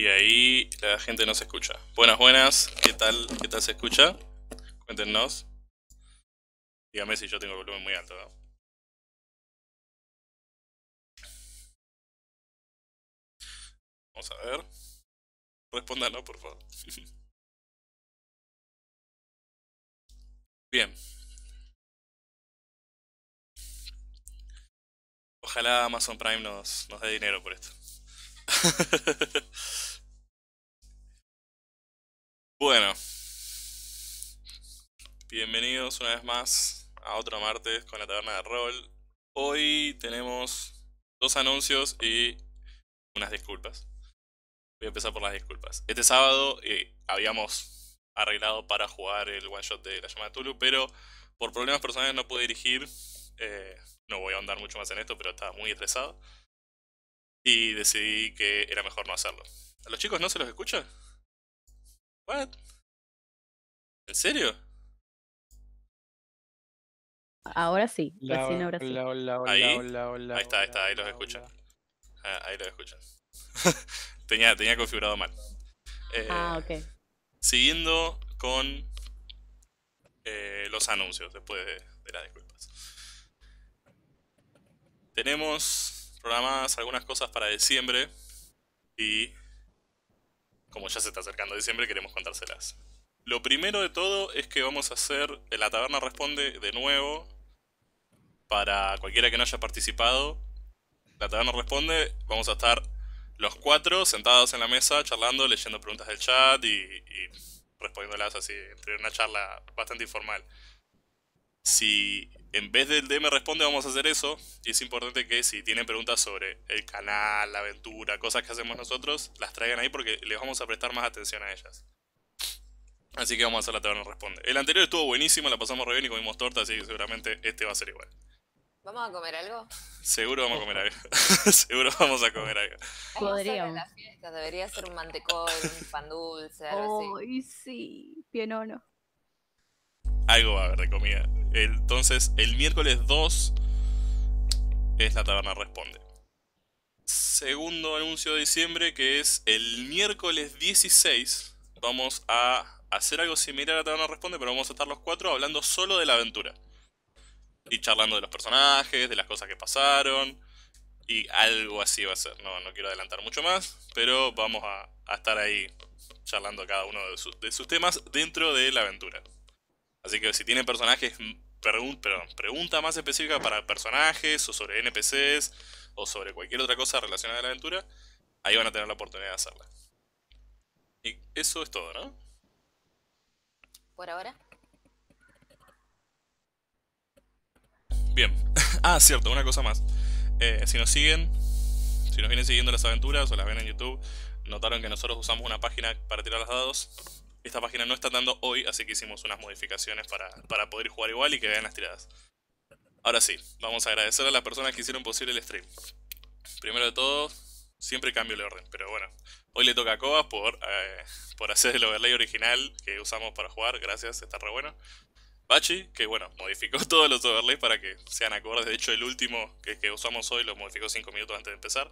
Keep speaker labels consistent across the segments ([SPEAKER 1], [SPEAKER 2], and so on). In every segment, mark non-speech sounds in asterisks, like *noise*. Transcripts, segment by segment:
[SPEAKER 1] Y ahí la gente no se escucha. Buenas, buenas. ¿Qué tal? ¿Qué tal se escucha? Cuéntenos. Dígame si yo tengo el volumen muy alto, ¿no? Vamos a ver. Respóndanos, por favor. *laughs* Bien. Ojalá Amazon Prime nos, nos dé dinero por esto. *laughs* Una vez más a otro martes con la taberna de rol. Hoy tenemos dos anuncios y unas disculpas. Voy a empezar por las disculpas. Este sábado eh, habíamos arreglado para jugar el one shot de la llama de Tulu, pero por problemas personales no pude dirigir. Eh, no voy a ahondar mucho más en esto, pero estaba muy estresado. Y decidí que era mejor no hacerlo. ¿A los chicos no se los escucha? ¿What? ¿En serio?
[SPEAKER 2] Ahora sí, recién ahora sí.
[SPEAKER 3] hola, hola, hola,
[SPEAKER 1] Ahí.
[SPEAKER 3] hola, hola,
[SPEAKER 1] Ahí está, ahí está, ahí los escuchan. Ah, ahí los escuchan. *laughs* tenía, tenía configurado mal. Eh,
[SPEAKER 2] Ah, ok.
[SPEAKER 1] Siguiendo con eh, los anuncios después de, de las disculpas. Tenemos programadas algunas cosas para diciembre y como ya se está acercando diciembre queremos contárselas. Lo primero de todo es que vamos a hacer La Taberna Responde de nuevo para cualquiera que no haya participado. La Taberna Responde, vamos a estar los cuatro sentados en la mesa charlando, leyendo preguntas del chat y, y respondiéndolas así, entre una charla bastante informal. Si en vez del DM responde vamos a hacer eso, y es importante que si tienen preguntas sobre el canal, la aventura, cosas que hacemos nosotros, las traigan ahí porque les vamos a prestar más atención a ellas. Así que vamos a hacer la taberna responde. El anterior estuvo buenísimo, la pasamos re bien y comimos torta, así que seguramente este va a ser igual.
[SPEAKER 4] ¿Vamos a comer algo?
[SPEAKER 1] Seguro vamos a comer algo. *laughs* Seguro vamos a comer algo.
[SPEAKER 2] Podríamos.
[SPEAKER 4] las fiestas, debería ser un mantecol, un pan dulce, algo así.
[SPEAKER 2] Ay, sí, pienono.
[SPEAKER 1] Algo va a haber de comida. Entonces, el miércoles 2 es la taberna responde. Segundo anuncio de diciembre, que es el miércoles 16, vamos a hacer algo similar a taberna responde, pero vamos a estar los cuatro hablando solo de la aventura. Y charlando de los personajes, de las cosas que pasaron. Y algo así va a ser. No, no quiero adelantar mucho más, pero vamos a, estar ahí charlando cada uno de, sus- temas dentro de la aventura. Así que si tienen personajes, pregun- pregunta más específica para personajes o sobre NPCs o sobre cualquier otra cosa relacionada a la aventura, ahí van a tener la oportunidad de hacerla. Y eso es todo, ¿no?
[SPEAKER 4] Por ahora.
[SPEAKER 1] Bien. *laughs* Ah, cierto, una cosa más. Eh, si nos siguen, si nos vienen siguiendo las aventuras o las ven en YouTube, notaron que nosotros usamos una página para tirar los dados. Esta página no está dando hoy, así que hicimos unas modificaciones para, para poder jugar igual y que vean las tiradas. Ahora sí, vamos a agradecer a las personas que hicieron posible el stream. Primero de todo, siempre cambio el orden, pero bueno. Hoy le toca a Cobas por, eh, por hacer el overlay original que usamos para jugar. Gracias, está re bueno. Bachi, que bueno, modificó *laughs* todos los overlays para que sean acordes. De hecho, el último que, que usamos hoy lo modificó 5 minutos antes de empezar.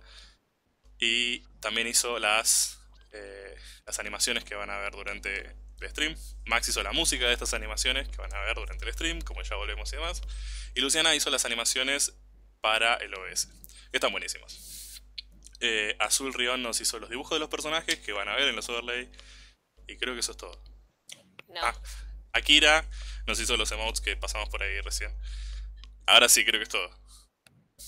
[SPEAKER 1] Y también hizo las, eh, las animaciones que van a ver durante el stream. Max hizo la música de estas animaciones que van a ver durante el stream, como ya volvemos y demás. Y Luciana hizo las animaciones para el OBS, que están buenísimas. Eh, Azul Rion nos hizo los dibujos de los personajes que van a ver en los overlays. Y creo que eso es todo.
[SPEAKER 4] No.
[SPEAKER 1] Ah, Akira nos hizo los emotes que pasamos por ahí recién. Ahora sí, creo que es todo.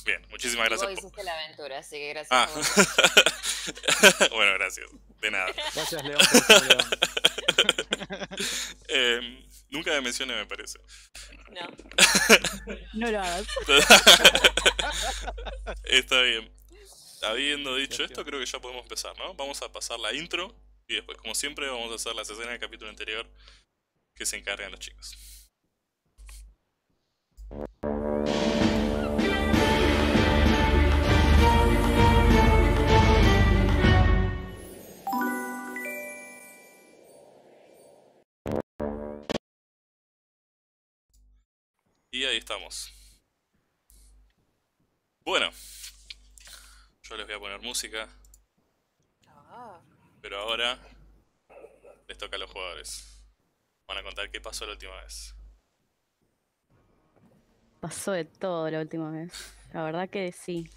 [SPEAKER 1] Bien, muchísimas
[SPEAKER 4] Y
[SPEAKER 1] gracias.
[SPEAKER 4] vos
[SPEAKER 1] por-
[SPEAKER 4] hiciste la aventura, así que gracias
[SPEAKER 1] Ah.
[SPEAKER 4] a vos. *laughs*
[SPEAKER 1] bueno, gracias. De nada.
[SPEAKER 3] Gracias, León. por.
[SPEAKER 1] Eh, *laughs* nunca me mencioné, me parece.
[SPEAKER 4] No. *laughs*
[SPEAKER 2] No lo hagas.
[SPEAKER 1] Está bien. Habiendo dicho esto, creo que ya podemos empezar, ¿no? Vamos a pasar la intro y después, como siempre, vamos a hacer las escenas del capítulo anterior que se encargan los chicos. Y ahí estamos. Bueno, yo les voy a poner música.
[SPEAKER 4] Ah,
[SPEAKER 1] Pero ahora les toca a los jugadores. Van a contar qué pasó la última vez.
[SPEAKER 2] Pasó de todo la última vez. La verdad que sí.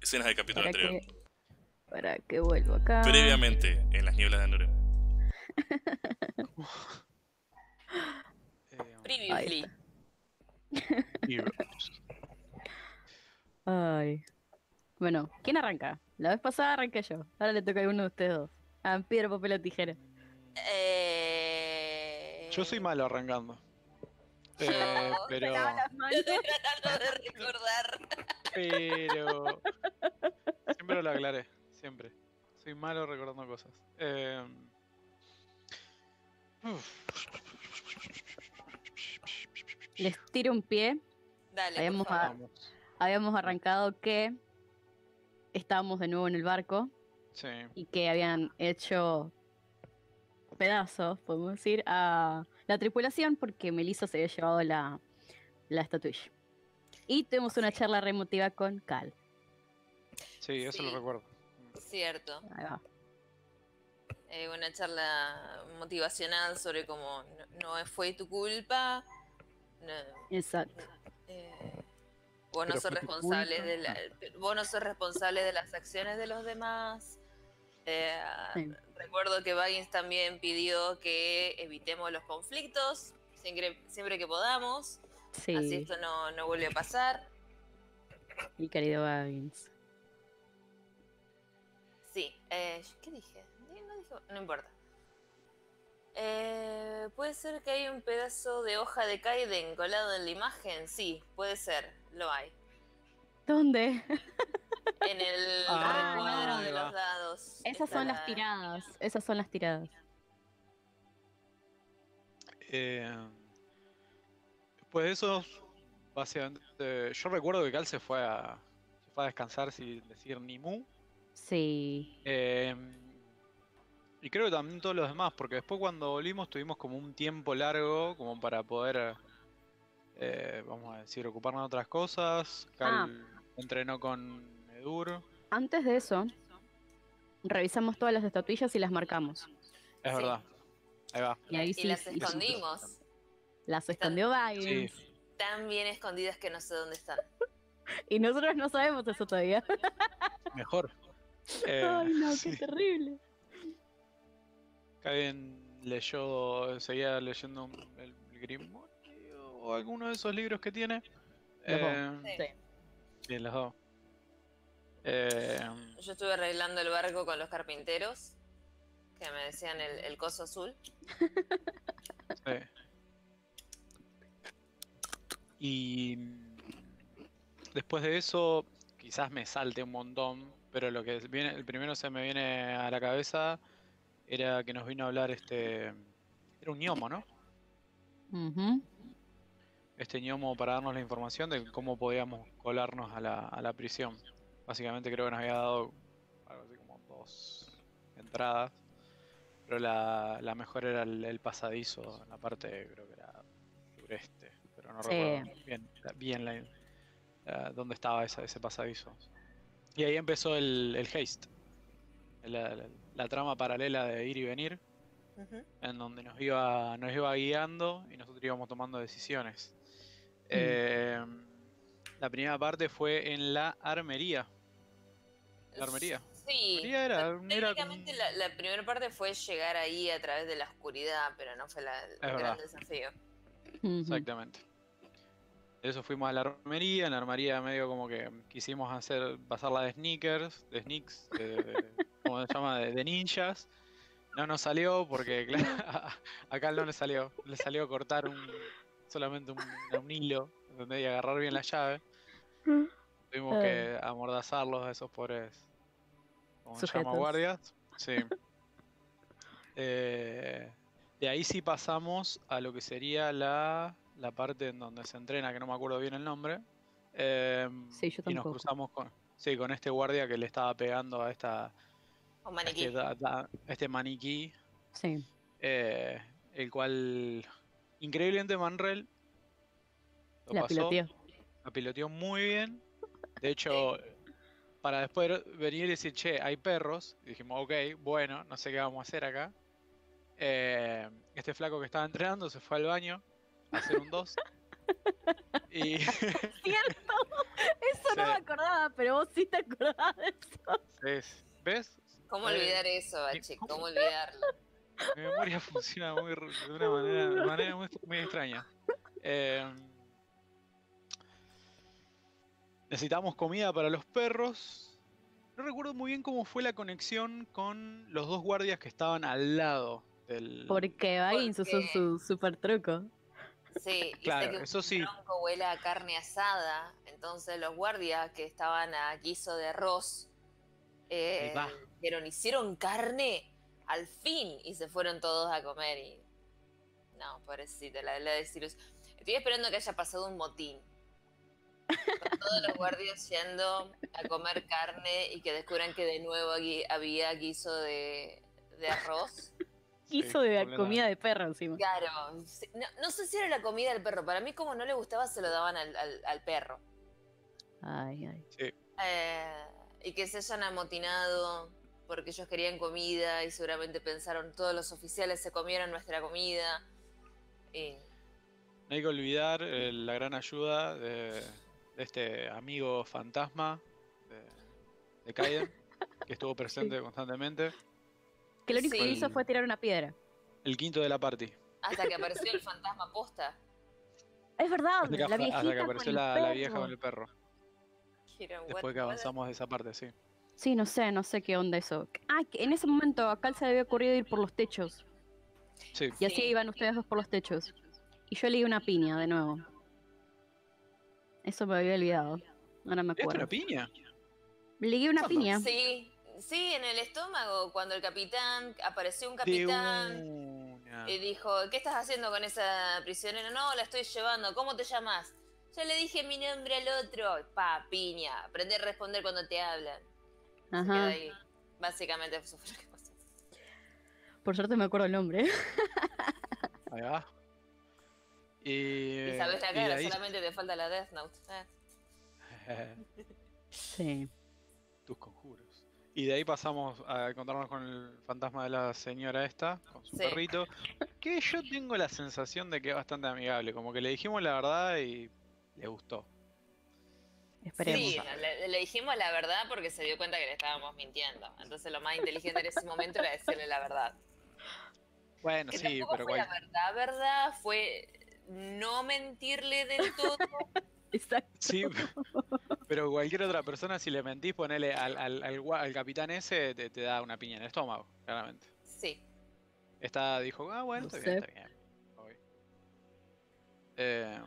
[SPEAKER 1] Escenas del capítulo
[SPEAKER 2] Para
[SPEAKER 1] anterior.
[SPEAKER 2] que, para que vuelva acá.
[SPEAKER 1] Previamente, en las nieblas de Andorra. *laughs*
[SPEAKER 5] Previously. *laughs*
[SPEAKER 2] Ay. Bueno, ¿quién arranca? La vez pasada arranqué yo. Ahora le toca a uno de ustedes dos. Ah, piedra, papel o tijera.
[SPEAKER 5] Eh...
[SPEAKER 3] Yo soy malo arrancando. *laughs* Eh, pero.
[SPEAKER 5] Yo estoy tratando de recordar.
[SPEAKER 3] Pero. *laughs* Siempre lo aclaré. Siempre. Soy malo recordando cosas. Eh,
[SPEAKER 2] Les tiro un pie.
[SPEAKER 5] Dale,
[SPEAKER 2] Habíamos a-. Habíamos arrancado que estábamos de nuevo en el barco
[SPEAKER 3] Sí.
[SPEAKER 2] y que habían hecho pedazos, podemos decir, a la tripulación porque Melissa se había llevado la, la estatuilla. Y tuvimos una
[SPEAKER 5] Sí.
[SPEAKER 2] charla remotiva con Cal.
[SPEAKER 3] Sí, eso lo recuerdo.
[SPEAKER 5] Cierto.
[SPEAKER 2] Ahí va.
[SPEAKER 5] Eh, una charla motivacional sobre cómo no, no fue tu culpa. no-
[SPEAKER 2] Exacto.
[SPEAKER 5] eh, vos no sos responsable de la- vos no sos responsable de las acciones de los demás. Eh,
[SPEAKER 2] Sí.
[SPEAKER 5] Recuerdo que Baggins también pidió que evitemos los conflictos siempre, siempre que podamos. Así
[SPEAKER 2] Sí,
[SPEAKER 5] esto no, no vuelve a pasar.
[SPEAKER 2] mi querido Baggins.
[SPEAKER 5] Sí, eh, ¿qué dije? No, dije- no importa. Eh, ¿Puede ser que hay un pedazo de hoja de Kaiden colado en la imagen? Sí, puede ser, lo hay.
[SPEAKER 2] ¿Dónde?
[SPEAKER 5] En el *laughs*
[SPEAKER 3] Ah,
[SPEAKER 5] recuadro de los dados.
[SPEAKER 2] Esas son
[SPEAKER 5] la-
[SPEAKER 2] las tiradas. Esas son las tiradas.
[SPEAKER 3] Eh, después de eso, básicamente. Yo recuerdo que Cal se fue a, se fue a descansar sin decir ni mu.
[SPEAKER 2] Sí.
[SPEAKER 3] Eh, y creo que también todos los demás, porque después cuando volvimos tuvimos como un tiempo largo como para poder, eh, vamos a decir, ocuparnos de otras cosas. Cal entrenó con Edur.
[SPEAKER 2] Antes de eso, revisamos todas las estatuillas y las marcamos.
[SPEAKER 3] Es
[SPEAKER 5] Sí.
[SPEAKER 3] verdad. Ahí va.
[SPEAKER 2] Y ahí
[SPEAKER 5] Y
[SPEAKER 2] sí,
[SPEAKER 5] las
[SPEAKER 2] sí,
[SPEAKER 5] escondimos.
[SPEAKER 2] las escondió Baggins.
[SPEAKER 5] Tan bien escondidas que no sé dónde están. *laughs*
[SPEAKER 2] Y nosotros no sabemos eso todavía.
[SPEAKER 3] Mejor. *laughs* Eh,
[SPEAKER 2] Ay, no, qué
[SPEAKER 3] sí.
[SPEAKER 2] terrible.
[SPEAKER 3] Kaiden leyó, seguía leyendo el Grimorio o alguno de esos libros que tiene.
[SPEAKER 2] Los dos.
[SPEAKER 3] Eh,
[SPEAKER 2] Sí.
[SPEAKER 3] Bien, los dos. Eh,
[SPEAKER 5] Yo estuve arreglando el barco con los carpinteros, que me decían el, el coso azul.
[SPEAKER 3] sí. Y después de eso, quizás me salte un montón, pero lo que viene, el primero se me viene a la cabeza era que nos vino a hablar este. Era un gnomo, ¿no?
[SPEAKER 2] Ujú.
[SPEAKER 3] Este ñomo para darnos la información de cómo podíamos colarnos a la, a la prisión. Básicamente creo que nos había dado algo así como dos entradas, pero la, la mejor era el, el pasadizo, en la parte creo que era sureste, pero no
[SPEAKER 2] Sí.
[SPEAKER 3] recuerdo bien, bien la- la- dónde estaba esa- ese pasadizo. Y ahí empezó el, el haste, la, la- la trama paralela de ir y venir en donde nos iba, nos iba guiando y nosotros íbamos tomando decisiones. Eh, la primera parte fue en la armería. La armería.
[SPEAKER 5] Sí.
[SPEAKER 3] Armería era, era
[SPEAKER 5] Técnicamente la, la primera parte fue llegar ahí a través de la oscuridad, pero no fue la, el gran
[SPEAKER 3] verdad.
[SPEAKER 5] desafío.
[SPEAKER 3] Exactamente. De eso fuimos a la armería, en la armería medio como que quisimos hacer, pasarla de sneakers, de sneaks, de, ¿cómo se llama? De, de ninjas. No nos salió porque *laughs* claro, a- acá no le salió, le salió cortar un solamente un, un hilo ¿entendés? y agarrar bien la llave. *laughs* Tuvimos que amordazarlos a esos pobres ¿cómo se llama? Guardias. Sí. *laughs* Eh, de ahí sí pasamos a lo que sería la, la parte en donde se entrena, que no me acuerdo bien el nombre. Eh,
[SPEAKER 2] Sí, yo
[SPEAKER 3] y nos
[SPEAKER 2] tampoco.
[SPEAKER 3] cruzamos con, sí, con este guardia que le estaba pegando a esta
[SPEAKER 5] Un
[SPEAKER 3] a
[SPEAKER 5] maniquí.
[SPEAKER 3] este, da- da- este maniquí,
[SPEAKER 2] Sí.
[SPEAKER 3] eh, el cual increíblemente Manrel lo
[SPEAKER 2] La
[SPEAKER 3] pasó,
[SPEAKER 2] piloteó.
[SPEAKER 3] la piloteó muy bien. De hecho, para después venir y decir, che, hay perros. Y dijimos, ok, bueno, no sé qué vamos a hacer acá. Eh, este flaco que estaba entrenando se fue al baño a hacer un 2. y *laughs*
[SPEAKER 2] Cierto, eso no me acordaba, pero vos sí te acordabas de eso.
[SPEAKER 3] es- ¿ves?
[SPEAKER 5] ¿Cómo
[SPEAKER 3] Eh,
[SPEAKER 5] olvidar eso, Bache? ¿Cómo olvidarlo?
[SPEAKER 3] Mi memoria *laughs* funciona muy, de una manera, de manera muy, muy extraña. Eh, necesitamos comida para los perros. No recuerdo muy bien cómo fue la conexión con los dos guardias que estaban al lado del.
[SPEAKER 2] Porque Baggins usó su super truco.
[SPEAKER 5] Sí, y
[SPEAKER 3] Claro,
[SPEAKER 5] sé que
[SPEAKER 3] eso sí.
[SPEAKER 5] un tronco huele a carne asada, entonces los guardias que estaban a guiso de arroz eh, dijeron, hicieron carne al fin y se fueron todos a comer y... No, pobrecita, la, la desilusión. Estoy esperando que haya pasado un motín. Con todos los guardias yendo a comer carne y que descubran que de nuevo aquí había guiso de, de arroz.
[SPEAKER 2] Hizo de la comida de perro encima.
[SPEAKER 5] Claro, sí, no, no sé si era la comida del perro. Para mí, como no le gustaba, se lo daban al, al- al perro.
[SPEAKER 2] Ay, ay.
[SPEAKER 5] Eh, y que se hayan amotinado porque ellos querían comida y seguramente pensaron todos los oficiales se comieron nuestra comida. Y
[SPEAKER 3] No hay que olvidar eh, la gran ayuda de, de este amigo fantasma de, de Kaiden, que estuvo *laughs* presente constantemente.
[SPEAKER 2] Que lo único que hizo fue tirar una piedra.
[SPEAKER 3] El quinto de la party.
[SPEAKER 5] hasta que apareció el fantasma posta.
[SPEAKER 2] Es verdad,
[SPEAKER 3] Hasta que,
[SPEAKER 2] la viejita
[SPEAKER 3] hasta que
[SPEAKER 2] con
[SPEAKER 3] apareció
[SPEAKER 2] el
[SPEAKER 3] la, la vieja con el perro.
[SPEAKER 5] Dijeron, "What-
[SPEAKER 3] Después que avanzamos de esa parte, sí.
[SPEAKER 2] Sí, no sé, no sé qué onda eso. Ah, que en ese momento a Cal se le había ocurrido ir por los techos.
[SPEAKER 3] Sí,
[SPEAKER 2] Y así
[SPEAKER 5] Sí.
[SPEAKER 2] iban ustedes dos por los techos. Y yo leí una piña de nuevo. Eso me había olvidado. Ahora me
[SPEAKER 3] ¿Esto
[SPEAKER 2] acuerdo.
[SPEAKER 3] una piña?
[SPEAKER 2] Leí una piña.
[SPEAKER 5] Sí, sí, en el estómago, cuando el capitán, apareció un capitán y dijo, ¿qué estás haciendo con esa prisionera? No, la estoy llevando, ¿cómo te llamas? Yo le dije mi nombre al otro, pa, piña, aprende a responder cuando te hablan. Se queda
[SPEAKER 2] Ajá.
[SPEAKER 5] ahí. Básicamente eso fue lo que pasó.
[SPEAKER 2] Por suerte me acuerdo el nombre. *laughs*
[SPEAKER 3] Ahí va. Y,
[SPEAKER 5] Y sabes la cara,
[SPEAKER 3] ahí-
[SPEAKER 5] solamente te falta la Death Note. Eh. *laughs*
[SPEAKER 2] Sí.
[SPEAKER 3] Tus conjuros. Y de ahí pasamos a encontrarnos con el fantasma de la señora esta, con su
[SPEAKER 5] Sí.
[SPEAKER 3] perrito. Que yo tengo la sensación de que es bastante amigable. Como que le dijimos la verdad y le gustó.
[SPEAKER 2] Esperemos.
[SPEAKER 5] Sí, le, le dijimos la verdad porque se dio cuenta que le estábamos mintiendo. Entonces lo más inteligente en ese momento era decirle la verdad.
[SPEAKER 3] Bueno,
[SPEAKER 5] Que
[SPEAKER 3] sí, pero
[SPEAKER 5] fue la verdad, verdad, fue no mentirle del todo. *laughs*
[SPEAKER 2] Exacto.
[SPEAKER 3] Sí, pero cualquier otra persona, si le mentís, ponele al, al, al capitán ese, te, te da una piña en el estómago, claramente.
[SPEAKER 5] Sí.
[SPEAKER 3] Esta dijo, ah, bueno,
[SPEAKER 2] No
[SPEAKER 3] está bien, está bien. voy". Eh,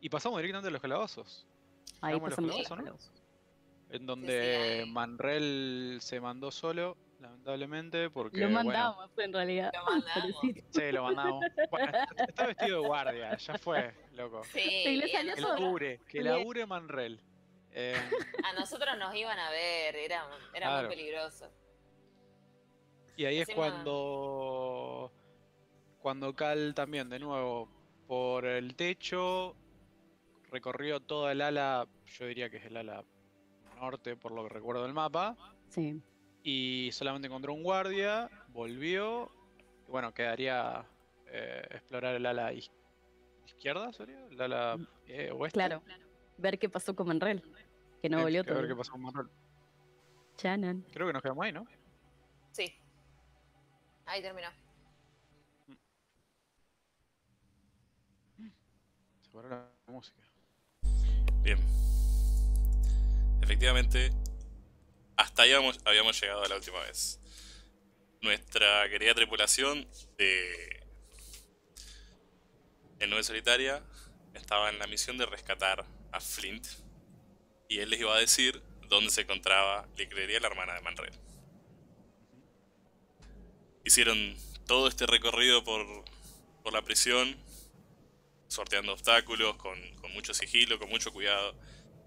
[SPEAKER 3] y pasamos directamente a los calabozos,
[SPEAKER 2] Ahí
[SPEAKER 3] los
[SPEAKER 2] pasamos
[SPEAKER 3] calabozos,
[SPEAKER 2] los
[SPEAKER 3] ¿no?
[SPEAKER 2] calabozos.
[SPEAKER 3] en donde
[SPEAKER 5] ahí.
[SPEAKER 3] Manrel se mandó solo, lamentablemente, porque,
[SPEAKER 2] Lo
[SPEAKER 3] bueno,
[SPEAKER 2] mandamos en realidad.
[SPEAKER 5] Lo mandamos.
[SPEAKER 3] Sí, lo mandamos. Bueno, está vestido de guardia, ya fue, loco.
[SPEAKER 5] Sí,
[SPEAKER 2] Sí, le salió
[SPEAKER 3] Que labure, que labure Manrel. Eh,
[SPEAKER 5] A nosotros nos iban a ver, era, era
[SPEAKER 3] Claro.
[SPEAKER 5] muy peligroso.
[SPEAKER 3] Y ahí es
[SPEAKER 5] Encima-
[SPEAKER 3] cuando. Cuando Cal también, de nuevo, por el techo, recorrió toda el ala, yo diría que es el ala norte, por lo que recuerdo del mapa,
[SPEAKER 2] Sí.
[SPEAKER 3] y solamente encontró un guardia, volvió, y bueno, quedaría eh, explorar el ala izquierda, ¿sería? El ala eh, oeste.
[SPEAKER 2] Claro. Ver qué pasó con Manrel. Que no
[SPEAKER 3] Sí,
[SPEAKER 2] volvió
[SPEAKER 3] a ver qué
[SPEAKER 2] todo.
[SPEAKER 3] pasó con Manuel.
[SPEAKER 2] Chanan.
[SPEAKER 3] Creo que nos quedamos ahí, ¿no?
[SPEAKER 5] Sí. Ahí terminó.
[SPEAKER 3] Se paró la música.
[SPEAKER 1] Bien. Efectivamente, hasta ahí habíamos, habíamos llegado la última vez. Nuestra querida tripulación de El 9 Solitaria estaba en la misión de rescatar a Flint. Y él les iba a decir dónde se encontraba Licrería, la hermana de Manred. Hicieron todo este recorrido por, por la prisión, sorteando obstáculos, con, con mucho sigilo, con mucho cuidado,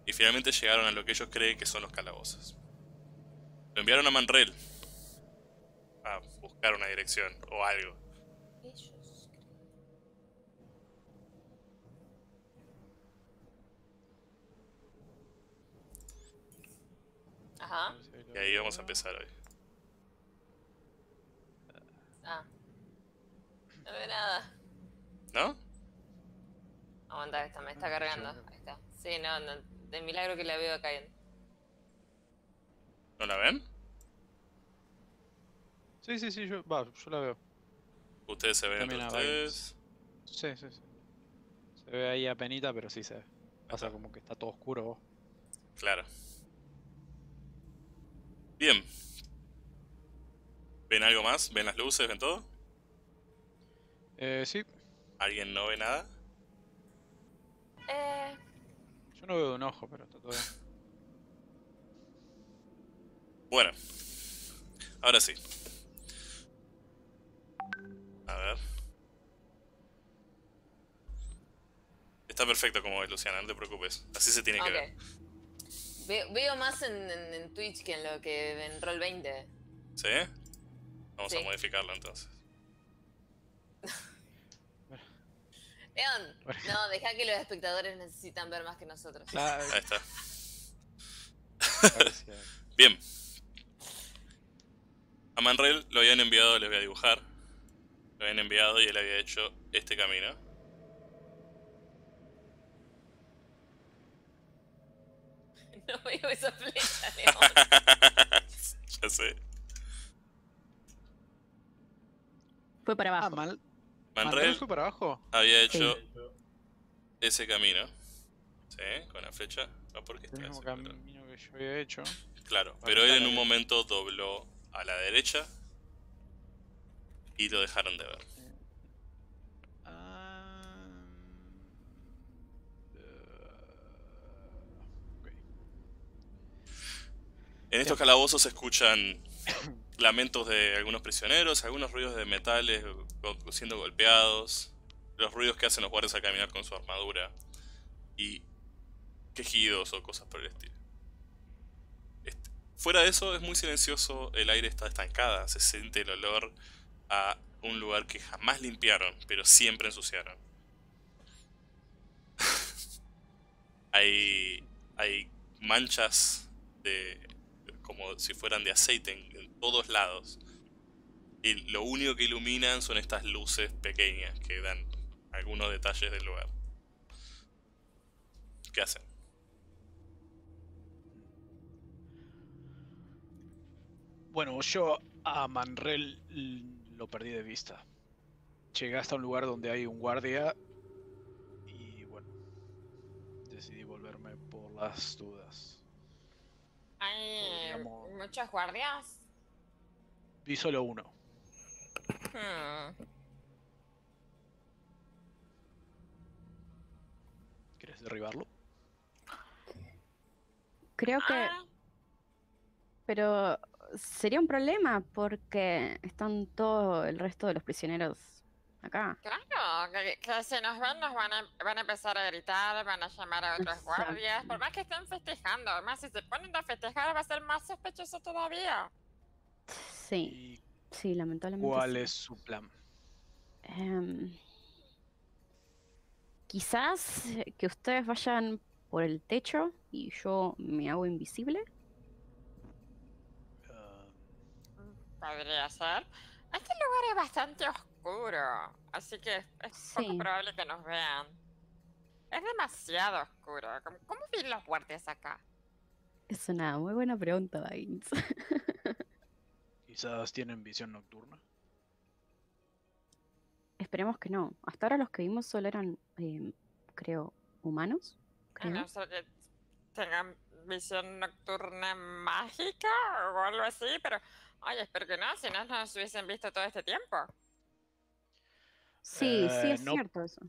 [SPEAKER 1] y finalmente llegaron a lo que ellos creen que son los calabozos. Lo enviaron a Manrel a buscar una dirección o algo.
[SPEAKER 4] Ajá.
[SPEAKER 1] Y ahí vamos a empezar hoy.
[SPEAKER 4] Ah. No veo nada.
[SPEAKER 1] ¿No?
[SPEAKER 4] Aguanta, esta me está
[SPEAKER 3] Ah,
[SPEAKER 4] cargando. Ahí está. Sí, no, no. De milagro que la veo cayendo.
[SPEAKER 1] ¿No la ven?
[SPEAKER 3] Sí, sí, sí, yo, va, yo la veo.
[SPEAKER 1] Ustedes se ven entre ustedes.
[SPEAKER 3] Sí, sí, sí. Se ve ahí a penita, pero sí se ve. Pasa como que está todo oscuro.
[SPEAKER 1] Claro. Bien. ¿Ven algo más? ¿Ven las luces? ¿Ven todo?
[SPEAKER 3] Eh, sí,
[SPEAKER 1] ¿Alguien no ve nada?
[SPEAKER 4] Eh.
[SPEAKER 3] yo no veo de un ojo, pero está todo bien.
[SPEAKER 1] Bueno. Ahora sí. A ver. Está perfecto como ves, Luciana, no te preocupes. Así se tiene que ver.
[SPEAKER 4] Veo, veo más en, en- en Twitch que en lo que en Roll 20.
[SPEAKER 1] ¿Sí? Vamos a modificarlo entonces.
[SPEAKER 4] Leon,
[SPEAKER 3] Bueno.
[SPEAKER 4] no, deja que los espectadores necesitan ver más que nosotros.
[SPEAKER 3] Claro,
[SPEAKER 1] Ahí está. *laughs* Bien. A Manrel lo habían enviado, les voy a dibujar. Lo habían enviado y él había hecho este camino. *laughs*
[SPEAKER 4] No veo esa flecha, Leon. *laughs*
[SPEAKER 1] ya sé.
[SPEAKER 2] Fue para
[SPEAKER 3] Ah,
[SPEAKER 2] abajo.
[SPEAKER 3] mal.
[SPEAKER 1] Manrel
[SPEAKER 3] ¿Manrel fue para abajo?
[SPEAKER 1] había hecho ese camino. Sí, con la flecha. No, ¿por qué está
[SPEAKER 3] El mismo
[SPEAKER 1] ese cuadro?
[SPEAKER 3] camino que yo había hecho.
[SPEAKER 1] Claro,
[SPEAKER 3] Para
[SPEAKER 1] pero él en un momento dobló a la derecha y lo dejaron de ver.
[SPEAKER 3] Ah, eh, ok.
[SPEAKER 1] En estos calabozos se escuchan *coughs* lamentos de algunos prisioneros, algunos ruidos de metales siendo golpeados, los ruidos que hacen los guardias al caminar con su armadura y quejidos o cosas por el estilo. Este, fuera de eso es muy silencioso, el aire está estancada, se siente el olor a un lugar que jamás limpiaron, pero siempre ensuciaron. *laughs* hay, hay manchas de como si fueran de aceite en, todos lados. Y lo único que iluminan son estas luces pequeñas que dan algunos detalles del lugar. ¿Qué hacen?
[SPEAKER 3] Bueno, yo a Manrel lo perdí de vista. Llegué hasta un lugar donde hay un guardia y bueno, decidí volverme por las dudas.
[SPEAKER 4] Hay muchos guardias.
[SPEAKER 3] Vi solo uno.
[SPEAKER 4] Hmm.
[SPEAKER 3] ¿Quieres derribarlo?
[SPEAKER 2] Creo que.
[SPEAKER 4] Ah,
[SPEAKER 2] Pero sería un problema porque están todo el resto de los prisioneros acá.
[SPEAKER 6] Claro, que, que si nos ven nos van a, van a empezar a gritar, van a llamar a otros
[SPEAKER 2] Exacto.
[SPEAKER 6] guardias, por más que estén festejando, además si se ponen a festejar va a ser más sospechoso todavía.
[SPEAKER 2] Sí,
[SPEAKER 3] ¿Y
[SPEAKER 2] sí, lamentablemente.
[SPEAKER 3] cuál
[SPEAKER 2] sí.
[SPEAKER 3] es su plan?
[SPEAKER 2] Em, quizás que ustedes vayan por el techo y yo me hago invisible.
[SPEAKER 3] Ah,
[SPEAKER 6] Podría ser. Este lugar es bastante oscuro, así que es, es poco probable que nos vean. Es demasiado oscuro. ¿Cómo, cómo ven los guardias acá?
[SPEAKER 2] Es una muy buena pregunta, Baines. *laughs*
[SPEAKER 3] Quizás tienen visión nocturna.
[SPEAKER 2] Esperemos que no. Hasta ahora los que vimos solo eran, em, creo, humanos. Creo.
[SPEAKER 6] no ser que tengan visión nocturna mágica o algo así, pero... Ay, espero que no, si no nos hubiesen visto todo este tiempo.
[SPEAKER 2] Sí, sí,
[SPEAKER 3] Eh,
[SPEAKER 2] es
[SPEAKER 3] no.
[SPEAKER 2] cierto eso.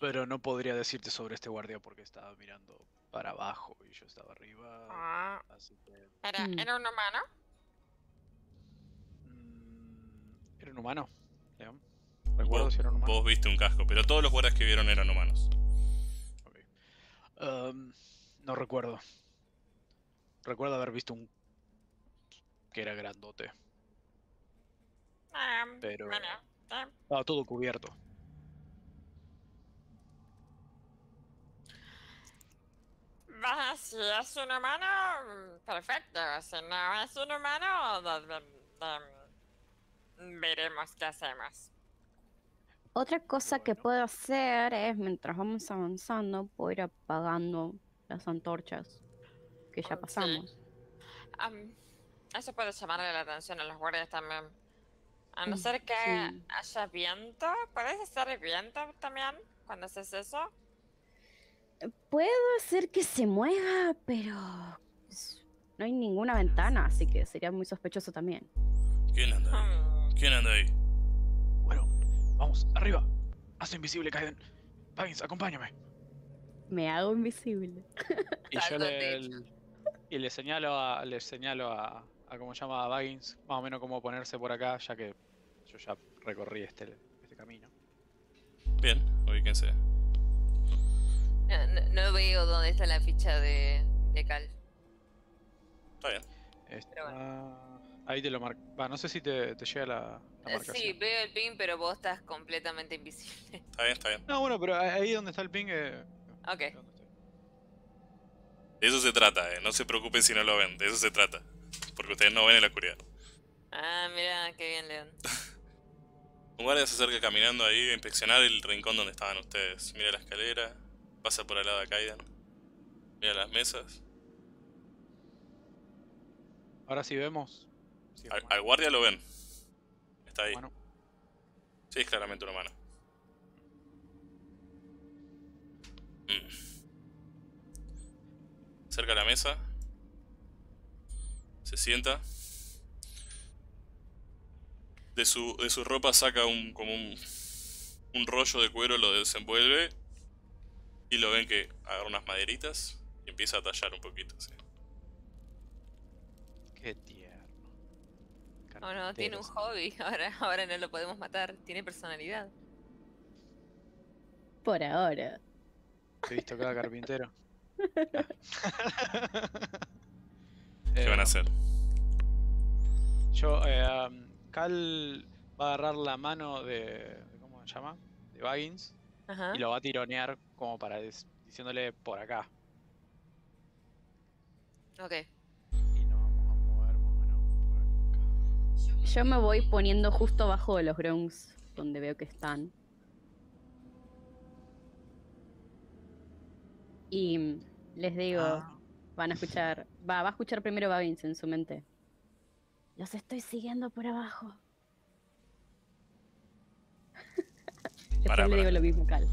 [SPEAKER 3] Pero no podría decirte sobre este guardia porque estaba mirando para abajo y yo estaba arriba.
[SPEAKER 6] Ah,
[SPEAKER 3] Así que.
[SPEAKER 6] ¿era,
[SPEAKER 2] Mm.
[SPEAKER 6] ¿Era un humano?
[SPEAKER 3] mm, ¿Era un humano? León? Recuerdo
[SPEAKER 1] Vos,
[SPEAKER 3] si era un humano.
[SPEAKER 1] vos viste un casco, pero todos los guardias que vieron eran humanos.
[SPEAKER 3] Am, no recuerdo. Recuerdo haber visto un. que era grandote.
[SPEAKER 6] Ah,
[SPEAKER 3] Pero-
[SPEAKER 6] Bueno,
[SPEAKER 3] Estaba todo cubierto.
[SPEAKER 6] si es un humano, perfecto. Si no es un humano, de- de- de- veremos qué hacemos.
[SPEAKER 2] Otra cosa que
[SPEAKER 3] Bueno.
[SPEAKER 2] puedo hacer es, mientras vamos avanzando, puedo ir apagando las antorchas que ya
[SPEAKER 6] Mm, sí.
[SPEAKER 2] pasamos.
[SPEAKER 6] Am, eso puede llamarle la atención a los guardias también. A no ser que
[SPEAKER 2] sí.
[SPEAKER 6] haya viento. ¿Puedes hacer viento también cuando haces eso?
[SPEAKER 2] Puedo hacer que se mueva, pero no hay ninguna ventana, así que sería muy sospechoso también.
[SPEAKER 1] ¿Quién anda ahí?
[SPEAKER 6] Hmm,
[SPEAKER 1] ¿Quién anda ahí?
[SPEAKER 3] Bueno, vamos, arriba. Haz invisible, Kaiden. Baggins, acompáñame.
[SPEAKER 2] Me hago invisible.
[SPEAKER 3] Y yo le, y le señalo a, le señalo a, a cómo se llama a Baggins, más o menos cómo ponerse por acá, ya que yo ya recorrí este, este camino.
[SPEAKER 1] Bien, ubíquense.
[SPEAKER 4] No, no- no veo dónde está la ficha de, de Cal.
[SPEAKER 1] Está bien.
[SPEAKER 3] Está- Ahí te lo marco. Va, no sé si te, te llega la, la
[SPEAKER 4] Eh,
[SPEAKER 3] marcación.
[SPEAKER 4] Sí, veo el pin, pero vos estás completamente invisible.
[SPEAKER 1] Está bien, está bien.
[SPEAKER 3] No, bueno, pero ahí- donde está el ping. Eh,
[SPEAKER 4] Ok.
[SPEAKER 1] De eso se trata, eh. No se preocupen si no lo ven. De eso se trata. Porque ustedes no ven en la oscuridad.
[SPEAKER 4] Ah, mira, qué bien, León. *laughs*
[SPEAKER 1] Un guardia se acerca caminando ahí a inspeccionar el rincón donde estaban ustedes. Mira la escalera, pasa por al lado de Kaiden. Mira las mesas.
[SPEAKER 3] Ahora sí vemos. Sí,
[SPEAKER 1] Al, guardia lo ven. Está ahí. Sí, es claramente un humano. Mm. Cerca a la mesa. Se sienta. De su, de su ropa saca un como un, un rollo de cuero, lo desenvuelve. Y lo ven que agarra unas maderitas y empieza a tallar un poquito. sí.
[SPEAKER 3] Qué tierno.
[SPEAKER 4] Oh, no, tiene un hobby. *laughs* Ahora, ahora no lo podemos matar. Tiene personalidad.
[SPEAKER 2] Por ahora.
[SPEAKER 3] He visto cada carpintero. *laughs*
[SPEAKER 1] ¿Qué van a
[SPEAKER 3] Eh,
[SPEAKER 1] hacer?
[SPEAKER 3] Yo, eh, um, Cal va a agarrar la mano de. ¿Cómo se llama? De Baggins.
[SPEAKER 4] Ajá.
[SPEAKER 3] Y lo va a tironear como para des- diciéndole por acá.
[SPEAKER 4] Ok.
[SPEAKER 3] Y nos vamos a mover más o menos por acá.
[SPEAKER 2] Yo me voy poniendo justo abajo de los grunts, donde veo que están. Y mm, les digo,
[SPEAKER 3] Ah,
[SPEAKER 2] van a escuchar, va, va a escuchar primero Baggins en su mente. Los estoy siguiendo por abajo. *laughs* Le digo lo mismo, Cal.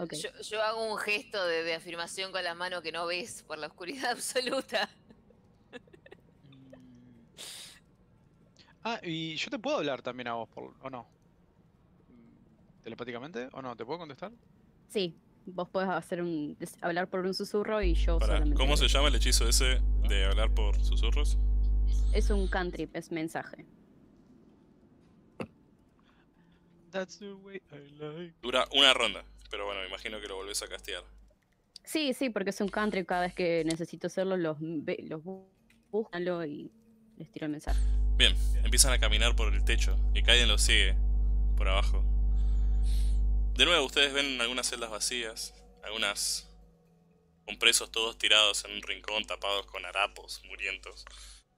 [SPEAKER 2] Ok.
[SPEAKER 4] Yo, yo hago un gesto de, de afirmación con la mano que no ves por la oscuridad *laughs* absoluta.
[SPEAKER 3] Ah, y yo te puedo hablar también a vos, por, ¿o no? ¿Telepáticamente? ¿O no? ¿Te puedo contestar?
[SPEAKER 2] Sí, vos podés hacer un, hablar por un susurro y yo
[SPEAKER 1] Pará,
[SPEAKER 2] solamente.
[SPEAKER 1] ¿Cómo se llama el hechizo ese de hablar por susurros?
[SPEAKER 2] Es un cantrip, es mensaje.
[SPEAKER 3] That's the way I like.
[SPEAKER 1] Dura una ronda, pero bueno, me imagino que lo volvés a castear.
[SPEAKER 2] Sí, sí, porque es un cantrip. Cada vez que necesito hacerlo, los, los bu- búscanlo y les tiro el mensaje.
[SPEAKER 1] Bien, empiezan a caminar por el techo y Kaiden los sigue por abajo. De nuevo, ustedes ven algunas celdas vacías, algunas con presos todos tirados en un rincón, tapados con harapos, murientos.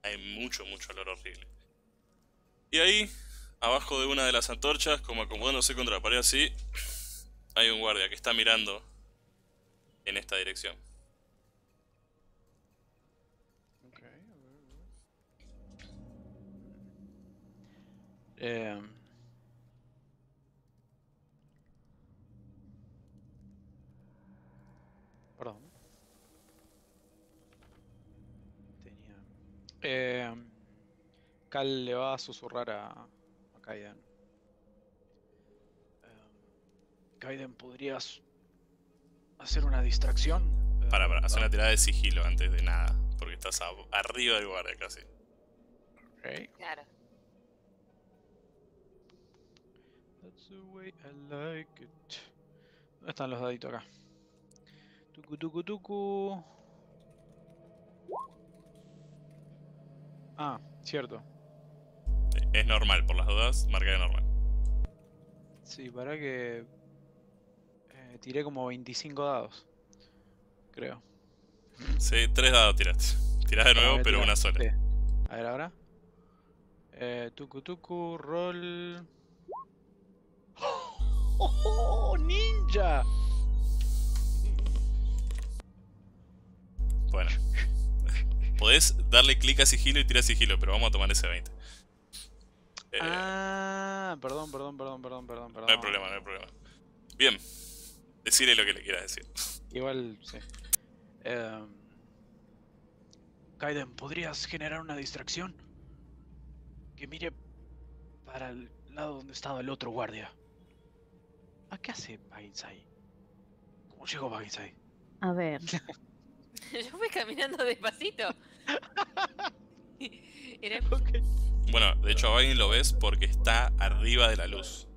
[SPEAKER 1] Hay mucho, mucho olor horrible. Y ahí, abajo de una de las antorchas, como acomodándose contra la pared así, hay un guardia que está mirando en esta dirección.
[SPEAKER 3] Ok, a ver. Em, Perdón. Tenía. Em, Cal le va a susurrar a, a Kaiden. Em, Kaiden, ¿podrías hacer una distracción?
[SPEAKER 1] Para, para,
[SPEAKER 3] Eh,
[SPEAKER 1] hacer una tirada de sigilo antes de nada, porque estás a- arriba del guardia casi.
[SPEAKER 3] ok.
[SPEAKER 4] Claro.
[SPEAKER 3] That's the way I like it. ¿Dónde están los daditos acá? Tucu tucu tucu. Ah, cierto.
[SPEAKER 1] Es normal, por las dudas, marca de normal.
[SPEAKER 3] Sí, para que. eh, tiré como 25 dados. Creo.
[SPEAKER 1] Sí, tres dados tiraste. Tirás de nuevo, pero una sola.
[SPEAKER 3] Sí. A ver ahora. Eh, tucu tucu, roll. ¡Oh, ninja!
[SPEAKER 1] Bueno. Podés darle clic a sigilo y tirar sigilo, pero vamos a tomar ese 20. Eh,
[SPEAKER 3] Ah, perdón, perdón, perdón, perdón, perdón, perdón.
[SPEAKER 1] no hay problema, no hay problema. Bien. Decirle lo que le quieras decir.
[SPEAKER 3] Igual, sí. Em, Kaiden, ¿podrías generar una distracción? Que mire para el lado donde estaba el otro guardia. ¿A qué hace Baggins ahí? ¿Cómo llegó Baggins ahí?
[SPEAKER 2] A ver. *laughs*
[SPEAKER 5] Yo fui caminando despacito. *laughs*
[SPEAKER 1] Bueno, de hecho a Bagin lo ves porque está arriba de la luz.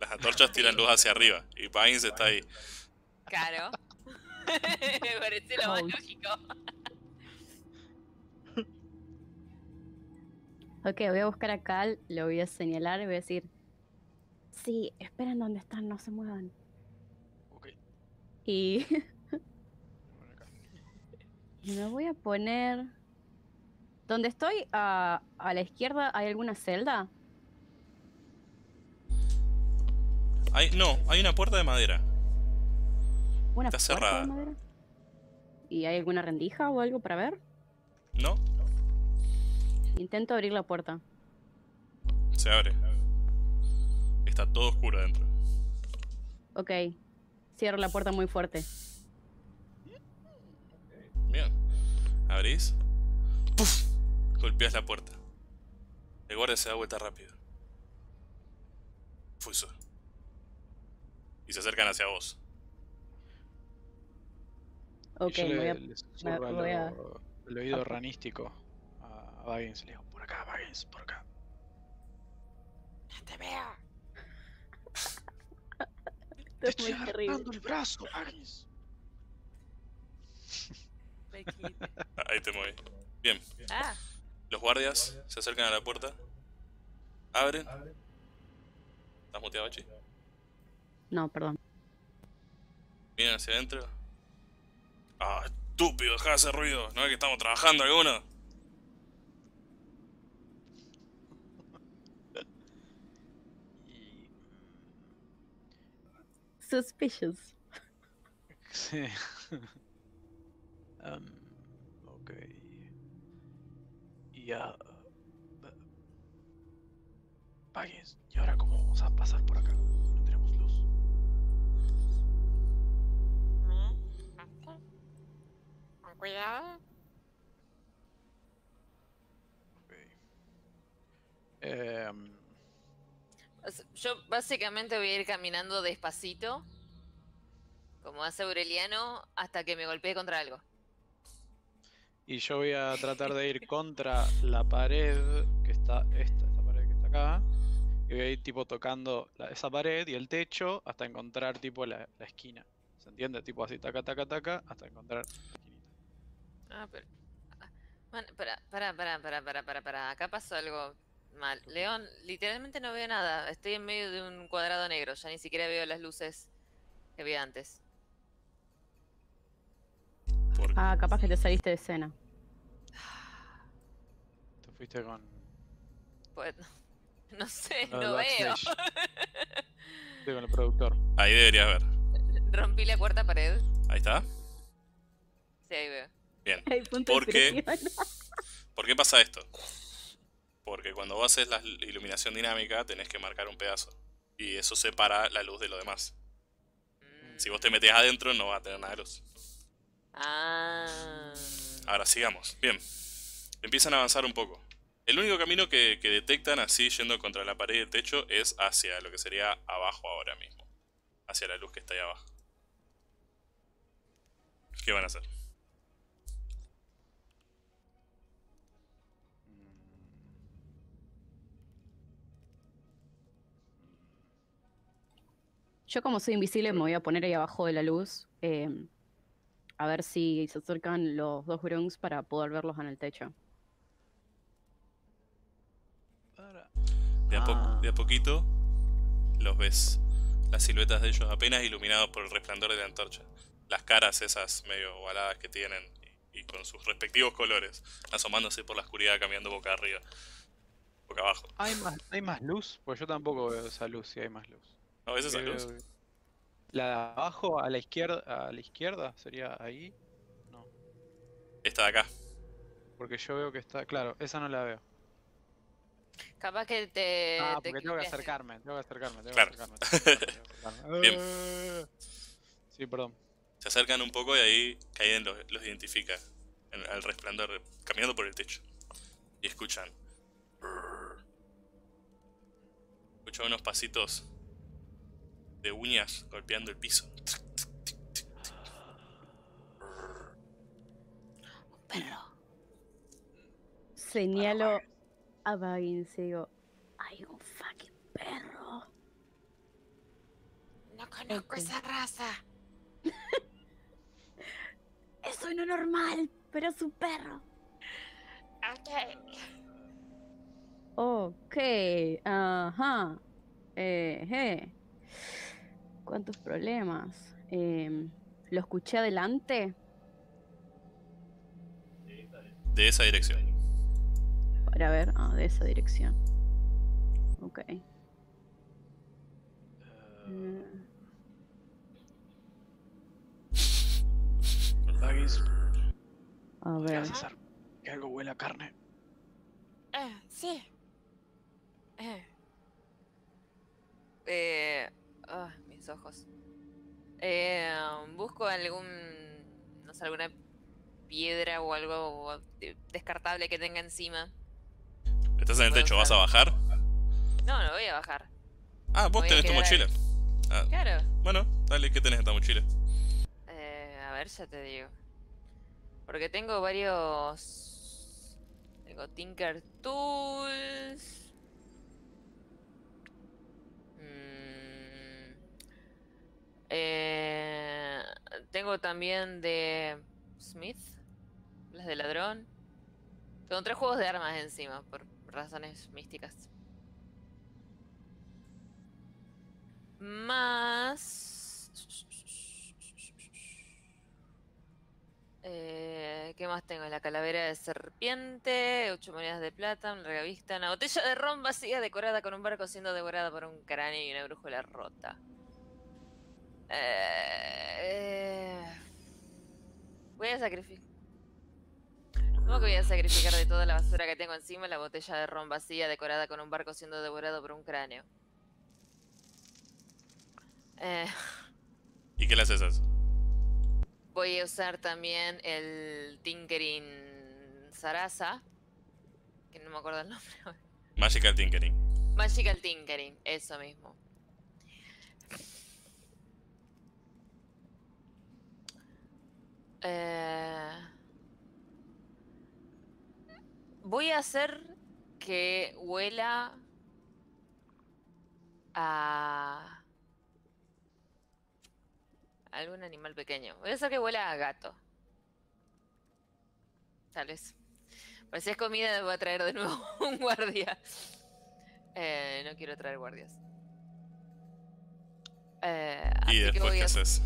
[SPEAKER 1] Las antorchas tiran luz hacia arriba y Bagin está ahí.
[SPEAKER 5] Caro. *laughs* Me parece lo más lógico.
[SPEAKER 2] Ok, voy a buscar a Cal, lo voy a señalar y voy a decir. Sí, esperen donde están, no se muevan.
[SPEAKER 3] Ok.
[SPEAKER 2] Y. *laughs* me voy a poner. ¿Dónde estoy? A, a la izquierda hay alguna celda.
[SPEAKER 1] Hay, no, hay una puerta de madera.
[SPEAKER 2] Una
[SPEAKER 1] Está
[SPEAKER 2] puerta de
[SPEAKER 1] cerrada.
[SPEAKER 2] madera? ¿Y hay alguna rendija o algo para ver?
[SPEAKER 1] ¿No?
[SPEAKER 2] Intento abrir la puerta.
[SPEAKER 1] Se abre. Está todo oscuro adentro.
[SPEAKER 2] Ok. Cierro la puerta muy fuerte.
[SPEAKER 1] Abrís. ¡Puf! Golpeas la puerta. El guardia se da vuelta rápido. Fuso. Y se acercan hacia vos.
[SPEAKER 3] Y
[SPEAKER 2] Ok,
[SPEAKER 3] yo le,
[SPEAKER 2] voy a. voy a-
[SPEAKER 3] el oído ranístico a, a Baggins. Le digo, por acá, Baggins, por acá.
[SPEAKER 6] No te veo.
[SPEAKER 3] Te *laughs*
[SPEAKER 2] Esto es
[SPEAKER 3] estoy
[SPEAKER 2] terrible.
[SPEAKER 3] agarrando el brazo, Baggins.
[SPEAKER 1] Ahí te moví. Bien.
[SPEAKER 5] Ah,
[SPEAKER 1] Los guardias se acercan a la puerta. Abren. ¿Estás muteado, Chi?
[SPEAKER 2] No, perdón.
[SPEAKER 1] Vienen hacia adentro. Ah, estúpido, deja de hacer ruido. ¿No es que estamos trabajando alguno?
[SPEAKER 2] Suspicious. *laughs*
[SPEAKER 3] Sí. Em, ok. Y ya. ba- Baggins, ¿y ahora cómo vamos a pasar por acá? No tenemos luz.
[SPEAKER 6] Mm. Con cuidado.
[SPEAKER 3] Ok. Em,
[SPEAKER 5] bas- yo básicamente voy a ir caminando despacito, como hace Aureliano, hasta que me golpee contra algo.
[SPEAKER 3] Y yo voy a tratar de ir contra la pared que está. Esta, esta pared que está acá. Y voy a ir tipo tocando la- esa pared y el techo hasta encontrar tipo la, la esquina. ¿Se entiende? Tipo así, taca, taca, taca, hasta encontrar la esquinita.
[SPEAKER 5] Ah, pero. ah, Man, para, para, para, para, para, para, para. Acá pasó algo mal. León, literalmente no veo nada. Estoy en medio de un cuadrado negro. Ya ni siquiera veo las luces que vi antes.
[SPEAKER 1] Porque
[SPEAKER 2] Ah, capaz que te saliste de escena.
[SPEAKER 3] Te fuiste con.
[SPEAKER 5] Pues, *laughs* no sé, no veo.
[SPEAKER 3] Fuiste *laughs* con el productor.
[SPEAKER 1] ahí deberías ver.
[SPEAKER 5] Rompí la cuarta pared.
[SPEAKER 1] Ahí está.
[SPEAKER 5] Sí, ahí veo.
[SPEAKER 1] Bien. *laughs*
[SPEAKER 2] Hay punto de
[SPEAKER 1] ¿Por qué? ¿Por qué pasa esto? Porque cuando vos haces la iluminación dinámica tenés que marcar un pedazo. Y eso separa la luz de lo demás.
[SPEAKER 5] Mm.
[SPEAKER 1] Si vos te metés adentro no vas a tener nada de luz.
[SPEAKER 5] Ah.
[SPEAKER 1] Ahora sigamos. Bien. Empiezan a avanzar un poco. El único camino que, que detectan así yendo contra la pared y el techo es hacia lo que sería abajo ahora mismo. Hacia la luz que está ahí abajo. ¿Qué van a hacer?
[SPEAKER 2] Yo como soy invisible me voy a poner ahí abajo de la luz. eh, a ver si se acercan los dos grunts para poder verlos en el techo.
[SPEAKER 3] Para-
[SPEAKER 1] De a, po-
[SPEAKER 3] Ah.
[SPEAKER 1] de a poquito los ves. Las siluetas de ellos apenas iluminados por el resplandor de la antorcha. las caras esas medio ovaladas que tienen y, y con sus respectivos colores, asomándose por la oscuridad, cambiando boca arriba, boca abajo.
[SPEAKER 3] ¿Hay más, ¿Hay más luz? Pues yo tampoco veo esa luz si hay más luz.
[SPEAKER 1] ¿No ves esa luz?
[SPEAKER 3] veo La de abajo, a la izquierda, a la izquierda, sería ahí. No,
[SPEAKER 1] Esta de acá.
[SPEAKER 3] porque yo veo que está, claro, esa no la veo.
[SPEAKER 5] Capaz que te.
[SPEAKER 3] ah,
[SPEAKER 5] te
[SPEAKER 3] porque tengo que
[SPEAKER 5] cliqueaste.
[SPEAKER 3] acercarme, tengo que acercarme, tengo
[SPEAKER 1] Claro.
[SPEAKER 3] que acercarme. tengo que acercarme, tengo que acercarme. *laughs*
[SPEAKER 1] Bien.
[SPEAKER 3] Sí, perdón.
[SPEAKER 1] Se acercan un poco y ahí Kaiden los, los identifica en- al resplandor, caminando por el techo. Y escuchan. Escuchan unos pasitos de uñas golpeando el piso.
[SPEAKER 5] Perro.
[SPEAKER 2] Señalo a Baggins y digo, hay un fucking perro.
[SPEAKER 6] No conozco esa raza. *laughs*
[SPEAKER 2] Eso no normal, pero es un perro.
[SPEAKER 6] Ok.
[SPEAKER 2] Ok, ajá. Eh, eh. ¿Cuántos problemas? Em, ¿Lo escuché adelante?
[SPEAKER 1] De esa dirección.
[SPEAKER 2] Para ver, ah, de esa dirección. Ok. A
[SPEAKER 3] ¿qué
[SPEAKER 2] ver.
[SPEAKER 3] César? Que algo huele a carne.
[SPEAKER 6] Eh, sí.
[SPEAKER 5] Eh. Eh, ah, mis ojos. Eh, busco algún. No sé, alguna piedra o algo de- descartable que tenga encima.
[SPEAKER 1] Estás en el techo, ¿vas a bajar?
[SPEAKER 5] No, no voy a bajar.
[SPEAKER 1] Ah, vos
[SPEAKER 5] Voy
[SPEAKER 1] tenés tu mochila. Ah,
[SPEAKER 5] Claro.
[SPEAKER 1] bueno, dale, ¿qué tenés en esta mochila?
[SPEAKER 5] Eh, a ver, ya te digo. Porque tengo varios. Tengo Tinker Tools. Mm, eh, tengo también de Smith. Las de ladrón. Tengo tres juegos de armas encima, por razones místicas. Más. Eh, ¿Qué más tengo? La calavera de serpiente, ocho monedas de plata, una revista, una botella de ron vacía decorada con un barco siendo devorada por un cráneo y una brújula rota. Eh, voy a sacrificar. Que voy a sacrificar de toda la basura que tengo encima la botella de ron vacía decorada con un barco siendo devorado por un cráneo. Eh,
[SPEAKER 1] ¿Y qué le haces eso?
[SPEAKER 5] Voy a usar también el Tinkering Sarasa. Que no me acuerdo el nombre.
[SPEAKER 1] Magical Tinkering.
[SPEAKER 5] Magical Tinkering, eso mismo. Eh, voy a hacer que huela a algún animal pequeño. Voy a hacer que huela a gato. Tal vez. Por si es comida, voy a traer de nuevo *laughs* un guardia. Eh, no quiero traer guardias. Eh,
[SPEAKER 1] ¿Y
[SPEAKER 5] así que
[SPEAKER 1] después
[SPEAKER 5] voy
[SPEAKER 1] qué
[SPEAKER 5] a
[SPEAKER 1] haces?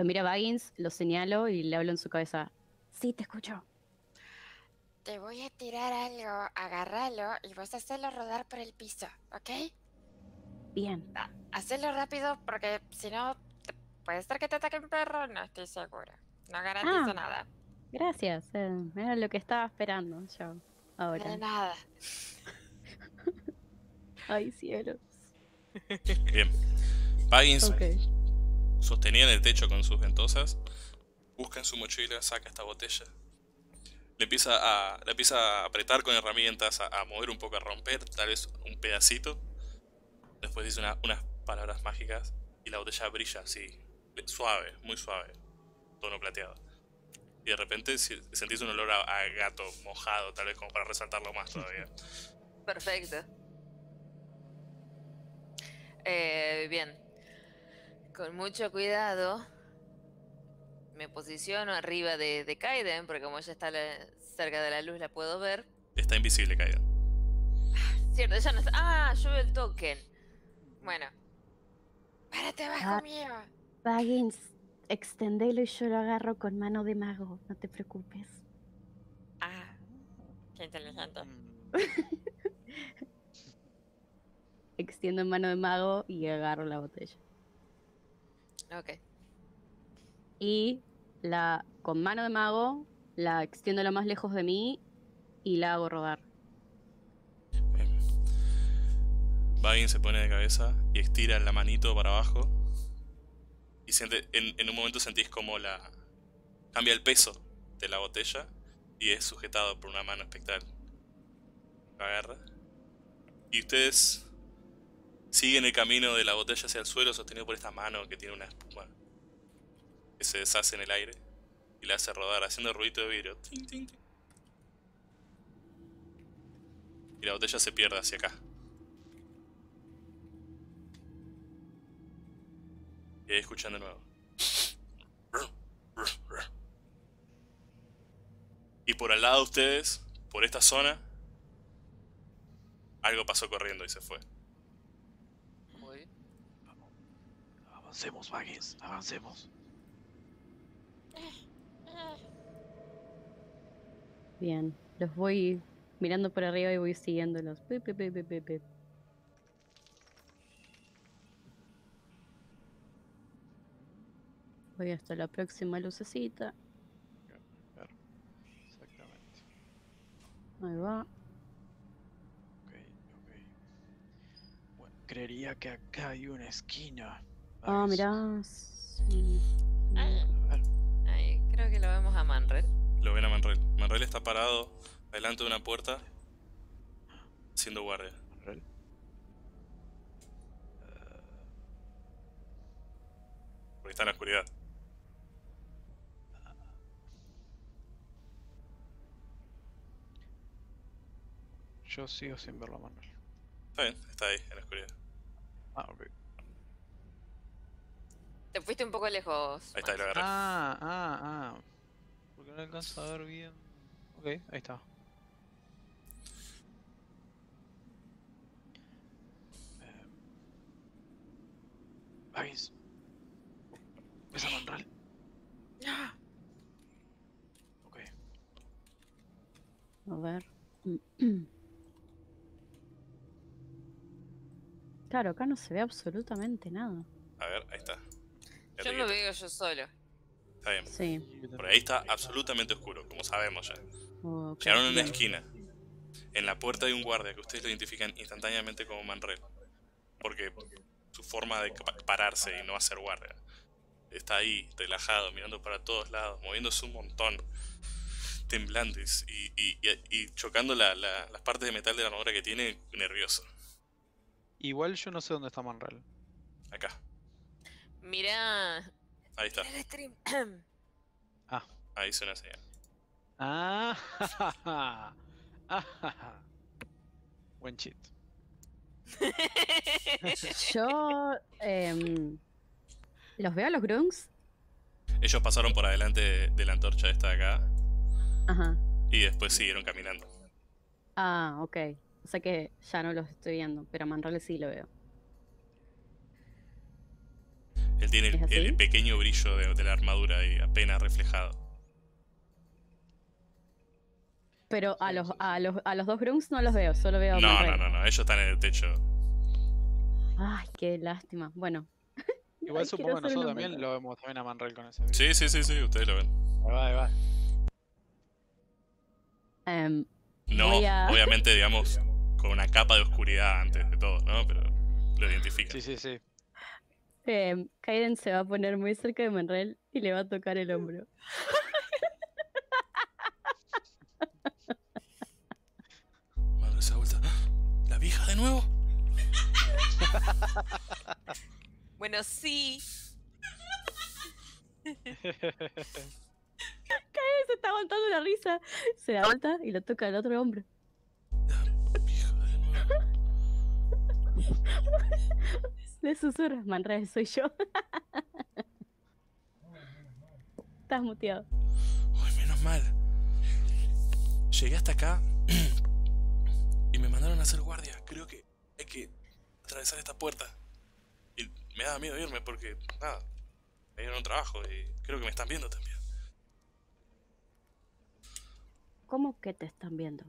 [SPEAKER 2] Lo mira Baggins, lo señalo y le hablo en su cabeza. Sí, te escucho.
[SPEAKER 6] Te voy a tirar algo, agárralo y vas a hacerlo rodar por el piso, ¿ok?
[SPEAKER 2] Bien.
[SPEAKER 6] Ah, Hacelo rápido porque si no, te- puede ser que te ataque un perro, no estoy segura. No garantizo
[SPEAKER 2] Ah.
[SPEAKER 6] nada.
[SPEAKER 2] Gracias. eh, era lo que estaba esperando yo. Ahora.
[SPEAKER 6] De nada. *laughs*
[SPEAKER 2] Ay, cielos.
[SPEAKER 1] Bien. Baggins
[SPEAKER 2] Ok.
[SPEAKER 1] Sostenía en el techo con sus ventosas. Busca en su mochila, saca esta botella. Le empieza a, le empieza a apretar con herramientas, a, mover un poco, a romper tal vez un pedacito. Después dice una- unas palabras mágicas y la botella brilla así, suave, muy suave, tono plateado. Y de repente sentís un olor a, a gato mojado, tal vez como para resaltarlo más todavía. *laughs*
[SPEAKER 5] Perfecto. Eh, bien. Con mucho cuidado. Me posiciono arriba de, de Kaiden, porque como ella está la-
[SPEAKER 4] cerca de la luz la puedo ver.
[SPEAKER 1] Está invisible, Kaiden.
[SPEAKER 4] Cierto, ella no está. Ah, yo veo el token. Bueno. Párate abajo
[SPEAKER 2] Ah.
[SPEAKER 4] mío.
[SPEAKER 2] Baggins, extendelo y yo lo agarro con mano de mago, no te preocupes.
[SPEAKER 6] Ah, qué inteligente. *laughs*
[SPEAKER 2] Extiendo en mano de mago y agarro la botella.
[SPEAKER 4] Ok.
[SPEAKER 2] Y la con mano de mago la extiendo lo más lejos de mí y la hago rodar.
[SPEAKER 1] Bien. Bagin se pone de cabeza y estira la manito para abajo. Y siente, en, en un momento sentís como la. cambia el peso de la botella y es sujetado por una mano espectral. Lo agarra. Y ustedes siguen el camino de la botella hacia el suelo sostenido por esta mano que tiene una espuma que se deshace en el aire y la hace rodar haciendo ruido de vidrio. Y la botella se pierde hacia acá. Y ahí escuchan de nuevo. Y por al lado de ustedes, por esta zona, algo pasó corriendo y se fue.
[SPEAKER 3] Avancemos, Baggins, avancemos.
[SPEAKER 2] Bien, los voy mirando por arriba y voy siguiéndolos. Pip, pip. Voy hasta la próxima lucecita.
[SPEAKER 3] Exactamente.
[SPEAKER 2] Ahí va.
[SPEAKER 3] Ok, ok. Bueno, creería que acá hay una esquina.
[SPEAKER 2] Ah,
[SPEAKER 3] Baggins.
[SPEAKER 2] mirá. sí.
[SPEAKER 6] Ay,
[SPEAKER 3] A
[SPEAKER 4] Ahí, creo que lo vemos a Manred.
[SPEAKER 1] Lo ven a Manrel. Manrel está parado delante de una puerta, haciendo guardia.
[SPEAKER 3] Manrel.
[SPEAKER 1] Porque está en la oscuridad.
[SPEAKER 3] Yo sigo sin verlo, Manuel.
[SPEAKER 1] Está bien, está ahí, en la oscuridad.
[SPEAKER 3] Ah, ok.
[SPEAKER 4] Te fuiste un poco lejos.
[SPEAKER 1] Ahí está, ahí lo agarré.
[SPEAKER 3] Ah, ah, ah. Porque no alcanzo a ver bien. Ok, ahí está. Eh, Baggins. ¿Ves a Manral? *gasps* Ok.
[SPEAKER 2] A ver. *clears throat* Claro, acá no se ve absolutamente nada.
[SPEAKER 1] A ver, ahí está.
[SPEAKER 4] Yo lo veo yo solo.
[SPEAKER 1] Está bien.
[SPEAKER 2] Sí.
[SPEAKER 1] Por ahí está absolutamente oscuro, como sabemos ya.
[SPEAKER 2] ok,
[SPEAKER 1] Llegaron a una esquina. En la puerta hay un guardia que ustedes lo identifican instantáneamente como Manrel. Porque su forma de pa- pararse y no hacer guardia. Está ahí, relajado, mirando para todos lados, moviéndose un montón. Temblando y, y- y- y chocando la- la- las partes de metal de la armadura que tiene, nervioso.
[SPEAKER 3] Igual yo no sé dónde está Manral.
[SPEAKER 1] Acá,
[SPEAKER 4] Mira.
[SPEAKER 1] ahí está.
[SPEAKER 4] Mira el stream. *clears throat*
[SPEAKER 1] Ahí suena señal.
[SPEAKER 3] Ah, jajaja. Ah, jaja. Buen cheat. *laughs*
[SPEAKER 2] Yo em, los veo a los grunts.
[SPEAKER 1] Ellos pasaron por adelante de, de la antorcha esta de acá
[SPEAKER 2] Ajá.
[SPEAKER 1] y después siguieron caminando.
[SPEAKER 2] Ah, ok. O sea que ya no los estoy viendo, pero a Manrales sí lo veo.
[SPEAKER 1] Él tiene el, pequeño brillo de, de la armadura ahí apenas reflejado.
[SPEAKER 2] Pero a los, a los, a los dos grunts no los veo, solo veo a
[SPEAKER 1] No,
[SPEAKER 2] Manrel.
[SPEAKER 1] no, no, no, ellos están en el techo.
[SPEAKER 2] Ay, qué lástima. Bueno. *laughs*
[SPEAKER 3] Igual
[SPEAKER 2] Ay,
[SPEAKER 3] supongo que nosotros también lo vemos también a Manral con ese.
[SPEAKER 1] Sí, sí, sí, sí, ustedes lo ven.
[SPEAKER 3] Ahí va, ahí va.
[SPEAKER 2] Em,
[SPEAKER 1] No,
[SPEAKER 2] a-
[SPEAKER 1] obviamente, digamos, *laughs* con una capa de oscuridad antes de todo, ¿no? Pero lo identifican.
[SPEAKER 3] Sí, sí, sí.
[SPEAKER 2] Em, Kaiden se va a poner muy cerca de Manrel y le va a tocar el hombro.
[SPEAKER 1] Madre, se da vuelta. ¿La vieja de nuevo?
[SPEAKER 4] Bueno, sí.
[SPEAKER 2] Se está aguantando la risa. Se da vuelta y lo toca el otro hombro.
[SPEAKER 1] Vieja de nuevo.
[SPEAKER 2] Le susurra, Manrel, soy yo. Estás muteado.
[SPEAKER 1] Ay, menos mal. llegué hasta acá y me mandaron a hacer guardia. Creo que hay que atravesar esta puerta. Y me daba miedo irme porque, nada, me dieron un trabajo y creo que me están viendo también.
[SPEAKER 2] ¿Cómo que te están viendo?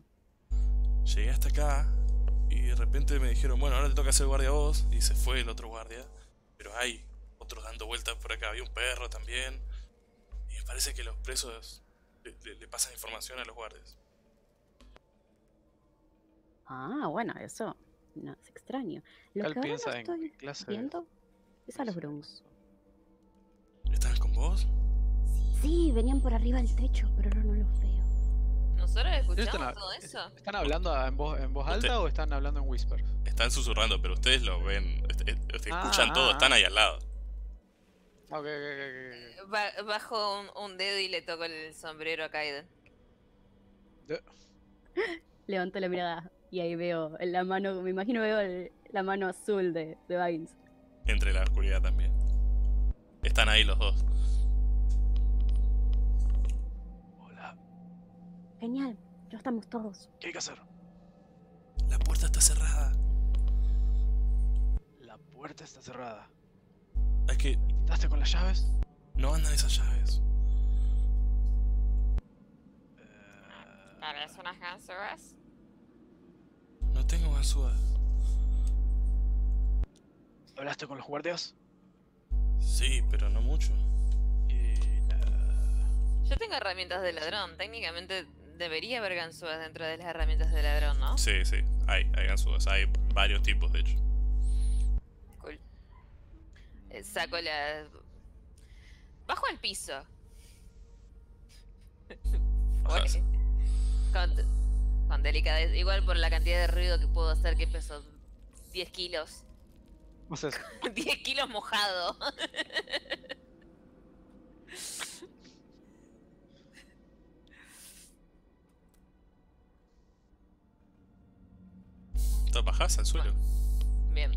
[SPEAKER 1] Llegué hasta acá y de repente me dijeron, bueno, ahora te toca hacer guardia a vos. Y se fue el otro guardia. Pero hay otros dando vueltas por acá. Había un perro también. Y me parece que los presos le, le- le pasan información a los guardias.
[SPEAKER 2] Ah, bueno, eso no es extraño. Lo
[SPEAKER 3] Cal
[SPEAKER 2] que ahora no estoy
[SPEAKER 3] clase
[SPEAKER 2] viendo es a los Brooms.
[SPEAKER 1] ¿Están con vos?
[SPEAKER 2] Sí, venían por arriba del techo, pero ahora no los veo.
[SPEAKER 5] ¿Nosotros
[SPEAKER 3] ¿Ellos
[SPEAKER 5] escuchamos todo eso?
[SPEAKER 3] ¿Están hablando en voz, en voz
[SPEAKER 1] Usted-
[SPEAKER 3] alta o están hablando en whispers?
[SPEAKER 1] Están susurrando, pero ustedes lo ven, est- est- est-
[SPEAKER 3] Ah,
[SPEAKER 1] escuchan todo,
[SPEAKER 3] ah,
[SPEAKER 1] están
[SPEAKER 3] ah.
[SPEAKER 1] ahí al lado.
[SPEAKER 3] Ok, ok, ok, ok,
[SPEAKER 5] Ba- bajo un, un dedo y le toco el sombrero a Kaiden. *laughs*
[SPEAKER 2] Levanto la mirada y ahí veo en la mano, me imagino veo el- la mano azul de, de Vines.
[SPEAKER 1] Entre la oscuridad también. Están ahí los dos.
[SPEAKER 2] Genial, ya estamos todos.
[SPEAKER 3] ¿qué hay que hacer?
[SPEAKER 1] La puerta está cerrada.
[SPEAKER 3] La puerta está cerrada.
[SPEAKER 1] Es que
[SPEAKER 3] ¿Intentaste con las llaves?
[SPEAKER 1] no andan esas llaves.
[SPEAKER 3] Eh,
[SPEAKER 6] ¿Tienes unas ganzúas?
[SPEAKER 1] No tengo ganzúas.
[SPEAKER 3] ¿Hablaste con los guardias?
[SPEAKER 1] Sí, pero no mucho.
[SPEAKER 3] Y.
[SPEAKER 5] Yo tengo herramientas de ladrón. Técnicamente debería haber ganzúas dentro de las herramientas de ladrón, ¿no?
[SPEAKER 1] Sí, sí, hay, hay ganzúas. Hay varios tipos, de hecho.
[SPEAKER 5] Cool. Eh, saco la. Bajo al piso. *laughs* Con, con delicadeza. Igual por la cantidad de ruido que puedo hacer, que peso 10 kilos.
[SPEAKER 3] ¿Cómo *laughs* es eso?
[SPEAKER 5] 10 kilos mojado. *laughs*
[SPEAKER 1] Te bajás al suelo.
[SPEAKER 5] Bien.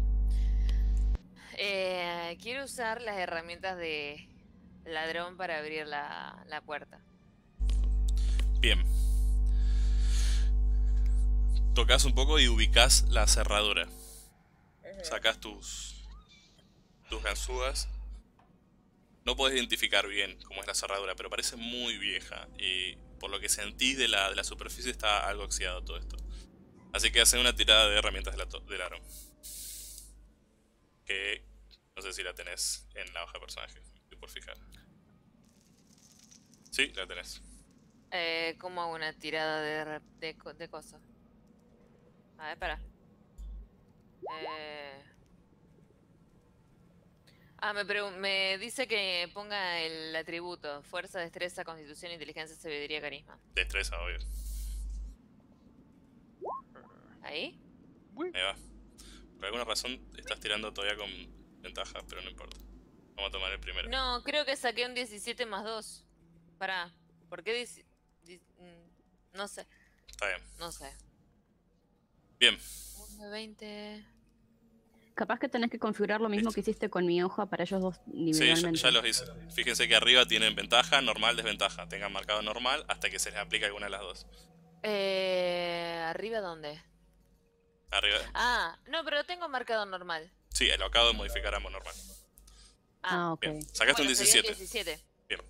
[SPEAKER 5] Eh, quiero usar las herramientas de ladrón para abrir la, la puerta.
[SPEAKER 1] Bien. Tocas un poco y ubicás la cerradura. Sacás tus. tus ganzúas. No podés identificar bien cómo es la cerradura, pero parece muy vieja. Y por lo que sentís de la, de la superficie está algo oxidado todo esto. Así que hacen una tirada de herramientas de del aro. Que no sé si la tenés en la hoja de personaje. Estoy por fijar. Sí, la tenés.
[SPEAKER 5] Eh, ¿Cómo hago una tirada de, de, de coso? A ver, espera. Eh... Ah, me, me dice que ponga el atributo. Fuerza, destreza, constitución, inteligencia, sabiduría, carisma.
[SPEAKER 1] Destreza, obvio.
[SPEAKER 5] ¿Ahí?
[SPEAKER 1] Ahí va. Por alguna razón estás tirando todavía con ventaja, pero no importa. Vamos a tomar el primero.
[SPEAKER 5] No, creo que saqué un 17 más 2. Pará. ¿Por qué dieci- di- mm, No sé,
[SPEAKER 1] Está bien.
[SPEAKER 5] no sé.
[SPEAKER 1] Bien.
[SPEAKER 5] Un de 20.
[SPEAKER 2] Capaz que tenés que configurar lo mismo
[SPEAKER 1] Listo.
[SPEAKER 2] que hiciste con mi hoja para ellos dos
[SPEAKER 1] Sí, ya,
[SPEAKER 2] individualmente.
[SPEAKER 1] ya los hice. Fíjense que arriba tienen ventaja, normal, desventaja. Tengan marcado normal hasta que se les aplique alguna de las dos.
[SPEAKER 5] Eh, ¿Arriba dónde?
[SPEAKER 1] Arriba.
[SPEAKER 5] Ah, no, pero lo tengo marcado normal.
[SPEAKER 1] Sí, lo acabo de modificar a normal.
[SPEAKER 2] Ah, ok.
[SPEAKER 1] Bien. Sacaste un
[SPEAKER 5] bueno, sería
[SPEAKER 1] 17.
[SPEAKER 5] 17.
[SPEAKER 1] Bien.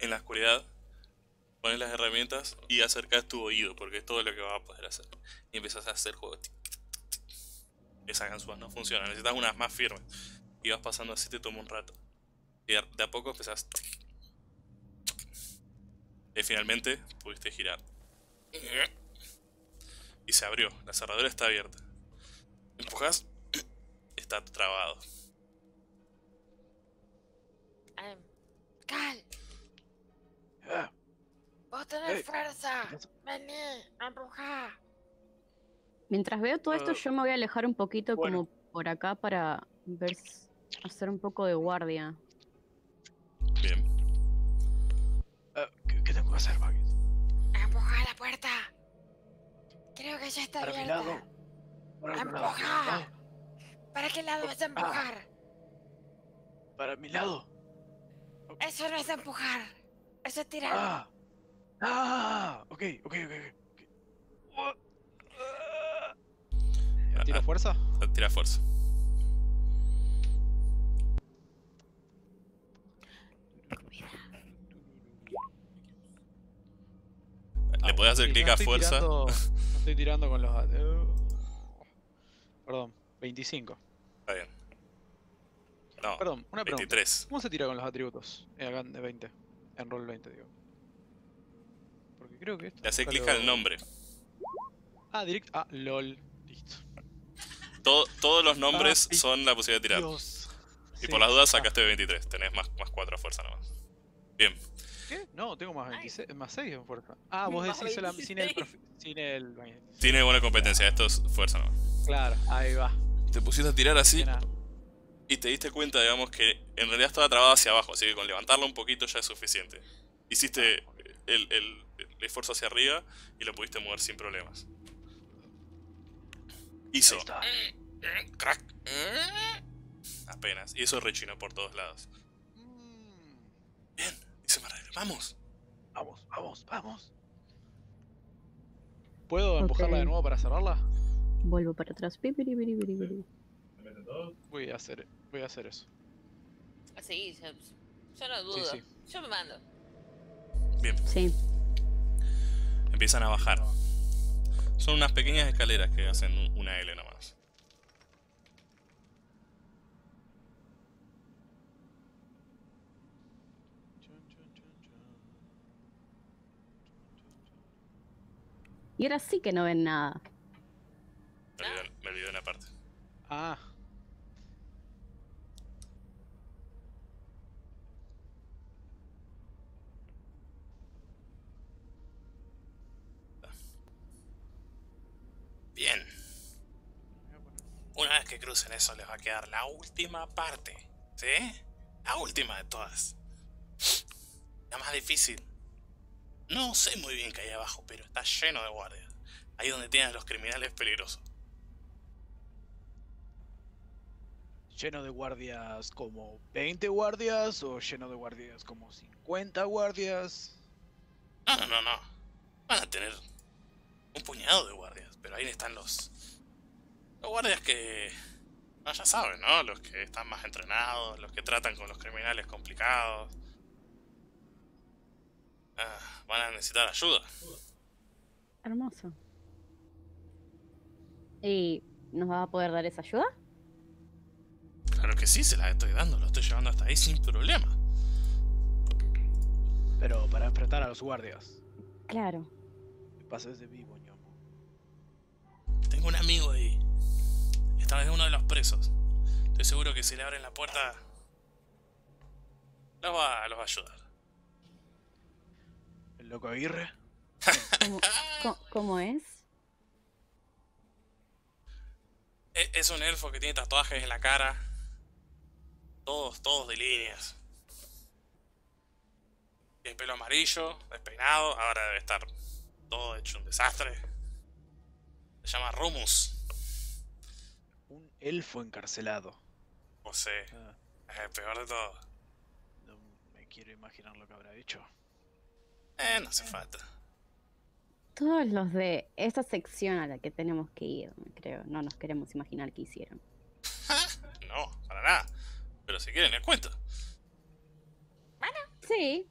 [SPEAKER 1] En la oscuridad, pones las herramientas y acercas tu oído, porque es todo lo que vas a poder hacer. Y empiezas a hacer juego. tic, tic, tic, tic. Esas ganzúas no funcionan, necesitas unas más firmes. Y vas pasando así, te toma un rato. Y de a poco empezás. Y finalmente pudiste girar. Y se abrió, la cerradura está abierta. Empujas, *clears throat* está trabado.
[SPEAKER 6] Em, Cal,
[SPEAKER 3] Ah,
[SPEAKER 6] vos tenés fuerza. Vení, empuja.
[SPEAKER 2] Mientras veo todo esto,
[SPEAKER 3] Ah,
[SPEAKER 2] yo me voy a alejar un poquito
[SPEAKER 3] bueno.
[SPEAKER 2] como por acá para ver hacer un poco de guardia.
[SPEAKER 1] Bien.
[SPEAKER 3] ah, ¿qué, qué tengo que hacer, Bucket?
[SPEAKER 6] Empuja la puerta. Creo que ya está
[SPEAKER 3] Para
[SPEAKER 6] abierta.
[SPEAKER 3] lado. Para mi lado.
[SPEAKER 6] Empuja. ¿Para qué lado es empujar?
[SPEAKER 3] Para mi lado.
[SPEAKER 6] Eso no es empujar. Eso es tirar.
[SPEAKER 3] Ah, Ah, ok, ok, ok. ok. ¿Tiro
[SPEAKER 1] Ah,
[SPEAKER 3] fuerza?
[SPEAKER 1] Tira fuerza. Le podés hacer clic a fuerza.
[SPEAKER 3] tirando- *laughs* estoy tirando con los. Perdón, 25.
[SPEAKER 1] Está bien. No,
[SPEAKER 3] Perdón, una pregunta.
[SPEAKER 1] 23.
[SPEAKER 3] ¿Cómo se tira con los atributos? Eh, acá de 20. En roll 20, digo. Porque creo que esto.
[SPEAKER 1] Le hace clic
[SPEAKER 3] lo-
[SPEAKER 1] al nombre.
[SPEAKER 3] Ah, directo. Ah, lol. Listo.
[SPEAKER 1] Todo- todos los nombres
[SPEAKER 3] Ay,
[SPEAKER 1] son la posibilidad de tirar.
[SPEAKER 3] Dios.
[SPEAKER 1] Y
[SPEAKER 3] Sí.
[SPEAKER 1] por las dudas
[SPEAKER 3] Ah,
[SPEAKER 1] sacaste 23. Tenés más, más 4 a fuerza nomás. Bien.
[SPEAKER 3] ¿Qué? No, tengo más 26, más 6 en fuerza. Ah, vos decís sin el,
[SPEAKER 4] 26.
[SPEAKER 3] profi- sin el.
[SPEAKER 1] Tiene buena competencia. Esto es fuerza nomás.
[SPEAKER 3] Claro, ahí va.
[SPEAKER 1] Te pusiste a tirar así
[SPEAKER 3] ah.
[SPEAKER 1] y te diste cuenta, digamos, que en realidad estaba trabado hacia abajo. Así que con levantarlo un poquito ya es suficiente. Hiciste el, el- el esfuerzo hacia arriba y lo pudiste mover sin problemas. Hizo.
[SPEAKER 3] Ahí está.
[SPEAKER 1] Crack. Apenas. Y eso rechinó por todos lados.
[SPEAKER 3] Mm,
[SPEAKER 1] Bien. Dice. Vamos.
[SPEAKER 3] Vamos, vamos, vamos. ¿Puedo empujarla de nuevo para cerrarla?
[SPEAKER 2] Vuelvo para atrás.
[SPEAKER 3] Voy a hacer, voy a hacer eso.
[SPEAKER 4] Así, yo, yo no dudo.
[SPEAKER 3] sí.
[SPEAKER 4] Yo me mando.
[SPEAKER 1] Bien.
[SPEAKER 2] Sí.
[SPEAKER 1] Empiezan a bajar. Son unas pequeñas escaleras que hacen un- una L nomás.
[SPEAKER 2] Y ahora sí que no ven nada.
[SPEAKER 1] Me olvidé, me olvidé una parte.
[SPEAKER 3] Ah,
[SPEAKER 1] Bien. Una vez que crucen eso les va a quedar la última parte. ¿Sí? La última de todas. La más difícil. No sé muy bien qué hay abajo, pero está lleno de guardias. Ahí donde tienen a los criminales peligrosos.
[SPEAKER 3] lleno de guardias como 20 guardias o lleno de guardias como 50 guardias.
[SPEAKER 1] No, no, no, no. Van a tener un puñado de guardias, pero ahí están los. Los guardias que. No, ya saben, ¿no? Los que están más entrenados, los que tratan con los criminales complicados. Ah, van a necesitar ayuda.
[SPEAKER 2] Hermoso. ¿Y nos va a poder dar esa ayuda?
[SPEAKER 1] Claro que sí, se las estoy dando, lo estoy llevando hasta ahí sin problema.
[SPEAKER 3] Pero para enfrentar a los guardias.
[SPEAKER 2] Claro.
[SPEAKER 3] Me pases de vivo, ñomo.
[SPEAKER 1] Tengo un amigo ahí. Esta vez uno de los presos. Estoy seguro que si le abren la puerta. Los va, los va a ayudar.
[SPEAKER 3] ¿El loco Aguirre?
[SPEAKER 2] ¿Cómo, es?
[SPEAKER 1] E- Es un elfo que tiene tatuajes en la cara. Todos, todos de líneas. Tiene pelo amarillo, despeinado. Ahora debe estar todo hecho un desastre. Se llama Rumus.
[SPEAKER 3] Un elfo encarcelado.
[SPEAKER 1] O sea,
[SPEAKER 3] Ah,
[SPEAKER 1] es el peor de todo.
[SPEAKER 3] no me quiero imaginar lo que habrá hecho.
[SPEAKER 1] Eh, no hace falta.
[SPEAKER 2] Todos los de esta sección a la que tenemos que ir, creo. No nos queremos imaginar qué hicieron. *laughs*
[SPEAKER 1] No, para nada. Pero si quieren, les cuento.
[SPEAKER 2] Sí.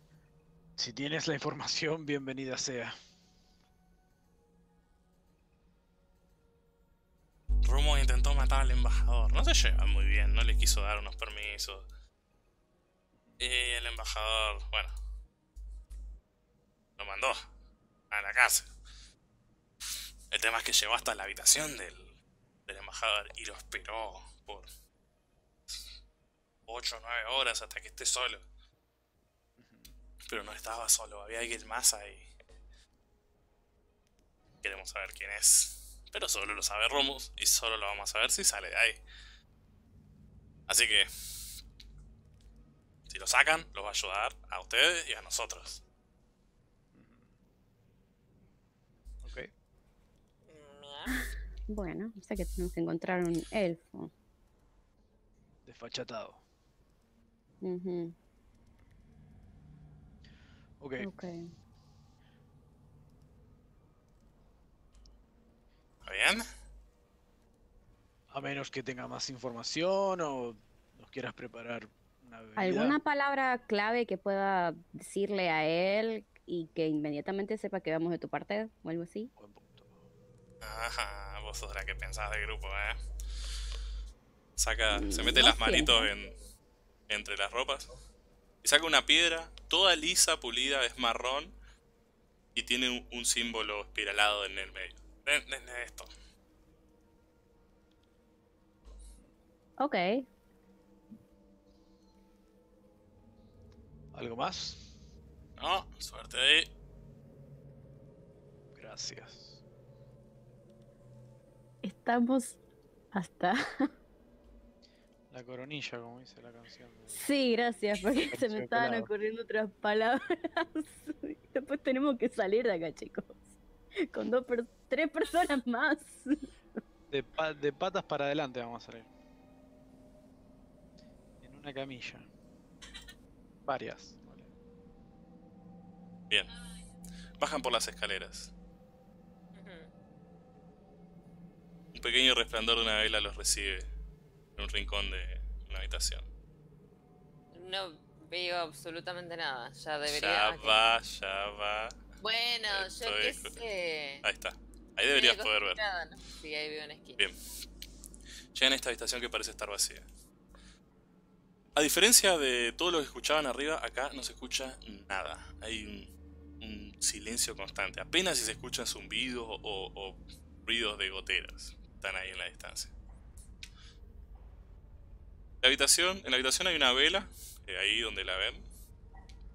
[SPEAKER 3] Si tienes la información, bienvenida sea.
[SPEAKER 1] Rumus intentó matar al embajador. No se llevan muy bien, no le quiso dar unos permisos. Y el embajador, bueno, lo mandó a la casa. El tema es que llegó hasta la habitación del, del embajador y lo esperó por 8 o 9 horas hasta que esté solo. Pero no estaba solo, había alguien más ahí. Queremos saber quién es. Pero solo lo sabe Romus y solo lo vamos a saber si sale de ahí. Así que, si lo sacan, los va a ayudar a ustedes y a nosotros.
[SPEAKER 2] Bueno, o sea que tenemos que encontrar un elfo.
[SPEAKER 3] Desfachatado.
[SPEAKER 2] Uh.
[SPEAKER 3] Ok.
[SPEAKER 1] okay. bien?
[SPEAKER 3] A menos que tenga más información o nos quieras preparar una bebida.
[SPEAKER 2] ¿Alguna palabra clave que pueda decirle a él y que inmediatamente sepa que vamos de tu parte o algo así?
[SPEAKER 3] Buen punto.
[SPEAKER 1] Ajá vos sos la que pensás de grupo, ¿eh? Saca, se
[SPEAKER 2] Mm,
[SPEAKER 1] mete
[SPEAKER 2] no
[SPEAKER 1] las manitos en, entre las ropas y saca una piedra, toda lisa, pulida, es marrón y tiene un, un símbolo espiralado en el medio. Ven, ven esto.
[SPEAKER 2] Ok.
[SPEAKER 3] ¿Algo más?
[SPEAKER 1] No, suerte ahí.
[SPEAKER 3] Gracias.
[SPEAKER 2] Estamos hasta... *laughs*
[SPEAKER 3] La coronilla, como dice la canción. de-
[SPEAKER 2] Sí, gracias, porque se me estaban
[SPEAKER 3] pelado.
[SPEAKER 2] ocurriendo otras palabras. *laughs* Después tenemos que salir de acá, chicos. Con dos per- tres personas más.
[SPEAKER 3] De, pa- de patas para adelante vamos a salir. En una camilla. Varias. vale.
[SPEAKER 1] Bien. Bajan por las escaleras. Un pequeño resplandor de una vela los recibe en un rincón de una habitación.
[SPEAKER 4] No veo absolutamente nada. Ya debería.
[SPEAKER 1] Ya
[SPEAKER 4] ah,
[SPEAKER 1] va, ya va.
[SPEAKER 4] Bueno, yo qué sé.
[SPEAKER 1] Ahí está. Ahí deberías poder ver.
[SPEAKER 4] ¿no? Sí, ahí veo una esquina.
[SPEAKER 1] Bien. Llegan a esta habitación que parece estar vacía. A diferencia de todo lo que escuchaban arriba, acá no se escucha nada. Hay un, un silencio constante. Apenas si se escuchan zumbidos o, o ruidos de goteras. Están ahí en la distancia. La habitación, en la habitación hay una vela, eh, ahí donde la ven,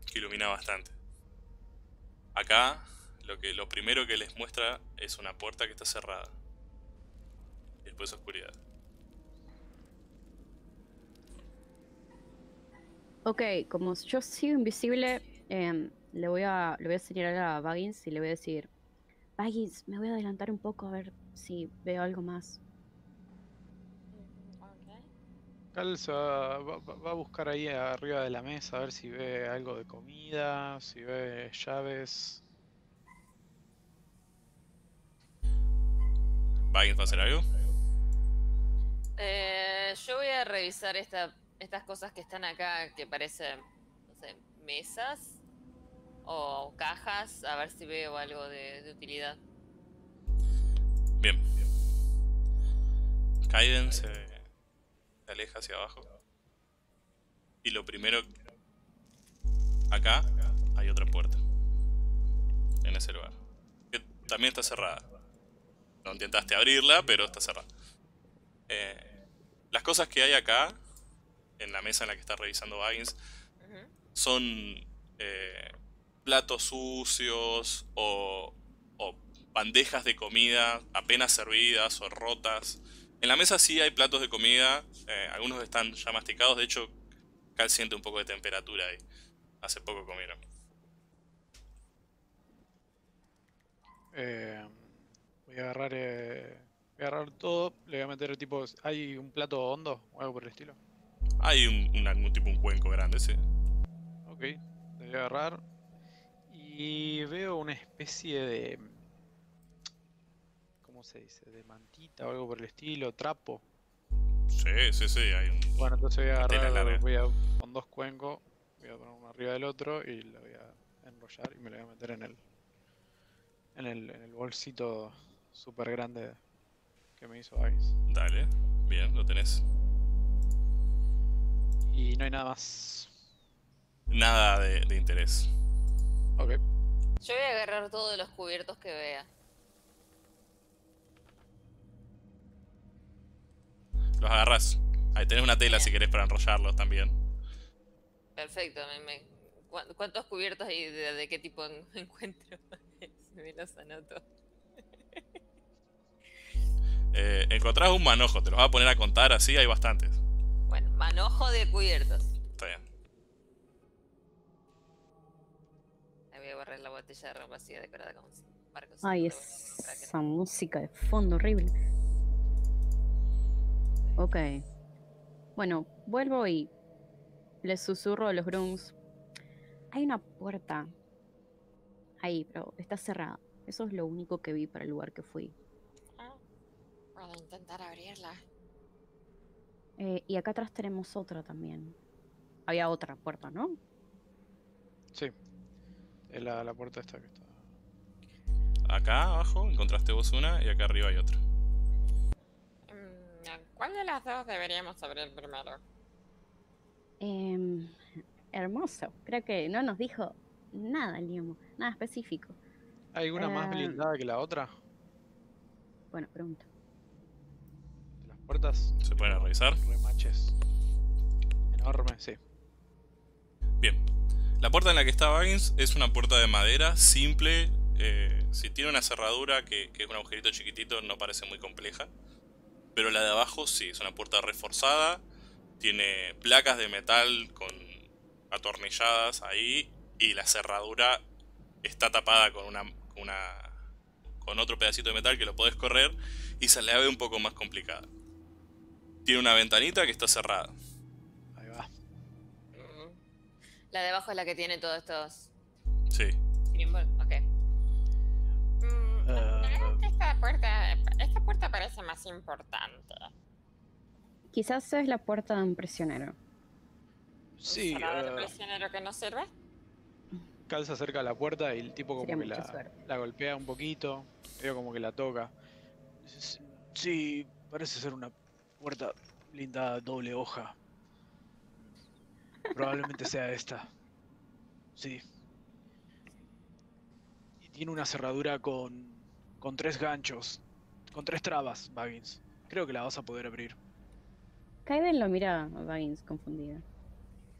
[SPEAKER 1] que ilumina bastante. Acá, lo, que, lo primero que les muestra es una puerta que está cerrada. Y después oscuridad.
[SPEAKER 2] Ok, como yo sigo invisible, em, le, voy a, le voy a señalar a Baggins y le voy a decir: Baggins, me voy a adelantar un poco a ver si veo algo más.
[SPEAKER 4] Ok.
[SPEAKER 3] Cal se va, va- a buscar ahí arriba de la mesa a ver si ve algo de comida, si ve llaves.
[SPEAKER 1] ¿Baggins va a hacer algo?
[SPEAKER 4] Eh, yo voy a revisar esta, estas cosas que están acá que parecen, no sé, mesas o cajas, a ver si veo algo de, de utilidad.
[SPEAKER 1] Bien. Kaiden se, se aleja hacia abajo. Y lo primero. Acá hay otra puerta. En ese lugar. Que también está cerrada. No intentaste abrirla, pero está cerrada. Eh, las cosas que hay acá, en la mesa en la que está revisando Baggins, son eh, platos sucios o bandejas de comida apenas servidas o rotas. En la mesa sí hay platos de comida, eh, algunos están ya masticados, de hecho Cal siente un poco de temperatura ahí. Hace poco comieron.
[SPEAKER 3] Eh, voy a agarrar, eh, voy a agarrar todo, le voy a meter tipo, ¿hay un plato hondo o algo por el estilo?
[SPEAKER 1] Hay un, un- algún tipo un cuenco grande, sí.
[SPEAKER 3] Ok, le voy a agarrar y veo una especie de, ¿cómo se dice? De mantita o algo por el estilo, trapo.
[SPEAKER 1] Sí, sí, sí, hay un...
[SPEAKER 3] Bueno, entonces voy a agarrar, voy a, con dos cuencos, voy a poner uno arriba del otro y lo voy a enrollar y me lo voy a meter en el, en el, en el bolsito súper grande que me hizo Ice.
[SPEAKER 1] Dale, bien, lo tenés.
[SPEAKER 3] Y no hay nada más.
[SPEAKER 1] Nada de, de interés.
[SPEAKER 3] Ok,
[SPEAKER 4] Yo voy a agarrar todos los cubiertos que vea.
[SPEAKER 1] Los agarrás. Ahí tenés una tela si querés para enrollarlos también.
[SPEAKER 4] Perfecto. Me, me- ¿cuán- ¿Cuántos cubiertos y de, de qué tipo en- *laughs* encuentro? *laughs* me los anoto. *laughs*
[SPEAKER 1] Eh, encontrás un manojo, te los vas a poner a contar así, hay bastantes.
[SPEAKER 4] Bueno, manojo de cubiertos.
[SPEAKER 1] Está bien.
[SPEAKER 4] Ahí voy a borrar la botella de ron vacía decorada con marcos.
[SPEAKER 2] Ay, esa música de fondo horrible. Ok. Bueno, vuelvo y le susurro a los grunts. Hay una puerta ahí, pero está cerrada. Eso es lo único que vi para el lugar que fui.
[SPEAKER 4] Ah,
[SPEAKER 6] Puedo intentar abrirla.
[SPEAKER 2] Eh, y acá atrás tenemos otra también. Había otra puerta, ¿no?
[SPEAKER 3] Sí. Es la, la puerta esta que está.
[SPEAKER 1] Acá abajo encontraste vos una y acá arriba hay otra.
[SPEAKER 6] ¿Cuál de las dos deberíamos abrir primero?
[SPEAKER 2] Em, hermoso. Creo que no nos dijo nada, Liamo. Nada específico.
[SPEAKER 3] ¿Hay alguna más
[SPEAKER 2] Eh,
[SPEAKER 3] blindada que la otra?
[SPEAKER 2] Bueno, pregunta.
[SPEAKER 3] De las puertas.
[SPEAKER 1] ¿Se pueden revisar?
[SPEAKER 3] Remaches. Enorme, sí.
[SPEAKER 1] Bien. La puerta en la que está Baggins es una puerta de madera simple. eh, si tiene una cerradura que, que es un agujerito chiquitito, no parece muy compleja. Pero la de abajo sí, es una puerta reforzada. Tiene placas de metal con atornilladas ahí. Y la cerradura está tapada con una, una con otro pedacito de metal que lo podés correr. Y se la ve un poco más complicada. Tiene una ventanita que está cerrada.
[SPEAKER 3] Ahí va.
[SPEAKER 4] La de abajo es la que tiene todos estos
[SPEAKER 1] Sí.
[SPEAKER 4] Ok.
[SPEAKER 6] Mm,
[SPEAKER 3] Eh.
[SPEAKER 6] esta puerta, parece más importante.
[SPEAKER 2] Quizás es la puerta de un prisionero.
[SPEAKER 3] Sí,
[SPEAKER 6] ¿Será del
[SPEAKER 3] eh,
[SPEAKER 6] prisionero que no sirve?
[SPEAKER 3] Cal se acerca a la puerta y el tipo como
[SPEAKER 2] Sería
[SPEAKER 3] que la, golpea un poquito. Veo como que la toca. Sí, parece ser una puerta blindada doble hoja. Probablemente sea esta. Sí. Y tiene una cerradura con, con tres ganchos. Con tres trabas, Baggins. Creo que la vas a poder abrir.
[SPEAKER 2] Kaiden lo mira a Baggins confundida.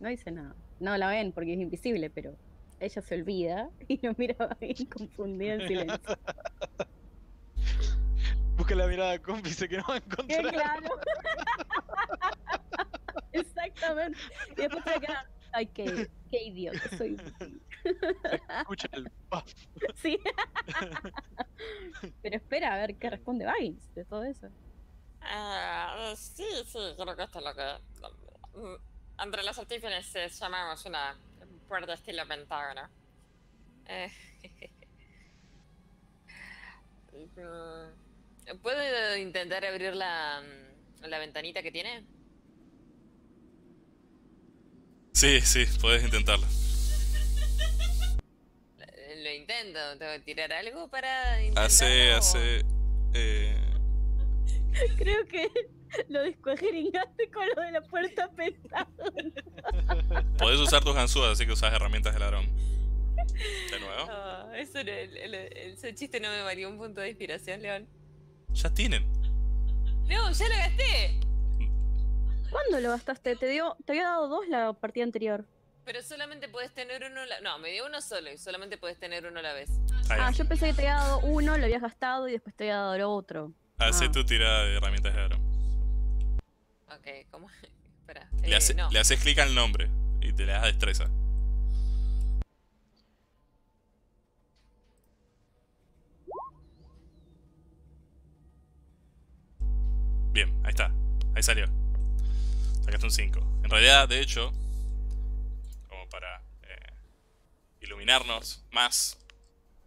[SPEAKER 2] No dice nada. No la ven porque es invisible, pero ella se olvida *laughs* y lo mira a Baggins confundida en silencio. *laughs*
[SPEAKER 3] Busca la mirada cómplice que no va a
[SPEAKER 2] ¡Qué
[SPEAKER 3] encontrar.
[SPEAKER 2] claro! *laughs* Exactamente. Y después se queda. Ay, qué, qué idiota, soy invisible".
[SPEAKER 3] Escucha el paf.
[SPEAKER 2] Sí. Pero espera a ver qué responde Baggins de todo eso.
[SPEAKER 6] Ah, sí, sí, creo que esto es lo que... mm, Entre los artífices llamamos una puerta estilo pentágono. Eh, *laughs*
[SPEAKER 4] Mm, ¿Puedo intentar abrir la, mm, la ventanita que tiene?
[SPEAKER 1] Sí, sí, puedes intentarlo.
[SPEAKER 4] Lo intento. ¿Tengo que tirar algo para intentarlo?
[SPEAKER 1] Hace, hace. Eh,
[SPEAKER 2] Creo que lo descuajeringaste con lo de la puerta pentada.
[SPEAKER 1] podés usar tus ganzúas, así que usas herramientas de ladrón. De nuevo.
[SPEAKER 4] Ah, eso no- el, el- el- ese chiste no me valió un punto de inspiración, León.
[SPEAKER 1] Ya tienen.
[SPEAKER 4] No, ya lo gasté.
[SPEAKER 2] ¿Cuándo lo gastaste? Te dio, te había dado dos la partida anterior.
[SPEAKER 4] Pero solamente puedes tener uno. a la- No, me dio uno solo y solamente puedes tener uno a la vez.
[SPEAKER 1] Ahí.
[SPEAKER 2] Ah, yo pensé que te había dado uno, lo habías gastado y después te había dado el otro.
[SPEAKER 1] Hace
[SPEAKER 2] ah.
[SPEAKER 1] tu tirada de herramientas de ladrón.
[SPEAKER 4] Ok, ¿cómo? *laughs* Espera.
[SPEAKER 1] Le,
[SPEAKER 4] eh,
[SPEAKER 1] hace-
[SPEAKER 4] no.
[SPEAKER 1] le haces clic al nombre y te le das destreza. Bien, ahí está. Ahí salió. Sacaste un 5. En realidad, de hecho, para eh, iluminarnos más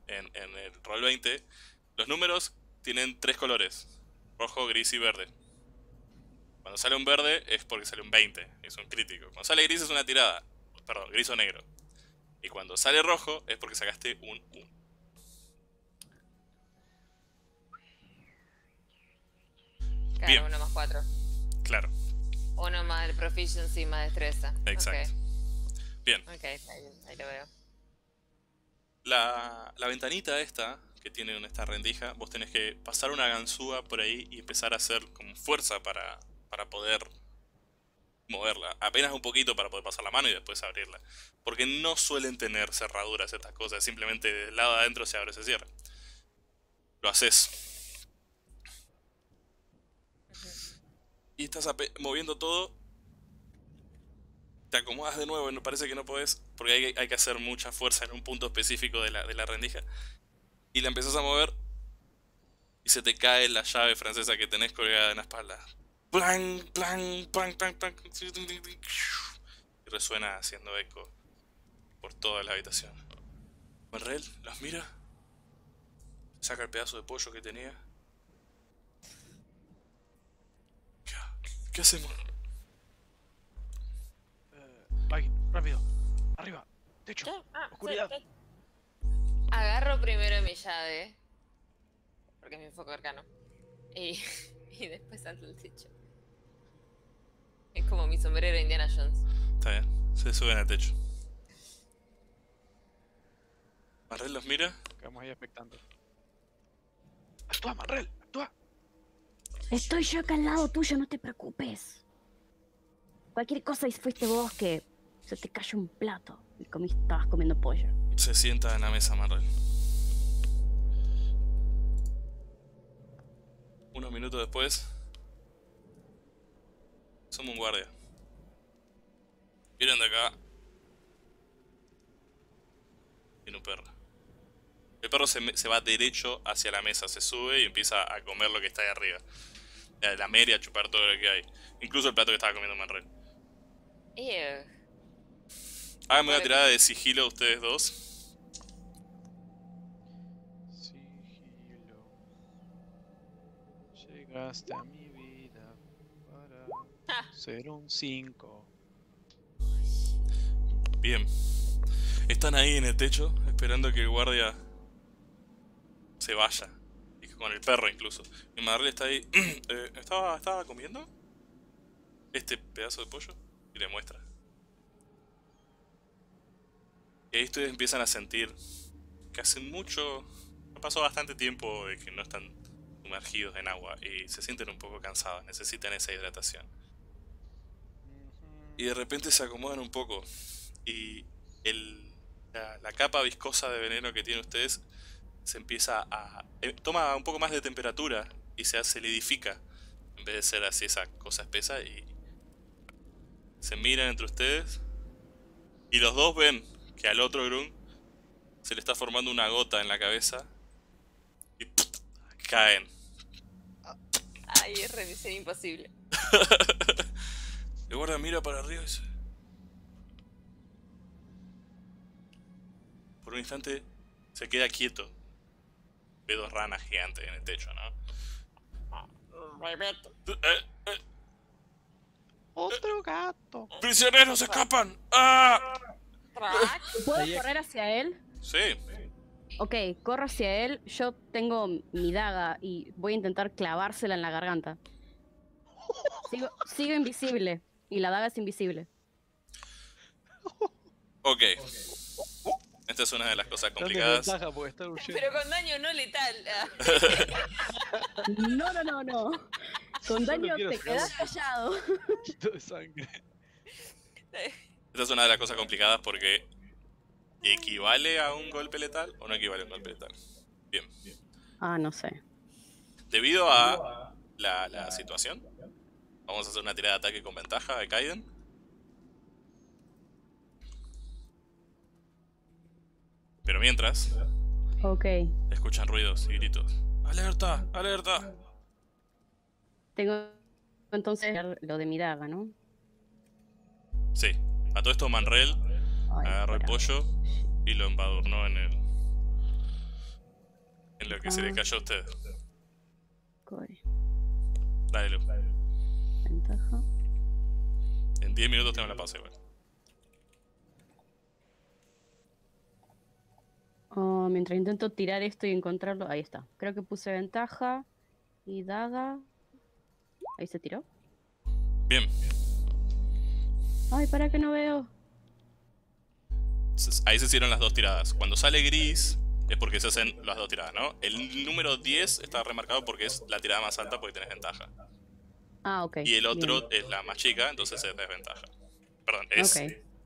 [SPEAKER 1] en, en el rol 20, los números tienen tres colores. Rojo, gris y verde. Cuando sale un verde es porque sale un 20, es un crítico. Cuando sale gris es una tirada. Perdón, gris o negro. Y cuando sale rojo es porque sacaste un 1.
[SPEAKER 4] Claro,
[SPEAKER 1] bien.
[SPEAKER 4] uno más cuatro.
[SPEAKER 1] Claro,
[SPEAKER 4] Uno más el proficiency más destreza.
[SPEAKER 1] exacto. Bien,
[SPEAKER 4] Ok, ahí, ahí lo veo.
[SPEAKER 1] la, la ventanita esta que tiene en esta rendija, vos tenés que pasar una ganzúa por ahí y empezar a hacer como fuerza para, para poder moverla. Apenas un poquito para poder pasar la mano y después abrirla. Porque no suelen tener cerraduras estas cosas, simplemente del lado de adentro se abre o se cierra. Lo haces. Y estás moviendo todo. Te acomodas de nuevo, no parece que no podés, porque hay, que hacer mucha fuerza en un punto específico de la, rendija. Y la empezás a mover y se te cae la llave francesa que tenés colgada en la espalda. Plan, plan, plan. Y resuena haciendo eco por toda la habitación. Monrel los mira, saca el pedazo de pollo que tenía ¿Qué hacemos?
[SPEAKER 3] Eh, Vai, rápido. Arriba. Techo.
[SPEAKER 6] Ah, sí,
[SPEAKER 3] Oscuridad.
[SPEAKER 6] sí.
[SPEAKER 4] Agarro primero mi llave. Porque es mi foco arcano. Y, *laughs* y después salto el techo. Es como mi sombrero de Indiana Jones.
[SPEAKER 1] Está bien, se suben al techo. Marrel los mira.
[SPEAKER 3] Quedamos ahí expectantes. Actúa, Marrel, actúa.
[SPEAKER 2] Estoy yo acá al lado tuyo, no te preocupes. Cualquier cosa y fuiste vos que se te cayó un plato y comiste, estabas comiendo pollo.
[SPEAKER 1] Se sienta en la mesa Marrel. Unos minutos después. Somos un guardia. Miren de acá. Tiene un perro. El perro se, se va derecho hacia la mesa, se sube y empieza a comer lo que está ahí arriba. A lamer y a chupar todo lo que hay. Incluso el plato que estaba comiendo Manrel.
[SPEAKER 4] Ew.
[SPEAKER 1] Háganme una
[SPEAKER 4] Vale.
[SPEAKER 1] tirada de sigilo ustedes dos.
[SPEAKER 3] Sigilo. Llegaste a mi vida para ser un 5.
[SPEAKER 1] Bien. Están ahí en el techo esperando que el guardia se vaya. Y con el perro incluso. Y Marley está ahí. *clears throat* Eh, ¿estaba, ¿Estaba comiendo? Este pedazo de pollo. Y le muestra. Y ahí ustedes empiezan a sentir que hace mucho... Pasado bastante tiempo de que no están sumergidos en agua. Y se sienten un poco cansados. Necesitan esa hidratación. Y de repente se acomodan un poco. Y el, la, capa viscosa de veneno que tienen ustedes se empieza a... eh, toma un poco más de temperatura y se solidifica. En vez de ser así esa cosa espesa y... Se miran entre ustedes. Y los dos ven que al otro Grun se le está formando una gota en la cabeza. Y ¡put! *laughs* caen.
[SPEAKER 4] Ay, es re misión imposible. *laughs*
[SPEAKER 1] El guardia mira para arriba y dice... Por un instante se queda quieto. Ve dos ranas gigantes en el techo, ¿no? ¡Eh, eh!
[SPEAKER 3] Otro gato.
[SPEAKER 1] ¡Prisioneros escapan! ¡Ah! *laughs*
[SPEAKER 2] ¿Puedo
[SPEAKER 3] Ahí-
[SPEAKER 2] correr hacia él?
[SPEAKER 1] Sí,
[SPEAKER 2] Ok, corro hacia él. Yo tengo mi daga y voy a intentar clavársela en la garganta. Sigo, sigo invisible. Y la daga es invisible.
[SPEAKER 1] ok. Esta es una de las cosas complicadas.
[SPEAKER 3] desventaja porque está huyendo.
[SPEAKER 4] Pero con daño no letal. Ah.
[SPEAKER 2] No, no, no, no. Con daño
[SPEAKER 3] quiero
[SPEAKER 2] te quedas callado.
[SPEAKER 3] Un poquito de sangre. *laughs*
[SPEAKER 1] Esta es una de las cosas complicadas porque ¿equivale a un golpe letal o no equivale a un golpe letal? Bien.
[SPEAKER 2] Ah, no sé.
[SPEAKER 1] Debido a la, la situación, vamos a hacer una tirada de ataque con ventaja de Kaiden. Pero mientras,
[SPEAKER 2] Ok.
[SPEAKER 1] escuchan ruidos y gritos. ¡Alerta! ¡Alerta!
[SPEAKER 2] Tengo entonces lo de mi daga, ¿no?
[SPEAKER 1] Sí. A todo esto Manrel
[SPEAKER 2] Ay,
[SPEAKER 1] agarró el pollo y lo embadurnó en el... En lo que se le
[SPEAKER 2] Ah.
[SPEAKER 1] cayó a usted. Dale, Lu.
[SPEAKER 2] Ventaja.
[SPEAKER 1] En 10 minutos tengo la pausa igual.
[SPEAKER 2] Oh, mientras intento tirar esto y encontrarlo. Ahí está. Creo que puse ventaja. Y daga. Ahí se tiró.
[SPEAKER 1] Bien.
[SPEAKER 2] Ay, para que no veo.
[SPEAKER 1] Ahí se hicieron las dos tiradas. Cuando sale gris es porque se hacen las dos tiradas, ¿no? El número 10 está remarcado porque es la tirada más alta porque tenés ventaja.
[SPEAKER 2] Ah, ok.
[SPEAKER 1] Y el otro
[SPEAKER 2] bien.
[SPEAKER 1] es la más chica, entonces es desventaja. Perdón, es,
[SPEAKER 2] Ok.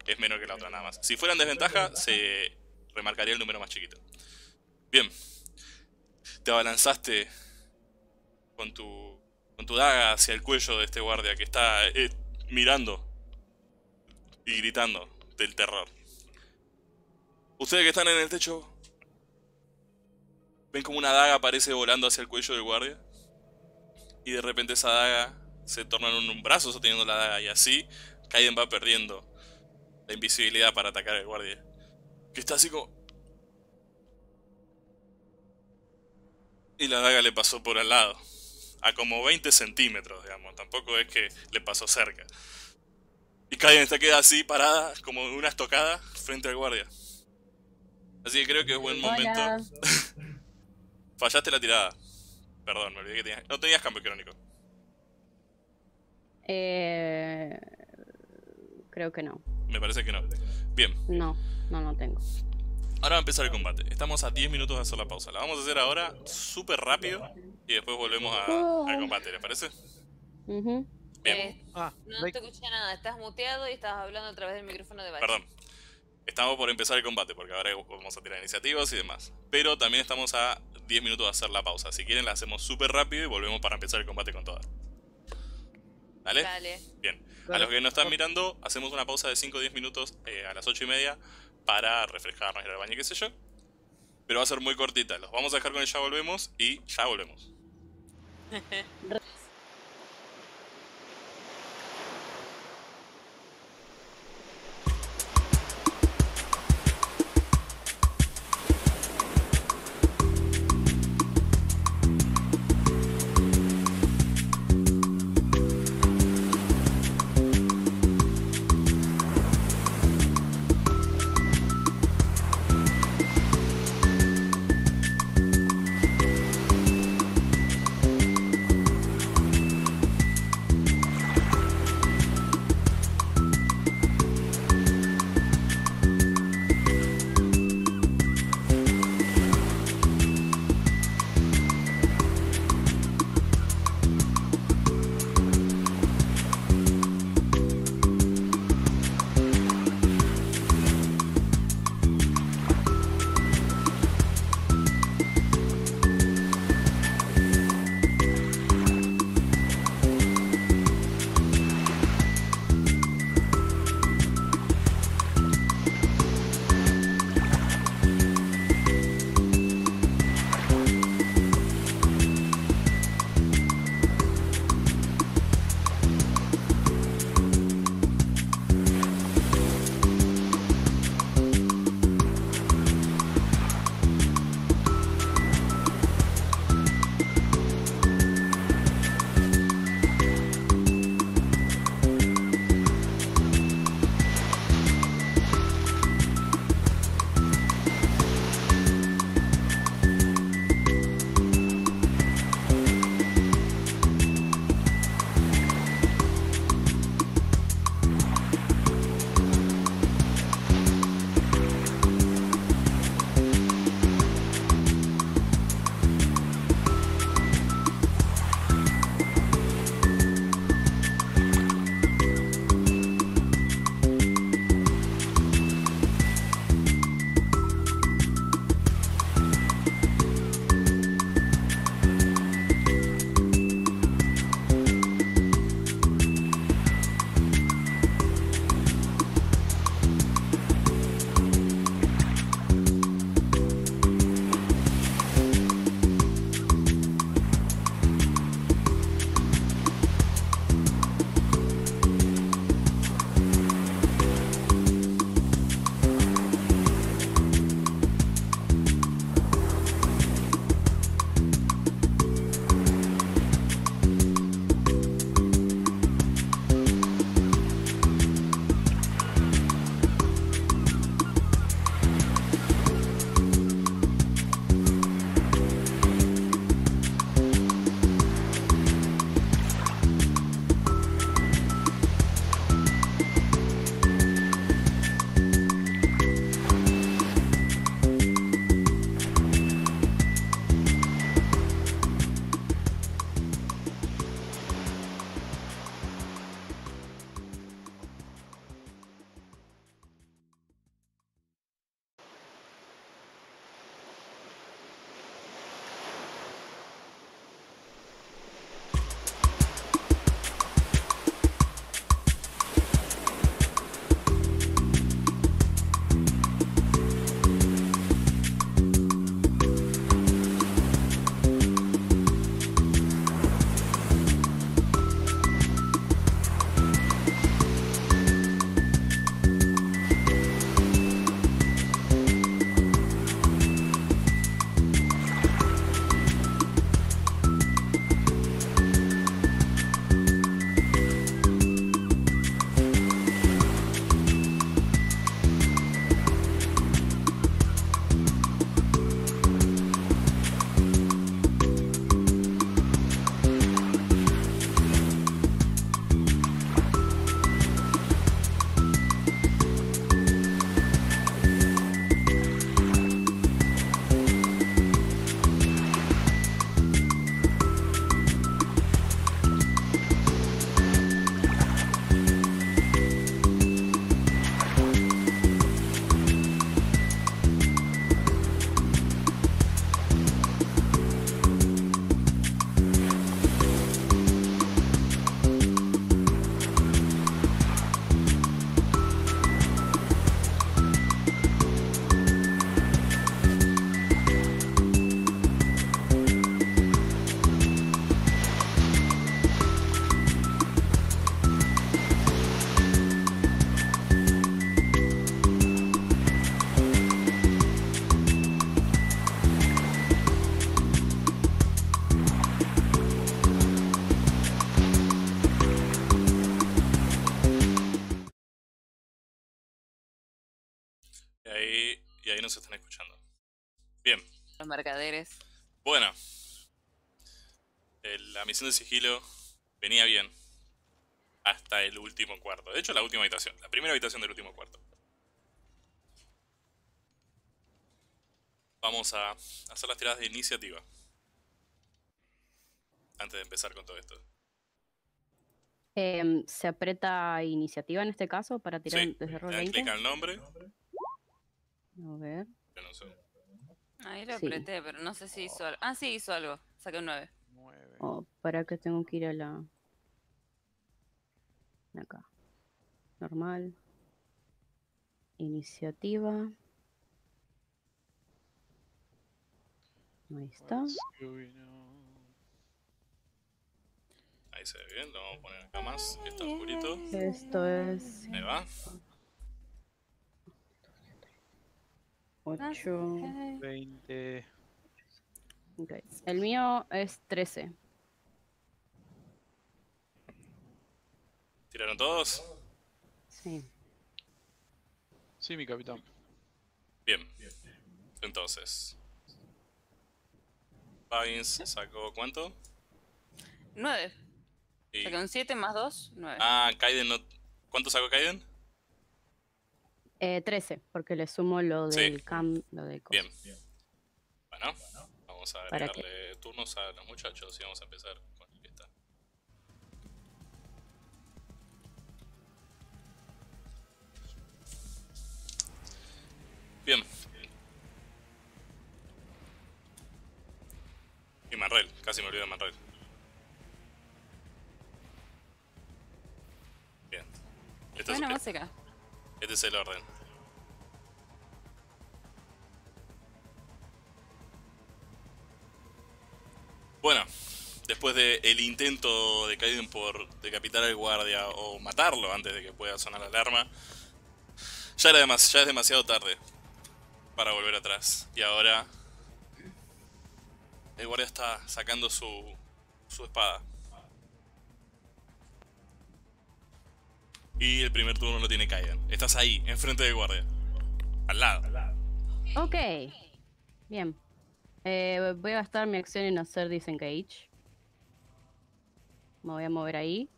[SPEAKER 1] es menor que la otra nada más. Si fueran desventaja, se remarcaría el número más chiquito. Bien. Te abalanzaste con tu, con tu daga hacia el cuello de este guardia que está eh, mirando y gritando del terror. Ustedes que están en el techo, ven como una daga aparece volando hacia el cuello del guardia. Y de repente esa daga se torna en un brazo sosteniendo la daga. Y así Kaiden va perdiendo la invisibilidad para atacar al guardia. Que está así como... Y la daga le pasó por al lado. a como 20 centímetros, digamos. Tampoco es que le pasó cerca. Y Kaiden está queda así, parada, como una estocada, frente al guardia. Así que creo que es buen momento. *laughs* Fallaste la tirada. Perdón, me olvidé que tenías... No tenías cambio crónico.
[SPEAKER 2] Eh, creo que no.
[SPEAKER 1] Me parece que no. Bien,
[SPEAKER 2] No, no, no tengo.
[SPEAKER 1] ahora va a empezar el combate. Estamos a 10 minutos de hacer la pausa. La vamos a hacer ahora súper rápido y después volvemos a- al combate, ¿le parece?
[SPEAKER 2] Ujú.
[SPEAKER 1] Bien.
[SPEAKER 4] Eh,
[SPEAKER 3] Ah,
[SPEAKER 4] no te escuché nada, estás muteado y estás hablando a través del micrófono de Bachi.
[SPEAKER 1] Perdón. Estamos por empezar el combate porque ahora vamos a tirar iniciativas y demás. Pero también estamos a 10 minutos de hacer la pausa. Si quieren la hacemos súper rápido y volvemos para empezar el combate con toda. ¿Vale?
[SPEAKER 4] Dale.
[SPEAKER 1] Bien. A
[SPEAKER 3] Dale.
[SPEAKER 1] los que no están mirando, hacemos una pausa de 5 o 10 minutos eh, a las 8 y media para refrescarnos, ir al baño y qué sé yo. Pero va a ser muy cortita. Los vamos a dejar con el ya volvemos y ya volvemos. *laughs*
[SPEAKER 4] mercaderes.
[SPEAKER 1] bueno. El- la misión de sigilo venía bien. Hasta el último cuarto. De hecho, la última habitación. La primera habitación del último cuarto. Vamos a hacer las tiradas de iniciativa. Antes de empezar con todo esto.
[SPEAKER 2] Em, ¿Se aprieta iniciativa en este caso para tirar
[SPEAKER 1] Sí,
[SPEAKER 2] desde rol
[SPEAKER 1] dan
[SPEAKER 2] 20?
[SPEAKER 1] clic al nombre.
[SPEAKER 2] A ver.
[SPEAKER 1] Yo no sé.
[SPEAKER 4] Ahí lo
[SPEAKER 2] Sí.
[SPEAKER 4] apreté, pero no sé si hizo algo. Ah, sí, hizo algo. Saqué un 9.
[SPEAKER 3] 9.
[SPEAKER 2] Oh, para que tengo que ir a la. Acá. Normal. Iniciativa. Ahí está.
[SPEAKER 1] Ahí se ve bien. Lo vamos a poner acá más. Que está oscurito.
[SPEAKER 2] Esto es
[SPEAKER 1] Ahí va.
[SPEAKER 2] 8.
[SPEAKER 3] 20.
[SPEAKER 2] ok. El mío es 13.
[SPEAKER 1] ¿Tiraron todos?
[SPEAKER 2] Sí.
[SPEAKER 3] Sí, mi capitán.
[SPEAKER 1] Bien. Entonces. Baggins sacó cuánto?
[SPEAKER 4] 9.
[SPEAKER 1] Y-
[SPEAKER 4] Saqué un 7 más 2, 9.
[SPEAKER 1] Ah, Kaiden no. ¿Cuánto sacó Kaiden?
[SPEAKER 2] Eh, 13, porque le sumo lo
[SPEAKER 1] Sí.
[SPEAKER 2] del cam. Lo de
[SPEAKER 1] Bien. Bueno, vamos a agregarle turnos a los muchachos y vamos a empezar con el que está. Bien. Y Manrel, casi me olvido de Manrel. Bien. Este es,
[SPEAKER 4] Buena música.
[SPEAKER 1] Este es el orden. Bueno, después del el intento de Kaiden por decapitar al guardia o matarlo antes de que pueda sonar la alarma, ya, era ya es demasiado tarde para volver atrás. Y ahora el guardia está sacando su, su espada. Y el primer turno lo tiene Kaiden. Estás ahí, enfrente del guardia. Al lado.
[SPEAKER 2] Ok. Bien. Eh, voy a gastar mi acción en hacer disengage. Me voy a mover ahí.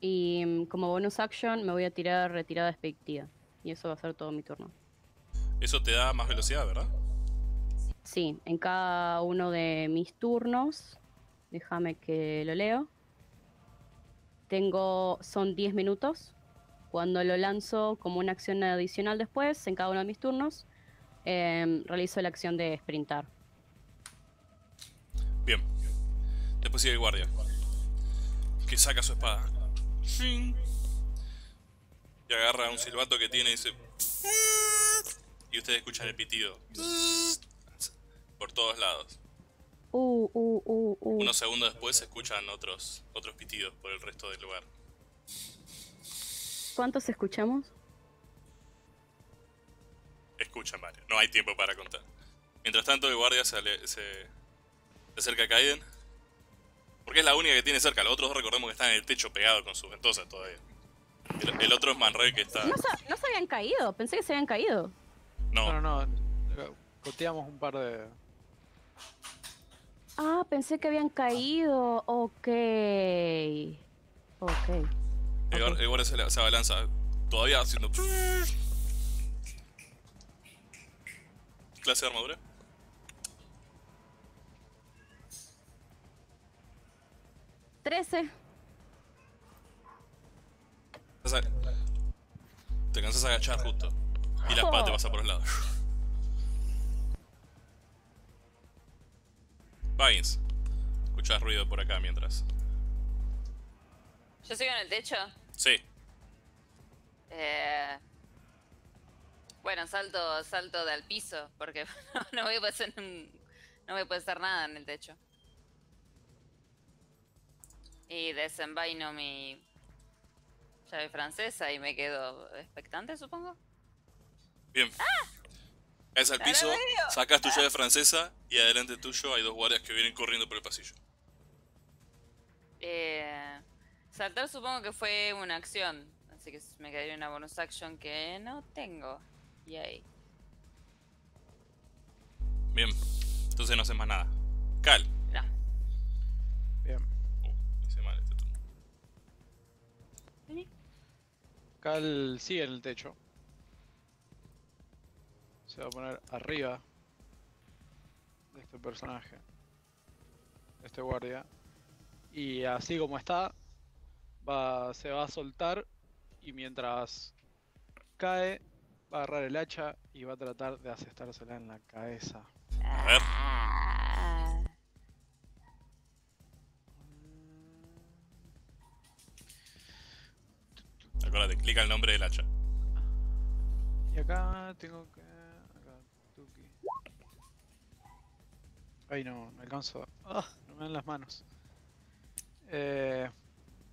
[SPEAKER 2] Y mm, como bonus action me voy a tirar retirada expectiva. Y eso va a ser todo mi turno.
[SPEAKER 1] Eso te da más velocidad, ¿verdad?
[SPEAKER 2] Sí, en cada uno de mis turnos. Déjame que lo leo. Tengo. Son 10 minutos. Cuando lo lanzo como una acción adicional después, en cada uno de mis turnos, em, realizo la acción de sprintar.
[SPEAKER 1] Bien. Después sigue el guardia. Que saca su espada. Y agarra un silbato que tiene y dice. Y ustedes escuchan el pitido. Por todos lados.
[SPEAKER 2] Uh, uh, uh, uh.
[SPEAKER 1] Unos segundos después se escuchan otros, otros pitidos por el resto del lugar.
[SPEAKER 2] ¿Cuántos escuchamos?
[SPEAKER 1] Escuchan varios. No hay tiempo para contar. Mientras tanto, el guardia se, ale- se, se acerca a Kaiden. Porque es la única que tiene cerca. Los otros dos recordemos que están en el techo pegado con sus ventosas todavía. El, el otro es Manrel que está.
[SPEAKER 2] No, se- no se habían caído, pensé que se habían caído.
[SPEAKER 1] No,
[SPEAKER 3] No, no, no. Coteamos un par de.
[SPEAKER 2] Ah, pensé que habían caído. Ok. Ok.
[SPEAKER 1] guar- el guardia se, se abalanza. Todavía haciendo. Clase de armadura.
[SPEAKER 2] Trece.
[SPEAKER 1] Te sa- Te cansas a agachar justo. Y la espada te pasa por los lados. Vines. Escuchas ruido por acá mientras.
[SPEAKER 4] Yo sigo en el techo.
[SPEAKER 1] Sí,
[SPEAKER 4] Eh, bueno, salto, salto del piso, porque *laughs* no voy a poder hacer no voy a poder hacer nada en el techo. Y desenvaino mi llave francesa y me quedo expectante, supongo.
[SPEAKER 1] bien. Caes al piso, sacas tu llave francesa y adelante tuyo hay dos guardias que vienen corriendo por el pasillo.
[SPEAKER 4] Eh, saltar supongo que fue una acción, así que me quedaría una bonus action que no tengo. Yay.
[SPEAKER 1] Bien. Entonces no haces más nada. Cal.
[SPEAKER 4] No.
[SPEAKER 3] Bien.
[SPEAKER 1] Uh, hice mal este turno.
[SPEAKER 3] Cal sigue en el techo. Se va a poner arriba de este personaje. De este guardia. Y así como está, va, se va a soltar. Y mientras cae, va a agarrar el hacha y va a tratar de asestársela en la cabeza.
[SPEAKER 1] A ver. Acuérdate, clica el nombre del hacha.
[SPEAKER 3] Y acá tengo que. Ay, no, no alcanzo. Ah, no me dan las manos. Eh,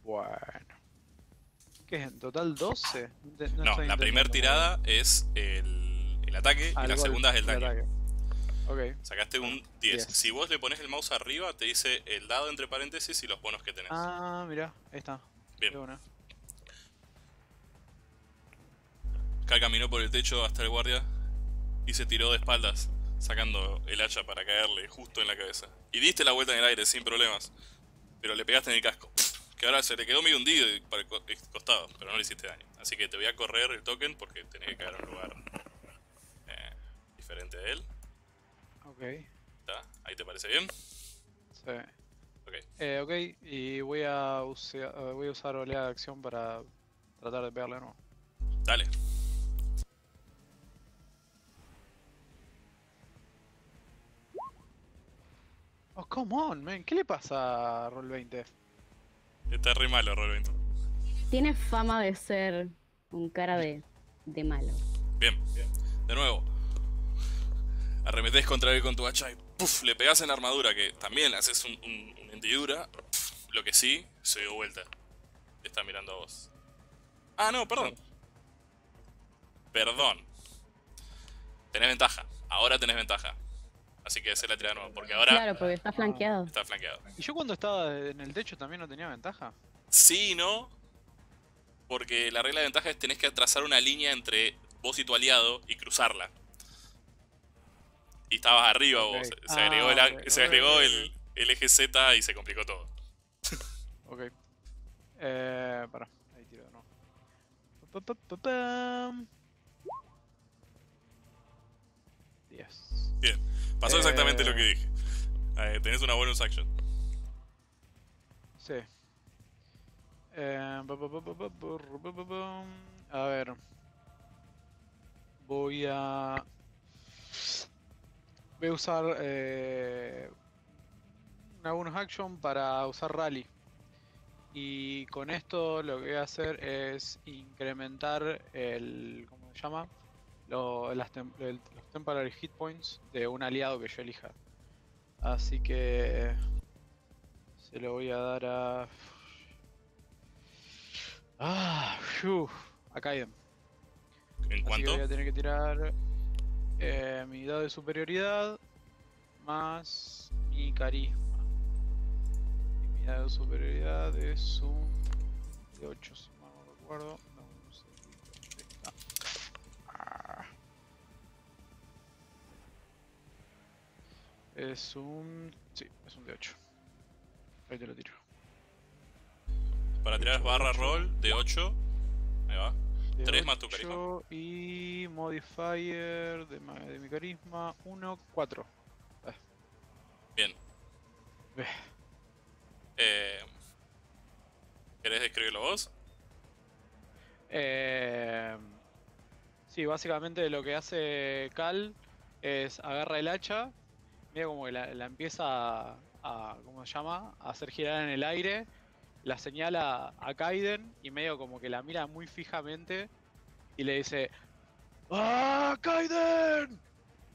[SPEAKER 3] bueno. ¿Qué es en total 12? No
[SPEAKER 1] la primera tirada es el, el ataque y la segunda es el daño.
[SPEAKER 3] ataque. Ok.
[SPEAKER 1] Sacaste un 10.
[SPEAKER 3] 10.
[SPEAKER 1] Si vos le pones el mouse arriba, te dice el dado entre paréntesis y los bonos que tenés.
[SPEAKER 3] Ah, mira, ahí está.
[SPEAKER 1] Bien. Cal caminó por el techo hasta el guardia y se tiró de espaldas, sacando el hacha para caerle justo en la cabeza. Y diste la vuelta en el aire sin problemas, pero le pegaste en el casco, que ahora se le quedó medio hundido para el co- el costado, pero no le hiciste daño. Así que te voy a correr el token porque tenés que caer en un lugar eh, diferente de él.
[SPEAKER 3] Ok.
[SPEAKER 1] ¿Está? ¿Ahí te parece bien?
[SPEAKER 3] Sí.
[SPEAKER 1] Ok.
[SPEAKER 3] Eh, ok, y voy a, eh, voy a usar oleada de acción para tratar de pegarle de nuevo.
[SPEAKER 1] Dale.
[SPEAKER 3] Oh, come on, man. ¿Qué le pasa a Roll 20?
[SPEAKER 1] Está re malo, Roll20.
[SPEAKER 2] Tiene fama de ser un cara de, de malo.
[SPEAKER 1] Bien, de nuevo. Arremetés contra él con tu hacha y ¡puf! le pegás en la armadura, que también le haces un, un- una hendidura. Lo que sí, se dio vuelta. Está mirando a vos. Ah, no, perdón. Perdón. Tenés ventaja. Ahora tenés ventaja. Así que se la tirada de nuevo, porque ahora
[SPEAKER 2] Claro, porque está flanqueado.
[SPEAKER 1] está flanqueado.
[SPEAKER 3] ¿Y yo cuando estaba en el techo también no tenía ventaja?
[SPEAKER 1] Sí no. Porque la regla de ventaja es tenés que trazar una línea entre vos y tu aliado y cruzarla. Y estabas arriba
[SPEAKER 3] Ok.
[SPEAKER 1] vos. Se agregó, el,
[SPEAKER 3] Ah,
[SPEAKER 1] se agregó el eje Z y se complicó todo. *laughs*
[SPEAKER 3] Ok. Eh, para, ahí tiro de nuevo.
[SPEAKER 1] Pasó exactamente lo que
[SPEAKER 3] eh.
[SPEAKER 1] dije. Eh, tenés una bonus action.
[SPEAKER 3] Sí. Eh, a ver. Voy a. Voy a usar. Eh, una bonus action para usar rally. Y con esto lo que voy a hacer es incrementar el. ¿Cómo se llama? Lo- las tem- el- los temporary hit points de un aliado que yo elija. Así que. Se lo voy a dar a. Ah, a Kaiden.
[SPEAKER 1] ¿En cuánto?
[SPEAKER 3] voy a tener que tirar eh, mi dado de superioridad más mi carisma. Y mi dado de superioridad es un de 8, si mal no recuerdo. Es un. Sí, es un de 8. Ahí te lo tiro.
[SPEAKER 1] Para tirar barra roll de 8. Ahí va.
[SPEAKER 3] De
[SPEAKER 1] Tres más tu carisma.
[SPEAKER 3] 8 Y modifier de, de mi carisma 1, 4.
[SPEAKER 1] Bien. Eh, ¿Querés describirlo vos?
[SPEAKER 3] Eh, sí, básicamente lo que hace Cal es agarra el hacha, mira como que la, la empieza a, a- ¿cómo se llama? A hacer girar en el aire, la señala a Kaiden y medio como que la mira muy fijamente y le dice ¡Ah, Kaiden!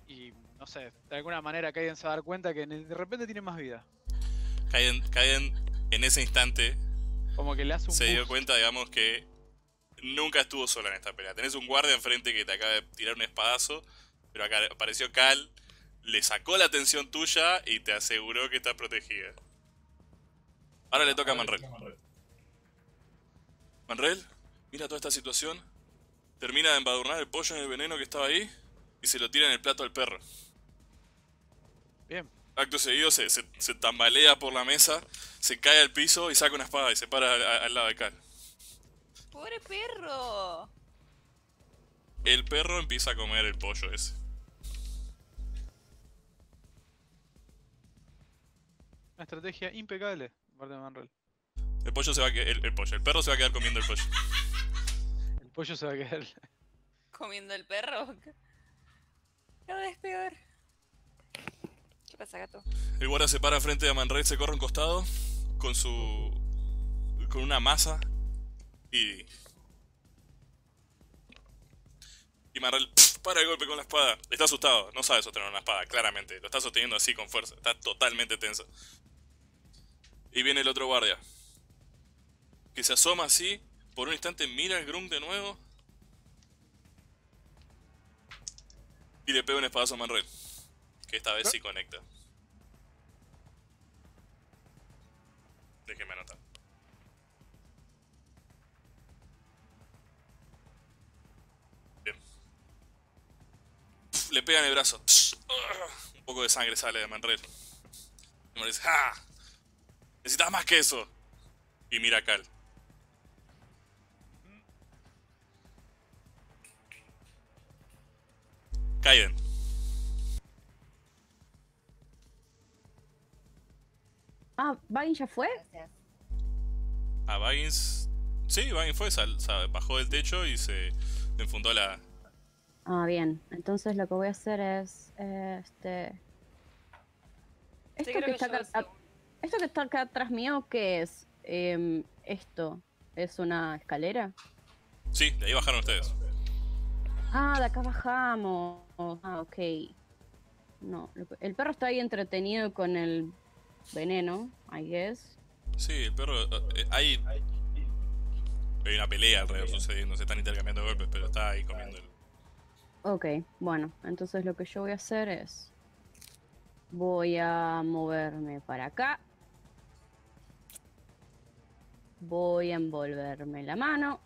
[SPEAKER 3] Y no sé, de alguna manera Kaiden se va a dar cuenta que de repente tiene más vida.
[SPEAKER 1] Kaiden, Kaiden en ese instante
[SPEAKER 3] Como que le hace un
[SPEAKER 1] se dio cuenta, digamos, que nunca estuvo sola en esta pelea. Tenés un guardia enfrente que te acaba de tirar un espadazo, pero acá apareció Cal, le sacó la atención tuya y te aseguró que está protegida. Ahora le toca a Manrel. Manrel, mira toda esta situación termina de embadurnar el pollo en el veneno que estaba ahí y se lo tira en el plato al perro.
[SPEAKER 3] Bien.
[SPEAKER 1] Acto seguido se, se- se tambalea por la mesa, se cae al piso y saca una espada y se para al, al lado de Cal.
[SPEAKER 5] ¡Pobre perro!
[SPEAKER 1] El perro empieza a comer el pollo ese.
[SPEAKER 3] Una estrategia impecable. Parte de Manrel.
[SPEAKER 1] El pollo se va a que- el, el pollo, el perro se va a quedar comiendo el pollo.
[SPEAKER 3] El pollo se va a quedar.
[SPEAKER 5] ¿Comiendo el perro? Cada vez peor. ¿Qué pasa, gato?
[SPEAKER 1] El guardia se para frente a Manred, se corre a un costado con su. con una masa y. Y Manred pf, para el golpe con la espada. Está asustado, no sabe sostener una espada, claramente. Lo está sosteniendo así con fuerza, está totalmente tenso. Y viene el otro guardia. Que se asoma así, por un instante mira al Grum de nuevo. Y le pega un espadazo a Manred. Que esta vez sí conecta. Déjeme anotar. Bien. Pf, Le pega en el brazo. Psh, Un poco de sangre sale de Manred. Y Manred dice, ¡Ah! Necesitas más que eso. Y mira a Cal. Kaiden.
[SPEAKER 2] Ah, ¿Vagin ya fue?
[SPEAKER 4] Gracias.
[SPEAKER 1] A Baggins. Sí, Baggins fue, sal- sal- bajó del techo y se enfundó la.
[SPEAKER 2] Ah, bien. Entonces lo que voy a hacer es. eh, este. Esto
[SPEAKER 5] creo
[SPEAKER 2] que,
[SPEAKER 5] que
[SPEAKER 2] está acá, esto que está acá atrás mío, ¿qué es? Em, esto. ¿Es una escalera?
[SPEAKER 1] Sí, de ahí bajaron ustedes.
[SPEAKER 2] Ah, de acá bajamos. Ah, ok. No, el perro está ahí entretenido con el veneno, I guess.
[SPEAKER 1] Sí, el perro. eh, hay. Hay una pelea alrededor sucediendo, se están intercambiando golpes, pero está ahí comiendo el.
[SPEAKER 2] Ok, bueno, entonces lo que yo voy a hacer es. Voy a moverme para acá. Voy a envolverme la mano.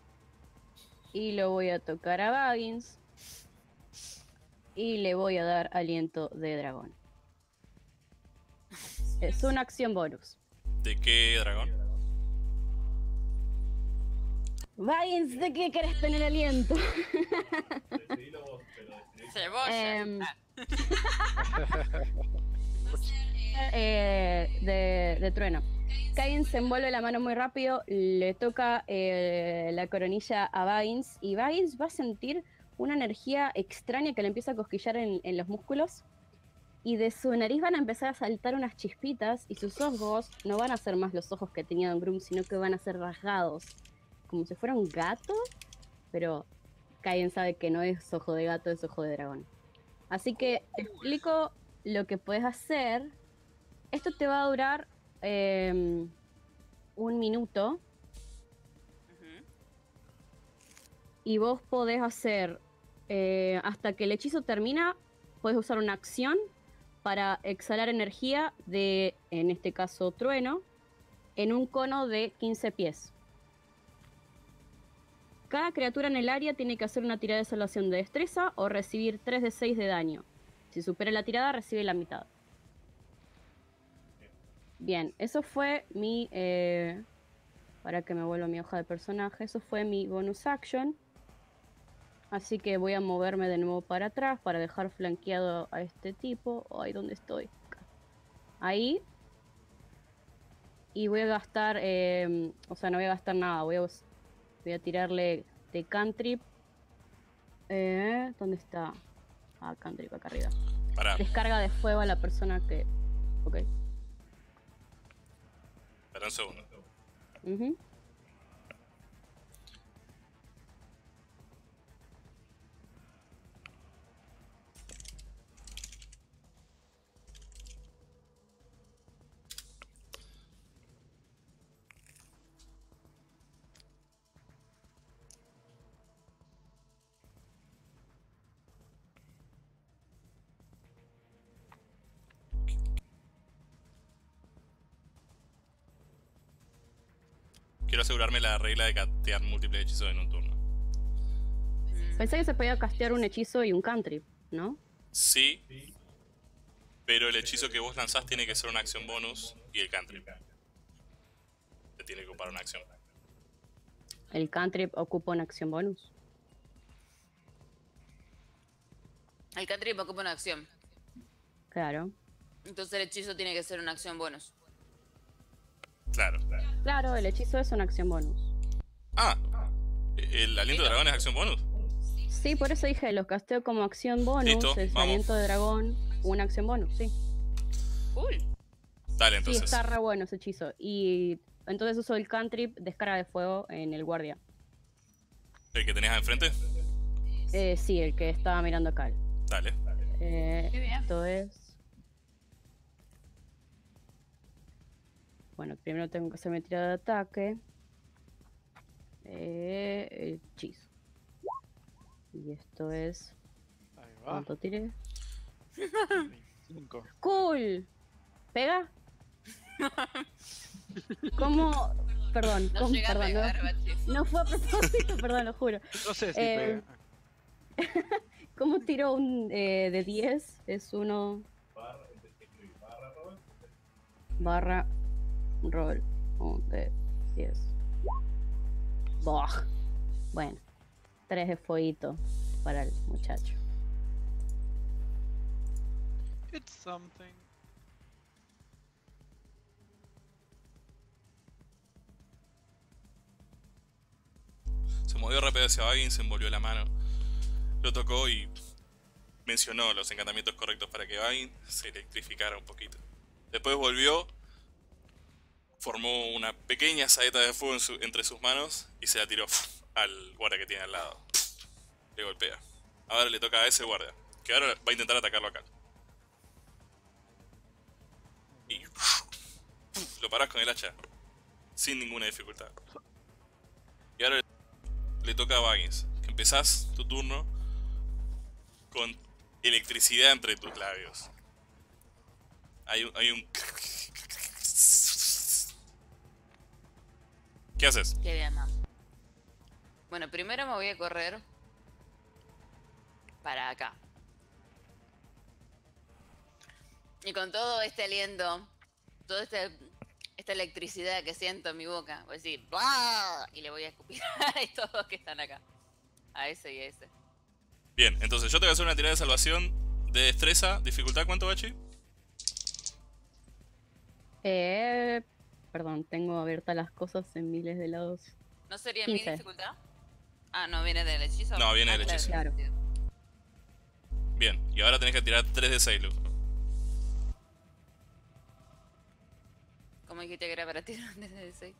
[SPEAKER 2] Y lo voy a tocar a Baggins. Y le voy a dar aliento de dragón. Es una acción bonus.
[SPEAKER 1] ¿De qué dragón?
[SPEAKER 2] Baggins, ¿de qué querés tener aliento?
[SPEAKER 6] Cebolla.
[SPEAKER 2] Em, *laughs*
[SPEAKER 6] Ah, *laughs*
[SPEAKER 2] eh, de, de trueno. Kain se envuelve la mano muy rápido, le toca eh, la coronilla a Baggins y Baggins va a sentir una energía extraña que le empieza a cosquillar en, los músculos y de su nariz van a empezar a saltar unas chispitas y sus ojos no van a ser más los ojos que tenía Don Grum, sino que van a ser rasgados, como si fuera un gato, pero Kain sabe que no es ojo de gato, es ojo de dragón. Así que te explico lo que puedes hacer. Esto te va a durar em, un minuto y vos podés hacer, eh, hasta que el hechizo termina, puedes usar una acción para exhalar energía de, en este caso, trueno, en un cono de 15 pies. Cada criatura en el área tiene que hacer una tirada de salvación de destreza o recibir 3 de 6 de daño. Si supera la tirada, recibe la mitad. Bien, eso fue mi... eh, para que me vuelva mi hoja de personaje. Eso fue mi bonus action. Así que voy a moverme de nuevo para atrás para dejar flanqueado a este tipo. Ay, ¿dónde estoy? Ahí. Y voy a gastar... eh, o sea, no voy a gastar nada. Voy a, voy a tirarle de cantrip. Eh, ¿Dónde está? Ah, cantrip, acá arriba.
[SPEAKER 1] Para,
[SPEAKER 2] Descarga de fuego a la persona que... Ok.
[SPEAKER 1] Espera un segundo. Asegurarme la regla de catear múltiples hechizos en un turno.
[SPEAKER 5] Mm.
[SPEAKER 2] Pensé que se podía castear un hechizo y un cantrip, ¿no?
[SPEAKER 1] Sí. Pero el hechizo que vos lanzás tiene que ser una acción bonus y el cantrip. Te tiene que ocupar una acción.
[SPEAKER 2] El cantrip ocupa una acción bonus.
[SPEAKER 5] El cantrip ocupa una acción.
[SPEAKER 2] Claro.
[SPEAKER 5] Entonces el hechizo tiene que ser una acción bonus.
[SPEAKER 1] Claro.
[SPEAKER 2] Claro, el hechizo es una acción bonus.
[SPEAKER 1] Ah, ¿el aliento de dragón es acción bonus?
[SPEAKER 2] Sí, por eso dije, los casteo como acción bonus.
[SPEAKER 1] Listo,
[SPEAKER 2] el
[SPEAKER 1] vamos.
[SPEAKER 2] aliento de dragón, una acción bonus, sí.
[SPEAKER 5] Cool.
[SPEAKER 1] Dale,
[SPEAKER 2] Sí,
[SPEAKER 1] entonces.
[SPEAKER 2] está re bueno ese hechizo. Y entonces uso el cantrip descarga de fuego en el guardia.
[SPEAKER 1] ¿El que tenías enfrente?
[SPEAKER 2] Eh, sí, el que estaba mirando acá.
[SPEAKER 1] Dale.
[SPEAKER 2] Eh,
[SPEAKER 5] Qué bien.
[SPEAKER 2] esto es. Bueno, primero tengo que hacer mi tirada de ataque. Eh, hechizo. Y esto es.
[SPEAKER 3] Ahí
[SPEAKER 1] Ah.
[SPEAKER 3] va.
[SPEAKER 2] ¿Cuánto tiré?
[SPEAKER 3] 25.
[SPEAKER 2] ¡Cool! ¿Pega? ¿Cómo? Perdón,
[SPEAKER 5] No
[SPEAKER 2] ¿cómo? Perdón, no-
[SPEAKER 5] pegar, Bachi.
[SPEAKER 2] no, fue a propósito, *laughs* perdón, lo juro.
[SPEAKER 3] No sé si
[SPEAKER 2] Eh,
[SPEAKER 3] pega. *laughs*
[SPEAKER 2] ¿Cómo tiro un eh, de 10? Es uno. Barra roll. Un de 10. Boh. Bueno. 3 de fueguito para el muchacho.
[SPEAKER 3] It's something.
[SPEAKER 1] Se movió rápido hacia Baggins, se envolvió la mano. Lo tocó y mencionó los encantamientos correctos para que Baggins se electrificara un poquito. Después volvió, formó una pequeña saeta de fuego entre sus manos y se la tiró al guardia que tiene al lado. Le golpea. Ahora le toca a ese guardia, que ahora va a intentar atacarlo acá. Y lo paras con el hacha, sin ninguna dificultad. Y ahora le toca a Baggins, que empezás tu turno con electricidad entre tus labios. Hay un... Hay un... ¿Qué haces?
[SPEAKER 5] Qué bien, mam. Bueno, primero me voy a correr para acá. Y con todo este aliento, toda este, esta electricidad que siento en mi boca, voy a decir "¡Blah!" y le voy a escupir *laughs* a estos dos que están acá. A ese y a ese.
[SPEAKER 1] Bien, entonces yo te voy a hacer una tirada de salvación de destreza. ¿Dificultad cuánto, Bachi?
[SPEAKER 2] Eh, perdón, tengo abiertas las cosas en miles de lados.
[SPEAKER 5] ¿No sería mi
[SPEAKER 2] 15.
[SPEAKER 5] dificultad? Ah, no, viene del hechizo.
[SPEAKER 1] No, viene
[SPEAKER 5] Ah,
[SPEAKER 1] del hechizo.
[SPEAKER 2] Claro.
[SPEAKER 1] Bien, y ahora tenés que tirar 3 de 6, Lu.
[SPEAKER 5] ¿Cómo dijiste que era para *laughs* tirar desde el 6?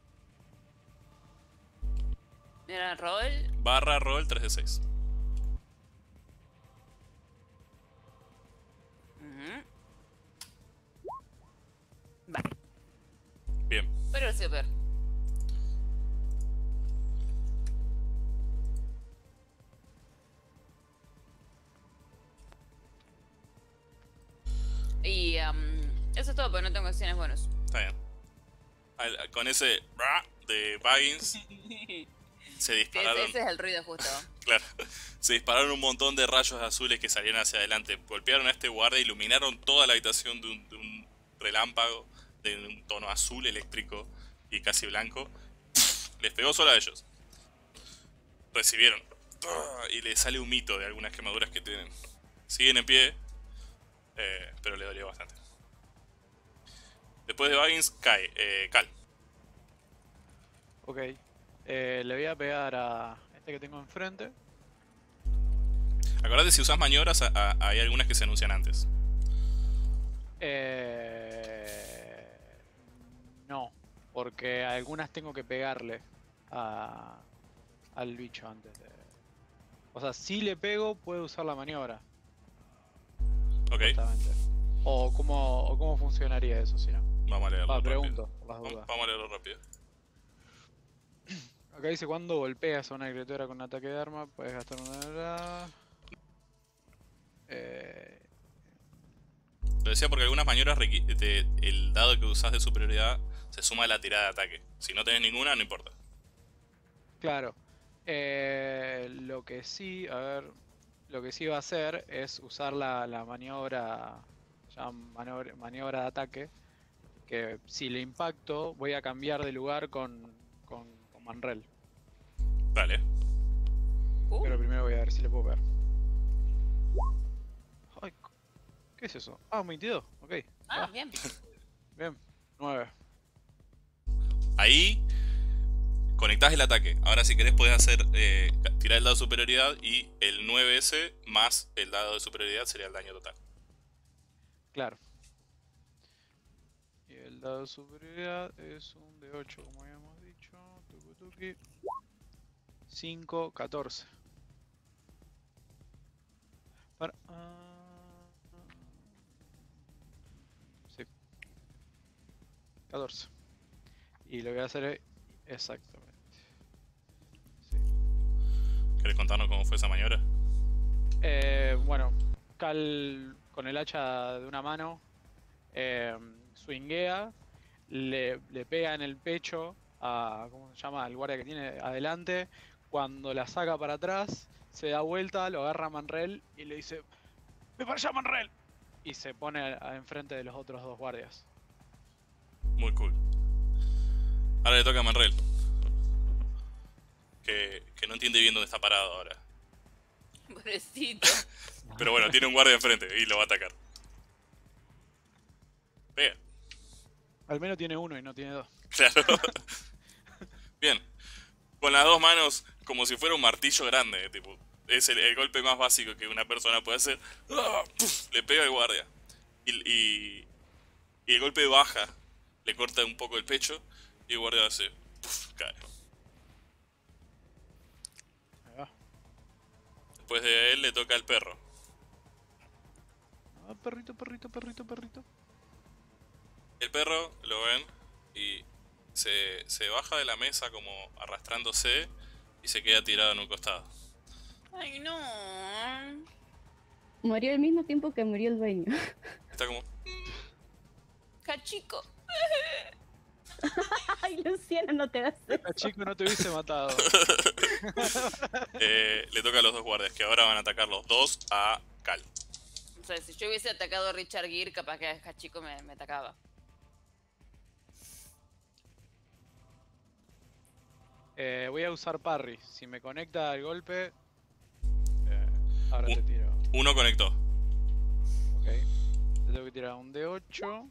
[SPEAKER 5] Mira, roll.
[SPEAKER 1] Barra roll 3 de 6.
[SPEAKER 5] Ujú. Va,
[SPEAKER 1] Bien,
[SPEAKER 5] pero el super. Y am, eso es todo, porque no tengo acciones buenas.
[SPEAKER 1] está bien. Al- con ese de Baggins *laughs* se
[SPEAKER 5] Sí,
[SPEAKER 1] dispararon.
[SPEAKER 5] ese, ese es el ruido justo. *laughs*
[SPEAKER 1] Claro. Se dispararon un montón de rayos azules que salían hacia adelante. Golpearon a este guardia, iluminaron toda la habitación de un, de un relámpago de un tono azul eléctrico y casi blanco. Les pegó solo a ellos. Recibieron. Y le sale un mito de algunas quemaduras que tienen. Siguen en pie, eh, pero le dolió bastante. Después de Baggins, cae. Eh, Cal.
[SPEAKER 3] Ok. Eh, le voy a pegar a este que tengo enfrente.
[SPEAKER 1] Acordate, si usas maniobras, a- a- hay algunas que se anuncian antes.
[SPEAKER 3] Eh, no, porque algunas tengo que pegarle a, al bicho antes de... O sea, si le pego, puedo usar la maniobra.
[SPEAKER 1] Ok,
[SPEAKER 3] Exactamente. O cómo, o cómo funcionaría eso, si no.
[SPEAKER 1] vamos a leerlo.
[SPEAKER 3] Va,
[SPEAKER 1] rápido.
[SPEAKER 3] pregunto, por las dudas.
[SPEAKER 1] vamos a leerlo rápido. *clears throat*
[SPEAKER 3] Acá dice cuando golpeas a una criatura con ataque de arma, puedes gastar una. Eh,
[SPEAKER 1] Lo decía porque algunas maniobras el dado que usás de superioridad se suma a la tirada de ataque. Si no tenés ninguna, no importa.
[SPEAKER 3] claro. Eh, lo que sí, a ver, lo que sí va a hacer es usar la, la maniobra, ya maniobra, maniobra de ataque, que si le impacto voy a cambiar de lugar con, con, con Manrel.
[SPEAKER 1] Dale.
[SPEAKER 5] Uh,
[SPEAKER 3] Pero primero voy a ver si le puedo ver. Ay, ¿qué es eso? Ah, un 22, ok.
[SPEAKER 5] ah,
[SPEAKER 3] Ah,
[SPEAKER 5] bien.
[SPEAKER 3] bien, 9.
[SPEAKER 1] Ahí conectás el ataque. Ahora si querés podés hacer eh, tirar el dado de superioridad y el 9S más el dado de superioridad sería el daño total.
[SPEAKER 3] Claro. Y el dado de superioridad es un de 8, como habíamos dicho. Tuki tuki. 5, 14. Para. ah, sí. 14. Y lo que voy a hacer es. Exactamente. Sí.
[SPEAKER 1] ¿Querés contarnos cómo fue esa maniobra?
[SPEAKER 3] Eh, bueno, Cal con el hacha de una mano eh, swinguea, le, le pega en el pecho a, ¿cómo se llama? Al guardia que tiene adelante. Cuando la saca para atrás, se da vuelta, lo agarra a Manrel y le dice: ¡Ve para allá, Manrel! Y se pone enfrente de los otros dos guardias.
[SPEAKER 1] Muy cool. Ahora le toca a Manrel. Que, que no entiende bien dónde está parado ahora.
[SPEAKER 5] Pobrecito. *laughs*
[SPEAKER 1] Pero bueno, tiene un guardia enfrente y lo va a atacar. Pega.
[SPEAKER 3] Al menos tiene uno y no tiene dos. *laughs*
[SPEAKER 1] Claro. Bien. Con las dos manos, como si fuera un martillo grande, tipo. Es el, el golpe más básico que una persona puede hacer. ¡Ah! ¡Puf! Le pega al guardia. Y, y, y el golpe baja. Le corta un poco el pecho. Y guardia hace. ¡puf! Cae.
[SPEAKER 3] Ahí va.
[SPEAKER 1] Después de él le toca al perro.
[SPEAKER 3] Ah, perrito, perrito, perrito, perrito.
[SPEAKER 1] El perro, lo ven, y se, se baja de la mesa como arrastrándose y se queda tirado en un costado.
[SPEAKER 5] Ay, no.
[SPEAKER 2] Murió al mismo tiempo que murió el dueño.
[SPEAKER 1] Está como.
[SPEAKER 5] Cachico. *laughs* *laughs*
[SPEAKER 2] Ay, Luciana, no te
[SPEAKER 3] El chico no te hubiese matado. *laughs*
[SPEAKER 1] eh, le toca a los dos guardias, que ahora van a atacar los dos a Cal.
[SPEAKER 5] O sea, si yo hubiese atacado a Richard Gere, capaz que Cachico me, me atacaba.
[SPEAKER 3] Eh, voy a usar parry. Si me conecta al golpe. eh, ahora te tiro.
[SPEAKER 1] Uno conectó.
[SPEAKER 3] Ok. Te tengo que tirar un D8.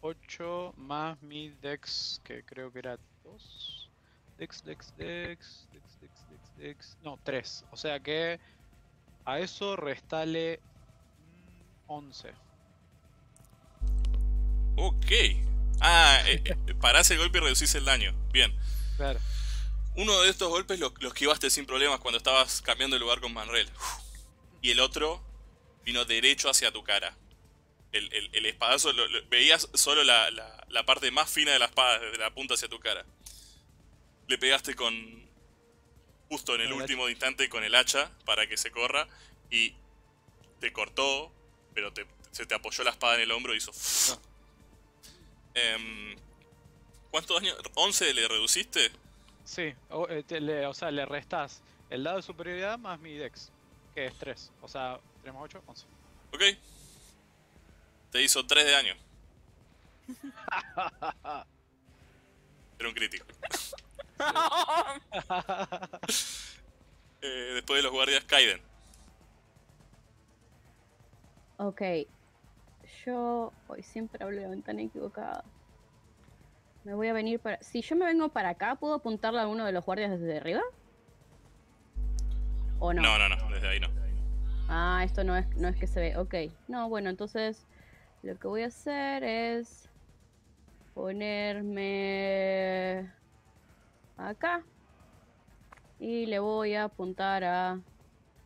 [SPEAKER 3] 8 más mi Dex, que creo que era 2. Dex, Dex, Dex. Dex, Dex, Dex, Dex. No, 3. O sea que a eso restale mm, 11.
[SPEAKER 1] Ok. Ah, eh, eh, parás el golpe y reducís el daño. Bien.
[SPEAKER 3] Claro.
[SPEAKER 1] Uno de estos golpes lo, lo esquivaste sin problemas cuando estabas cambiando el lugar con Manrel. Y el otro vino derecho hacia tu cara. El, el- el espadazo, lo- lo- veías solo la, la- la parte más fina de la espada, desde la punta hacia tu cara. Le pegaste con... Justo en el último instante con el hacha para que se corra y te cortó, pero te- se te apoyó la espada en el hombro y hizo... Em, ¿Cuánto daño? ¿11 le reduciste?
[SPEAKER 3] Sí, o, eh, te- le- o sea, le restás el dado de superioridad más mi Dex, que es 3. O sea, 3 más 8, 11.
[SPEAKER 1] Ok. Te hizo 3 de daño. *laughs* Era un crítico. *laughs* Eh, después de los guardias, Kaiden.
[SPEAKER 2] Ok. Yo hoy siempre hablo de ventana equivocada. Me voy a venir para. Si yo me vengo para acá, ¿puedo apuntarle a uno de los guardias desde arriba? ¿O no?
[SPEAKER 1] No, no, no, desde ahí no.
[SPEAKER 2] Ah, esto no es, no es que se ve. Ok. No, bueno, entonces lo que voy a hacer es ponerme acá. Y le voy a apuntar a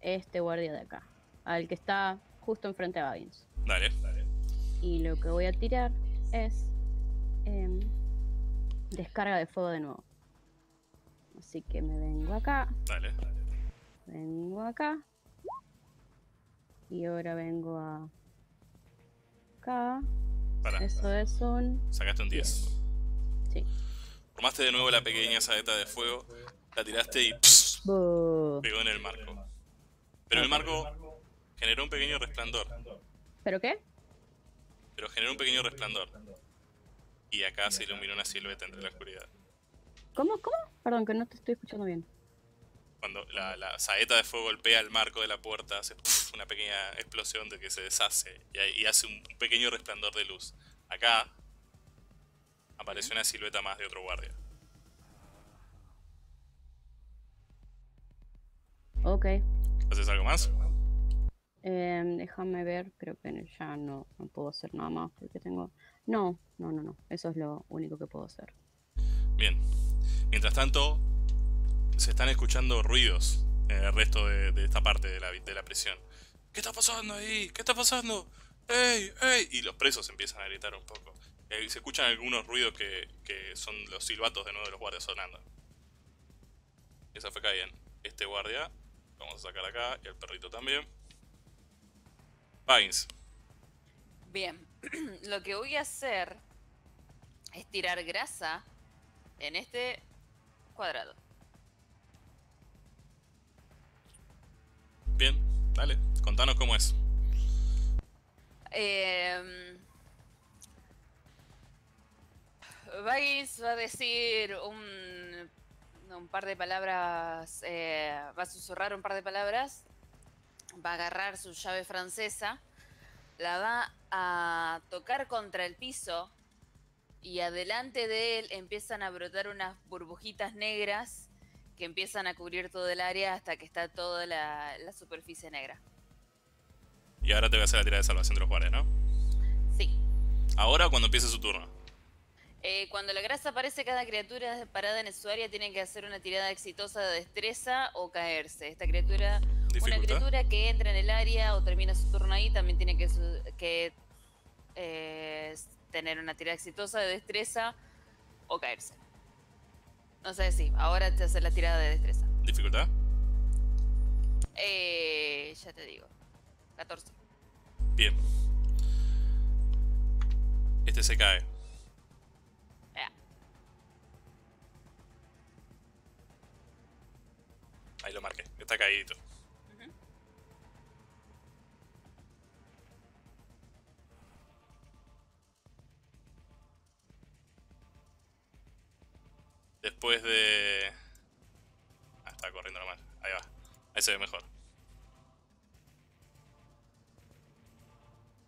[SPEAKER 2] este guardia de acá. Al que está justo enfrente a Baggins.
[SPEAKER 1] Dale.
[SPEAKER 2] Y lo que voy a tirar es em, descarga de fuego de nuevo. Así que me vengo acá,
[SPEAKER 1] Dale.
[SPEAKER 2] vengo acá. Y ahora vengo a acá.
[SPEAKER 1] Para.
[SPEAKER 2] Eso es un...
[SPEAKER 1] Sacaste un 10.
[SPEAKER 2] Sí.
[SPEAKER 1] Tomaste de nuevo la pequeña saeta de fuego, la tiraste y... pss, pegó en el marco. Pero el marco generó un pequeño resplandor.
[SPEAKER 2] ¿Pero qué?
[SPEAKER 1] Pero generó un pequeño resplandor. Y acá se iluminó una silueta entre la oscuridad.
[SPEAKER 2] ¿Cómo? ¿Cómo? Perdón, que no te estoy escuchando bien.
[SPEAKER 1] Cuando la, la saeta de fuego golpea el marco de la puerta, hace una pequeña explosión de que se deshace y, hace un, un pequeño resplandor de luz. Acá apareció una silueta más de otro guardia.
[SPEAKER 2] Ok.
[SPEAKER 1] ¿Haces algo más?
[SPEAKER 2] Em, déjame ver, creo que ya no, no puedo hacer nada más porque tengo... No, no, no, no. Eso es lo único que puedo hacer.
[SPEAKER 1] Bien. Mientras tanto, se están escuchando ruidos en el resto de, esta parte de la, de la prisión. ¿Qué está pasando ahí? ¿Qué está pasando? ¡Ey! ¡Ey! Y los presos empiezan a gritar un poco. Eh, se escuchan algunos ruidos que, que son los silbatos de nuevo de los guardias sonando. Esa fue Cayen. Este guardia, vamos a sacar acá, y el perrito también. Vines.
[SPEAKER 5] Bien, *clears throat* lo que voy a hacer es tirar grasa en este cuadrado.
[SPEAKER 1] Bien, dale, contanos cómo es.
[SPEAKER 5] Eh, va a decir un, un par de palabras, eh, va a susurrar un par de palabras, va a agarrar su llave francesa, la va a tocar contra el piso y adelante de él empiezan a brotar unas burbujitas negras que empiezan a cubrir todo el área hasta que está toda la, la superficie negra.
[SPEAKER 1] Y ahora te voy a hacer la tirada de salvación de los guardias, ¿no?
[SPEAKER 5] Sí.
[SPEAKER 1] Ahora o cuando empiece su turno.
[SPEAKER 5] Eh, cuando la grasa aparece, cada criatura parada en su área tiene que hacer una tirada exitosa de destreza o caerse. Esta criatura, una criatura que entra en el área o termina su turno ahí, también tiene que, su- que eh, tener una tirada exitosa de destreza o caerse. No sé si, ahora te hace la tirada de destreza.
[SPEAKER 1] Dificultad.
[SPEAKER 5] Eh, ya te digo, 14.
[SPEAKER 1] Bien. Este se cae.
[SPEAKER 5] Ya.
[SPEAKER 1] Ahí lo marqué. Está caído. Después de... Ah, está corriendo nomás. Ahí va. Ahí se ve mejor.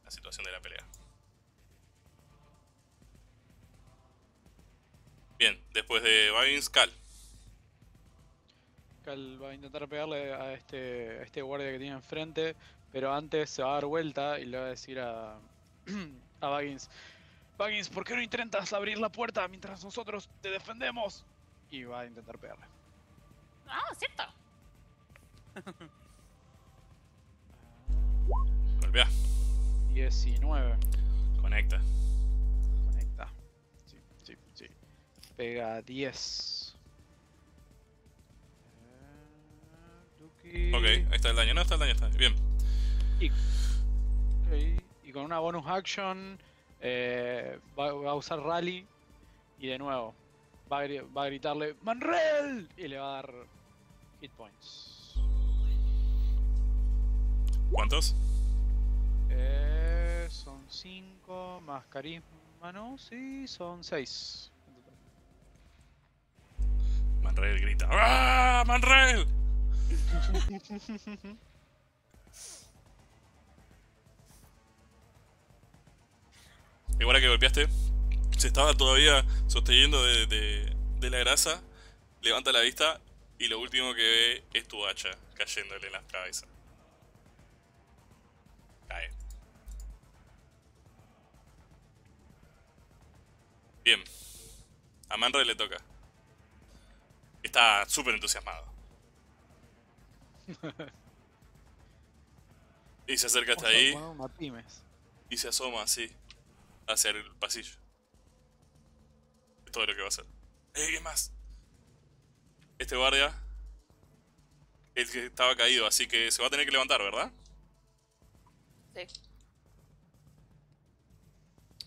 [SPEAKER 1] La situación de la pelea. Bien, después de Baggins, Cal.
[SPEAKER 3] Cal va a intentar pegarle a este, a este guardia que tiene enfrente, pero antes se va a dar vuelta y le va a decir a, *clears throat* a Baggins, Baggins, ¿por qué no intentas abrir la puerta mientras nosotros te defendemos? Y va a intentar pegarle.
[SPEAKER 5] Ah, cierto. *laughs*
[SPEAKER 1] Golpea.
[SPEAKER 3] 19.
[SPEAKER 1] Conecta.
[SPEAKER 3] Conecta. Sí, sí, sí. Pega 10. Eh, Duki.
[SPEAKER 1] Ok, ahí está el daño. No, está el daño. Está bien.
[SPEAKER 3] Ok, Y con una bonus action eh, va, va a usar rally y de nuevo va a, gri- va a gritarle ¡Manrel! Y le va a dar hit points.
[SPEAKER 1] ¿Cuántos?
[SPEAKER 3] Eh, son 5 más carisma, ¿no? Sí, son 6.
[SPEAKER 1] Manrael grita. ¡Ah! ¡Manrael! *laughs* Igual que golpeaste, se estaba todavía sosteniendo de, de- de la grasa, levanta la vista y lo último que ve es tu hacha cayéndole en la cabeza. Cae. Bien. A Manrael le toca. Está súper entusiasmado. *laughs* y se acerca hasta ahí y se asoma así hacia el pasillo. Es todo lo que va a hacer. ¡Eh, qué más! Este guardia es que estaba caído, así que se va a tener que levantar, ¿verdad?
[SPEAKER 5] Sí.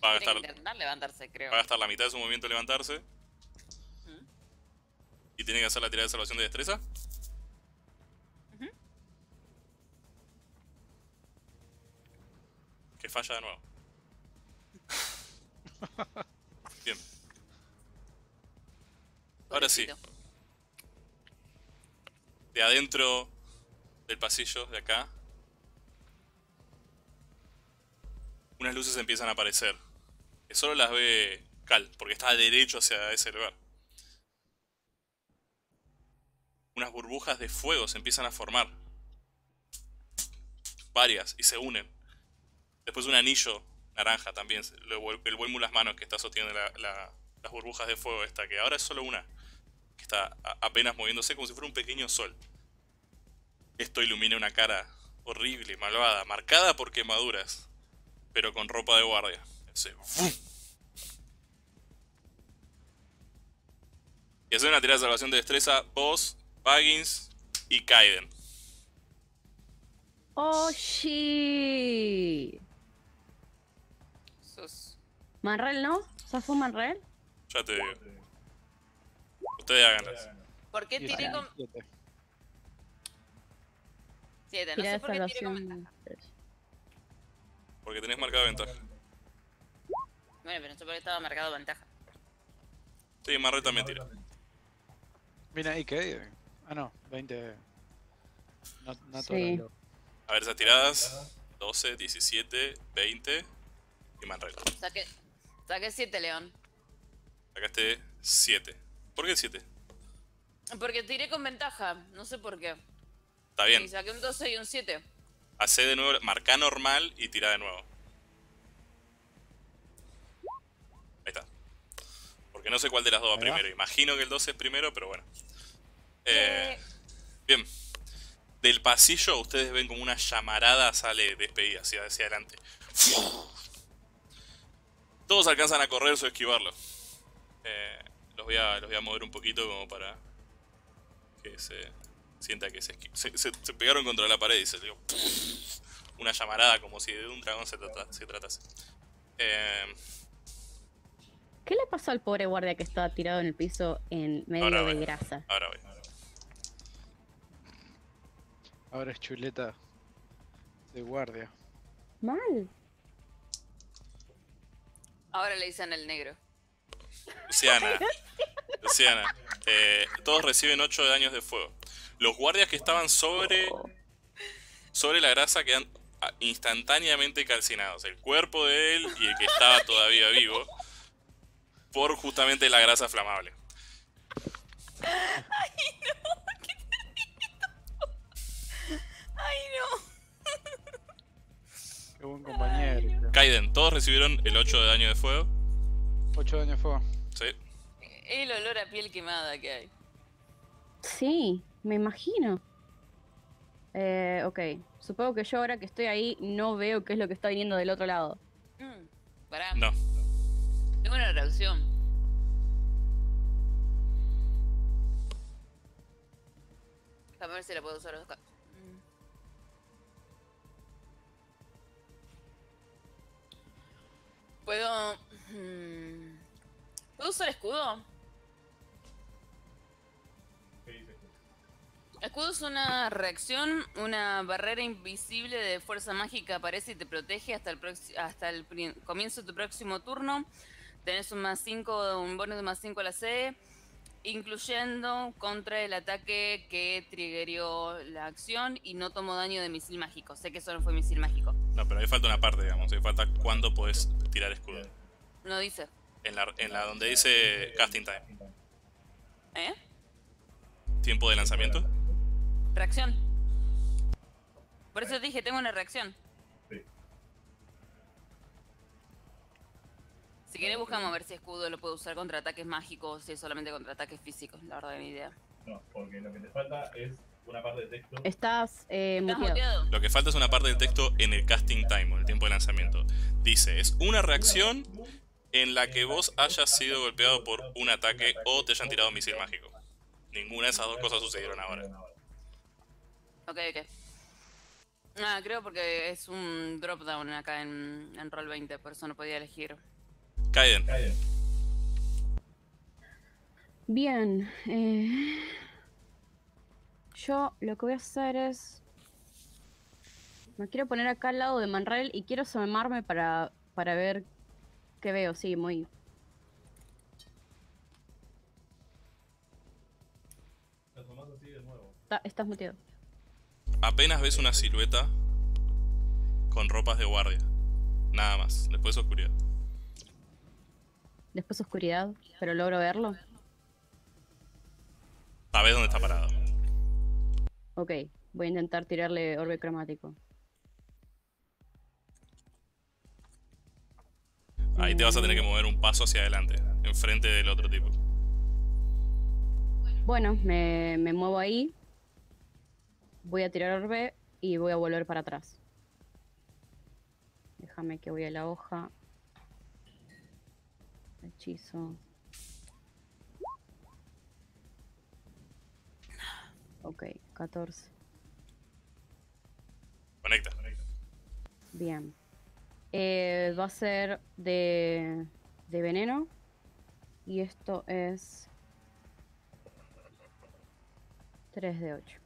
[SPEAKER 1] Va a gastar,
[SPEAKER 5] levantarse, creo.
[SPEAKER 1] Va a gastar la mitad de su movimiento levantarse. Y tiene que hacer la tirada de salvación de destreza. Que falla de nuevo. *laughs* Bien. Ahora sí. De adentro del pasillo, de acá. Unas luces empiezan a aparecer. Que solo las ve Cal, porque está derecho hacia ese lugar. Unas burbujas de fuego se empiezan a formar. Varias, y se unen. Después un anillo naranja también. El vuelmo las manos que está sosteniendo la- la- las burbujas de fuego esta, que ahora es solo una. Que está apenas moviéndose como si fuera un pequeño sol. Esto ilumina una cara horrible, malvada, marcada por quemaduras, pero con ropa de guardia. Y hacer una tirada de salvación de destreza, vos, Baggins y Kaiden.
[SPEAKER 2] Oh, shit. ¿Manrel no? ¿Sos un Manrel?
[SPEAKER 1] Ya te digo. Ustedes háganlas.
[SPEAKER 5] ¿Por qué tiré con
[SPEAKER 3] 17.
[SPEAKER 5] 7? No sé por qué tiré con ventaja.
[SPEAKER 1] Porque tenés marcada ventaja.
[SPEAKER 5] Bueno, pero no sé por qué estaba marcado ventaja.
[SPEAKER 1] Sí, Marre también tira.
[SPEAKER 3] Mira, ¿y qué? Ah, no, 20. No, natural.
[SPEAKER 2] Sí.
[SPEAKER 1] A ver esas tiradas. 12, 17, 20 y Manrel.
[SPEAKER 5] Saqué, saqué 7, León.
[SPEAKER 1] Sacaste 7. ¿Por qué 7?
[SPEAKER 5] Porque tiré con ventaja, no sé por qué.
[SPEAKER 1] Está bien.
[SPEAKER 5] Y saqué un 12 y un 7.
[SPEAKER 1] Hacé de nuevo, marca normal y tira de nuevo. Ahí está. Porque no sé cuál de las dos va primero. Imagino que el 12 es primero, pero bueno. Eh, bien. Del pasillo ustedes ven como una llamarada sale despedida hacia, hacia adelante. Todos alcanzan a correr o esquivarlo. Eh, los, voy a, los voy a mover un poquito como para que se sienta que se, se, se- se pegaron contra la pared y se dio una llamarada como si de un dragón se, trata- se tratase. Eh,
[SPEAKER 2] ¿Qué le pasó al pobre guardia que estaba tirado en el piso en medio
[SPEAKER 1] Ahora
[SPEAKER 2] de
[SPEAKER 1] voy.
[SPEAKER 2] grasa?
[SPEAKER 1] ahora voy.
[SPEAKER 3] Ahora es chuleta de guardia.
[SPEAKER 2] Mal.
[SPEAKER 5] Ahora le dicen el negro.
[SPEAKER 1] Luciana. *laughs* Luciana. eh, todos reciben 8 de daños de fuego. Los guardias que estaban sobre, sobre la grasa quedan ah, instantáneamente calcinados. El cuerpo de él y el que estaba todavía vivo. Por justamente la grasa flamable.
[SPEAKER 5] ¡Ay, no!
[SPEAKER 3] Qué buen compañero.
[SPEAKER 1] Kaiden, todos recibieron el 8 de daño de fuego.
[SPEAKER 3] 8 daños de fuego.
[SPEAKER 1] ¿sí?
[SPEAKER 5] El olor a piel quemada que hay.
[SPEAKER 2] Sí, me imagino. Eh, ok. Supongo que yo ahora que estoy ahí no veo qué es lo que está viniendo del otro lado.
[SPEAKER 5] Mm, pará.
[SPEAKER 1] No.
[SPEAKER 5] Tengo una reacción. Déjame ver si la puedo usar Puedo. mm, ¿Puedo usar escudo? Escudo es una reacción, una barrera invisible de fuerza mágica aparece y te protege hasta el, hasta el comienzo de tu próximo turno. Tenés un más 5, un bonus de más 5 a la C, incluyendo contra el ataque que triggerió la acción y no tomo daño de misil mágico. Sé que solo fue misil mágico.
[SPEAKER 1] No, pero ahí falta una parte, digamos. Ahí falta cuándo podés tirar escudo.
[SPEAKER 5] No dice.
[SPEAKER 1] En la, en la donde dice casting time.
[SPEAKER 5] ¿Eh?
[SPEAKER 1] Tiempo de lanzamiento.
[SPEAKER 5] Reacción. Por eso dije, tengo una reacción. Si querés buscamos a ver si escudo lo puedo usar contra ataques mágicos o si es solamente contra ataques físicos. La verdad, ni idea.
[SPEAKER 7] No, porque lo que te falta es una parte de texto.
[SPEAKER 2] Estás eh,
[SPEAKER 5] ¿Estás
[SPEAKER 2] muteado.
[SPEAKER 1] Lo que falta es una parte del texto en el casting time, o el tiempo de lanzamiento. Dice, es una reacción en la que vos hayas sido golpeado por un ataque o te hayan tirado misil mágico. Ninguna de esas dos cosas sucedieron ahora.
[SPEAKER 5] Ok, ok. Ah, creo porque es un drop down acá en, en Roll 20, por eso no podía elegir.
[SPEAKER 1] Kaiden,
[SPEAKER 7] Kaiden,
[SPEAKER 2] Bien. eh, Yo lo que voy a hacer es. Me quiero poner acá al lado de Manrael y quiero asomarme para, para ver qué veo. Sí, muy.
[SPEAKER 7] Te asomás así de nuevo.
[SPEAKER 2] ta- estás muteado.
[SPEAKER 1] Apenas ves una silueta con ropas de guardia. Nada más. Después oscuridad.
[SPEAKER 2] Después oscuridad, pero logro verlo.
[SPEAKER 1] Sabes dónde está parado.
[SPEAKER 2] Ok, voy a intentar tirarle orbe cromático.
[SPEAKER 1] Ahí te vas a tener que mover un paso hacia adelante. Enfrente del otro tipo.
[SPEAKER 2] Bueno, me, me muevo ahí. Voy a tirar orbe y voy a volver para atrás. Déjame que voy a la hoja. Hechizo. Ok, 14.
[SPEAKER 1] Conecta.
[SPEAKER 2] Bien. Eh, va a ser de, de veneno. Y esto es 3 de 8.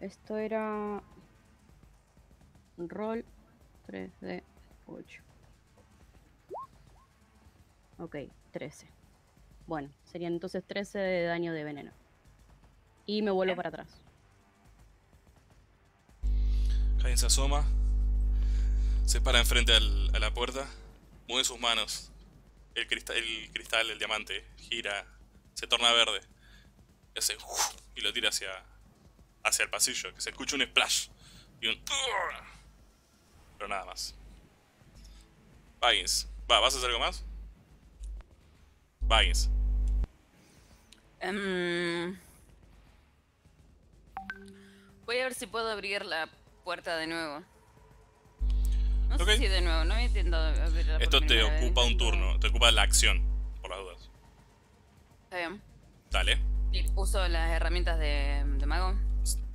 [SPEAKER 2] Esto era un rol 3 de 8. Ok, 13. Bueno, serían entonces 13 de daño de veneno. Y me vuelvo para atrás.
[SPEAKER 1] Kain se asoma. Se para enfrente al- a la puerta. Mueve sus manos. El cristal, el cristal, el diamante, gira. Se torna verde. Y hace. Y lo tira hacia. hacia el pasillo. Que se escucha un splash. Y un. Pero nada más. Baggins. Va, ¿vas a hacer algo más? Baggins.
[SPEAKER 5] Em, voy a ver si puedo abrir la puerta de nuevo. No sé si de nuevo, no entiendo abrirla por
[SPEAKER 1] Esto te
[SPEAKER 5] vez.
[SPEAKER 1] ocupa un turno. Te ocupa la acción. Por las dudas.
[SPEAKER 5] Está bien.
[SPEAKER 1] Dale.
[SPEAKER 5] Y Uso las herramientas de, de mago,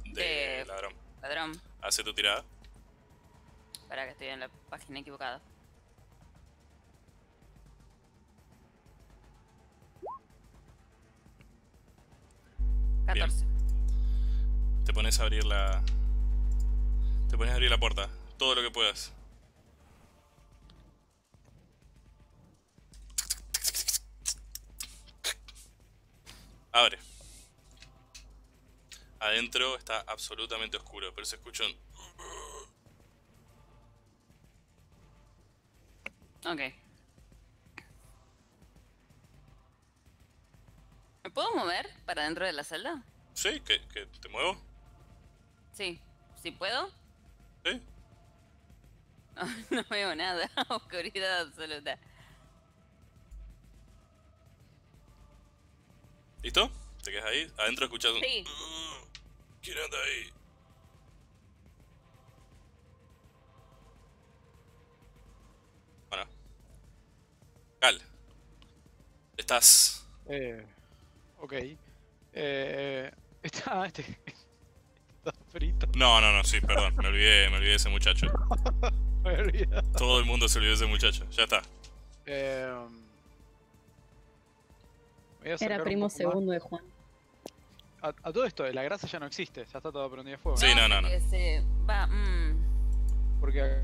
[SPEAKER 1] De ladrón.
[SPEAKER 5] ladrón,
[SPEAKER 1] Hace tu tirada.
[SPEAKER 5] para que estoy en la página equivocada.
[SPEAKER 1] Bien.
[SPEAKER 5] 14.
[SPEAKER 1] Te pones a abrir la. Te pones a abrir la puerta. Todo lo que puedas. Abre. Adentro está absolutamente oscuro, pero se escucha un.
[SPEAKER 5] Ok. ¿Me puedo mover para dentro de la celda?
[SPEAKER 1] ¿Sí? ¿Que, que te muevo?
[SPEAKER 5] Sí. ¿Sí puedo?
[SPEAKER 1] ¿Sí?
[SPEAKER 5] No, *laughs* no veo nada. *laughs* Oscuridad absoluta.
[SPEAKER 1] ¿Listo? ¿Te quedas ahí? Adentro escuchas un.
[SPEAKER 5] Sí.
[SPEAKER 1] ¿Quién anda ahí? Bueno. Cal. Estás.
[SPEAKER 3] Eh, ok. Eh, *laughs* está, este, frito.
[SPEAKER 1] No, no, no, sí, perdón. Me olvidé, me olvidé de ese muchacho. *laughs*
[SPEAKER 3] Me.
[SPEAKER 1] Todo el mundo se olvidó de ese muchacho. Ya está.
[SPEAKER 3] Eh, acercar
[SPEAKER 2] Era primo segundo de Juan.
[SPEAKER 3] A, a todo esto, la grasa ya no existe, ya está todo prendido a fuego.
[SPEAKER 1] Sí, no, no, no.
[SPEAKER 5] porque se va. mm,
[SPEAKER 3] Porque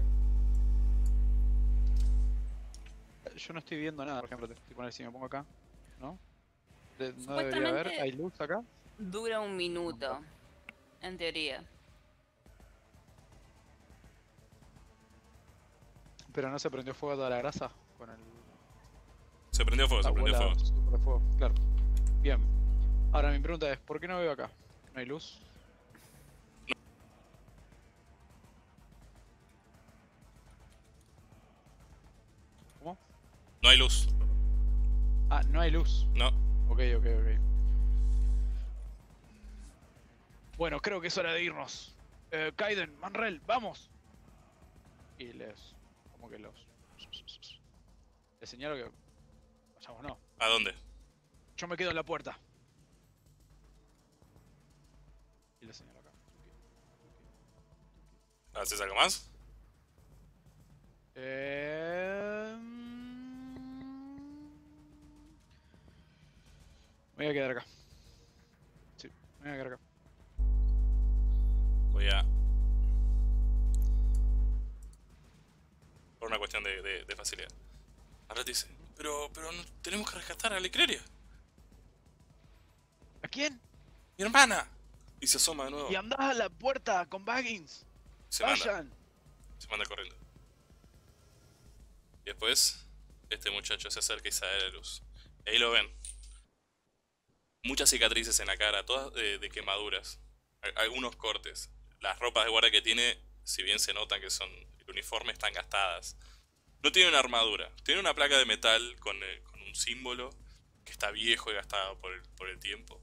[SPEAKER 3] yo no estoy viendo nada, por ejemplo, te poner si me pongo acá, ¿no? De- no debería haber,
[SPEAKER 5] Supuestamente-
[SPEAKER 3] hay luz acá.
[SPEAKER 5] dura un minuto. En teoría.
[SPEAKER 3] Pero no se prendió fuego toda la grasa con el
[SPEAKER 1] Se prendió fuego,
[SPEAKER 3] la
[SPEAKER 1] se prendió fuego.
[SPEAKER 3] de fuego. Claro. Bien. Ahora mi pregunta es, ¿por qué no veo acá? ¿No hay luz? ¿Cómo?
[SPEAKER 1] No hay luz.
[SPEAKER 3] Ah, no hay luz.
[SPEAKER 1] No.
[SPEAKER 3] Ok, ok, ok. Bueno, creo que es hora de irnos. Eh, Kaiden, Manrel, vamos. Y les. como que los. Les señalo que. Vayamos, no.
[SPEAKER 1] ¿A dónde?
[SPEAKER 3] Yo me quedo en la puerta. Y les señalo acá.
[SPEAKER 1] ¿Haces algo más?
[SPEAKER 3] Eh... mm, Me voy a quedar acá. Sí, me voy a quedar acá
[SPEAKER 1] voy a... Por una cuestión de, de, de facilidad. Ahora dice, pero, pero tenemos que rescatar a Lecreria.
[SPEAKER 3] ¿A quién?
[SPEAKER 1] Mi hermana. Y se asoma de nuevo.
[SPEAKER 3] Y andás a la puerta con Baggins.
[SPEAKER 1] Se
[SPEAKER 3] Vayan. Manda.
[SPEAKER 1] Se manda corriendo. Y después, este muchacho se acerca y sale a la luz. Y ahí lo ven. Muchas cicatrices en la cara, todas eh, de quemaduras. Algunos cortes. Las ropas de guardia que tiene, si bien se notan que son el uniforme, están gastadas. No tiene una armadura. Tiene una placa de metal con, eh, con un símbolo que está viejo y gastado por el, el tiempo.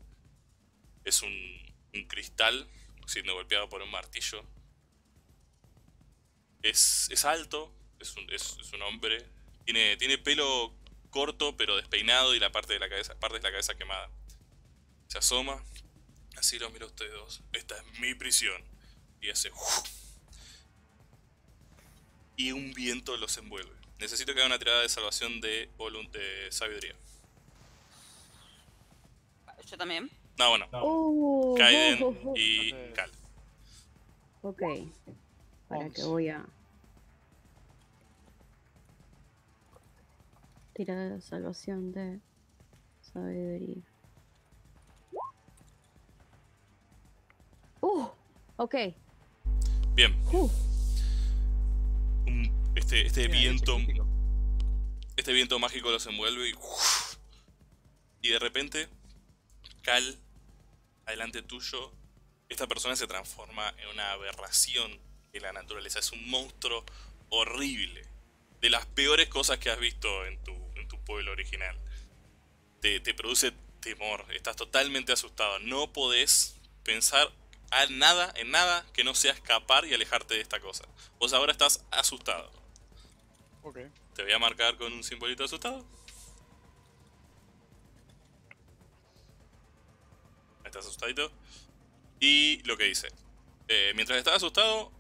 [SPEAKER 1] Es un, un cristal siendo golpeado por un martillo. Es, es alto, es un, es, un hombre. Tiene, tiene pelo corto pero despeinado y la parte de la cabeza, parte de la cabeza quemada. Se asoma, así lo mira a ustedes dos. Esta es mi prisión. Y hace. Y un viento los envuelve. Necesito que haga una tirada de salvación de, de sabiduría.
[SPEAKER 5] Yo también.
[SPEAKER 1] No, bueno.
[SPEAKER 7] No.
[SPEAKER 2] Uh,
[SPEAKER 1] Kaiden y Cal.
[SPEAKER 2] Ok. Para que voy a. Tirada de salvación de sabiduría. Uh, ok.
[SPEAKER 1] Bien.
[SPEAKER 2] Uh,
[SPEAKER 1] Un- este este viento. Este viento mágico los envuelve y. Y de repente, Cal, adelante tuyo, esta persona se transforma en una aberración de la naturaleza. Es un monstruo horrible. De las peores cosas que has visto en tu, en tu pueblo original. Te, te produce temor. Estás totalmente asustado. No podés pensar a nada, en nada que no sea escapar y alejarte de esta cosa. Vos ahora estás asustado.
[SPEAKER 3] Ok.
[SPEAKER 1] Te voy a marcar con un simbolito asustado. Ahí estás asustadito. Y lo que dice. eh, mientras estás asustado,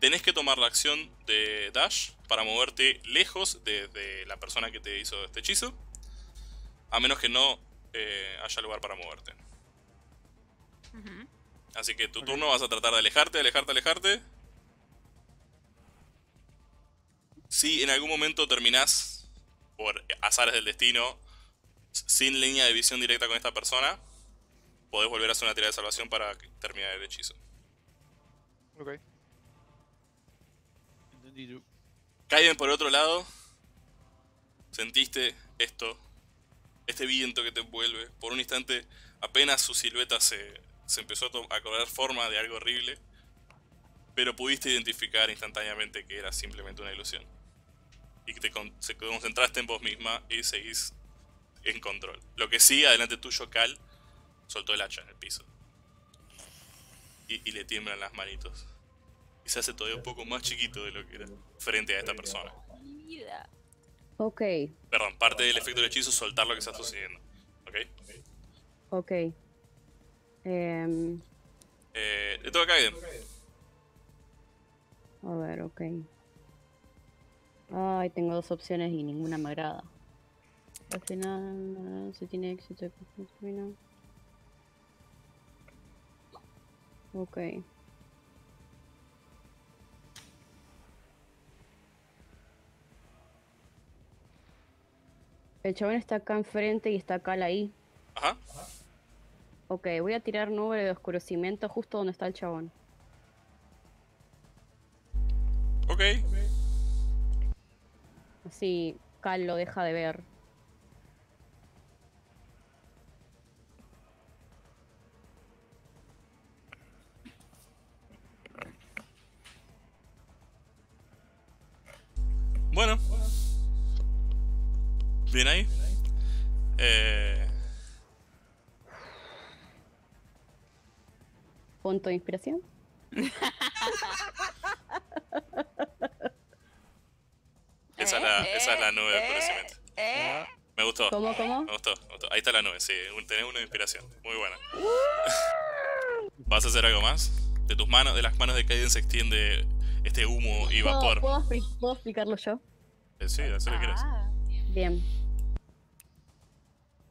[SPEAKER 1] tenés que tomar la acción de Dash para moverte lejos de, de la persona que te hizo este hechizo. A menos que no eh, haya lugar para moverte. Así que tu turno vas a tratar de alejarte, alejarte, alejarte. Si en algún momento terminás, por azares del destino, sin línea de visión directa con esta persona, podés volver a hacer una tirada de salvación para que- terminar el hechizo.
[SPEAKER 3] Ok. Entendido.
[SPEAKER 1] Kaiden por otro lado, sentiste esto, este viento que te envuelve. Por un instante, apenas su silueta se, se empezó a, a cobrar forma de algo horrible, pero pudiste identificar instantáneamente que era simplemente una ilusión. Y que te con- se concentraste en vos misma y seguís en control. Lo que sí, adelante tuyo, Cal, soltó el hacha en el piso. Y, y le tiemblan las manitos. Y se hace todavía un poco más chiquito de lo que era frente a esta persona.
[SPEAKER 2] Ok,
[SPEAKER 1] Perdón, parte del efecto del hechizo es soltar lo que está sucediendo. ¿Ok?
[SPEAKER 2] ok. Em,
[SPEAKER 1] Eh, le toca a
[SPEAKER 2] a ver, ok. Ay, tengo dos opciones y ninguna me agrada. Al final, si tiene éxito. Ok. El chabón está acá enfrente y está Cal ahí.
[SPEAKER 1] Ajá.
[SPEAKER 2] Ok, voy a tirar nube de oscurecimiento justo donde está el chabón.
[SPEAKER 1] Ok.
[SPEAKER 2] Así Cal lo deja de ver.
[SPEAKER 1] Bueno. Bien ahí. Eh,
[SPEAKER 2] Punto de inspiración. *laughs*
[SPEAKER 1] esa, es la,
[SPEAKER 5] Eh,
[SPEAKER 1] esa es la nube de
[SPEAKER 5] eh,
[SPEAKER 1] oscurecimiento.
[SPEAKER 5] eh.
[SPEAKER 1] Me gustó.
[SPEAKER 2] ¿Cómo, cómo?
[SPEAKER 1] Me gustó, me gustó. Ahí está la nube, sí. Tenés una inspiración. Muy buena. ¿Vas a hacer algo más? De tus manos, de las manos de Kaiden se extiende este humo y
[SPEAKER 2] ¿Puedo,
[SPEAKER 1] vapor.
[SPEAKER 2] ¿puedo, puedo explicarlo yo?
[SPEAKER 1] Eh, Sí, haz lo que quieras.
[SPEAKER 5] Ah,
[SPEAKER 2] Bien.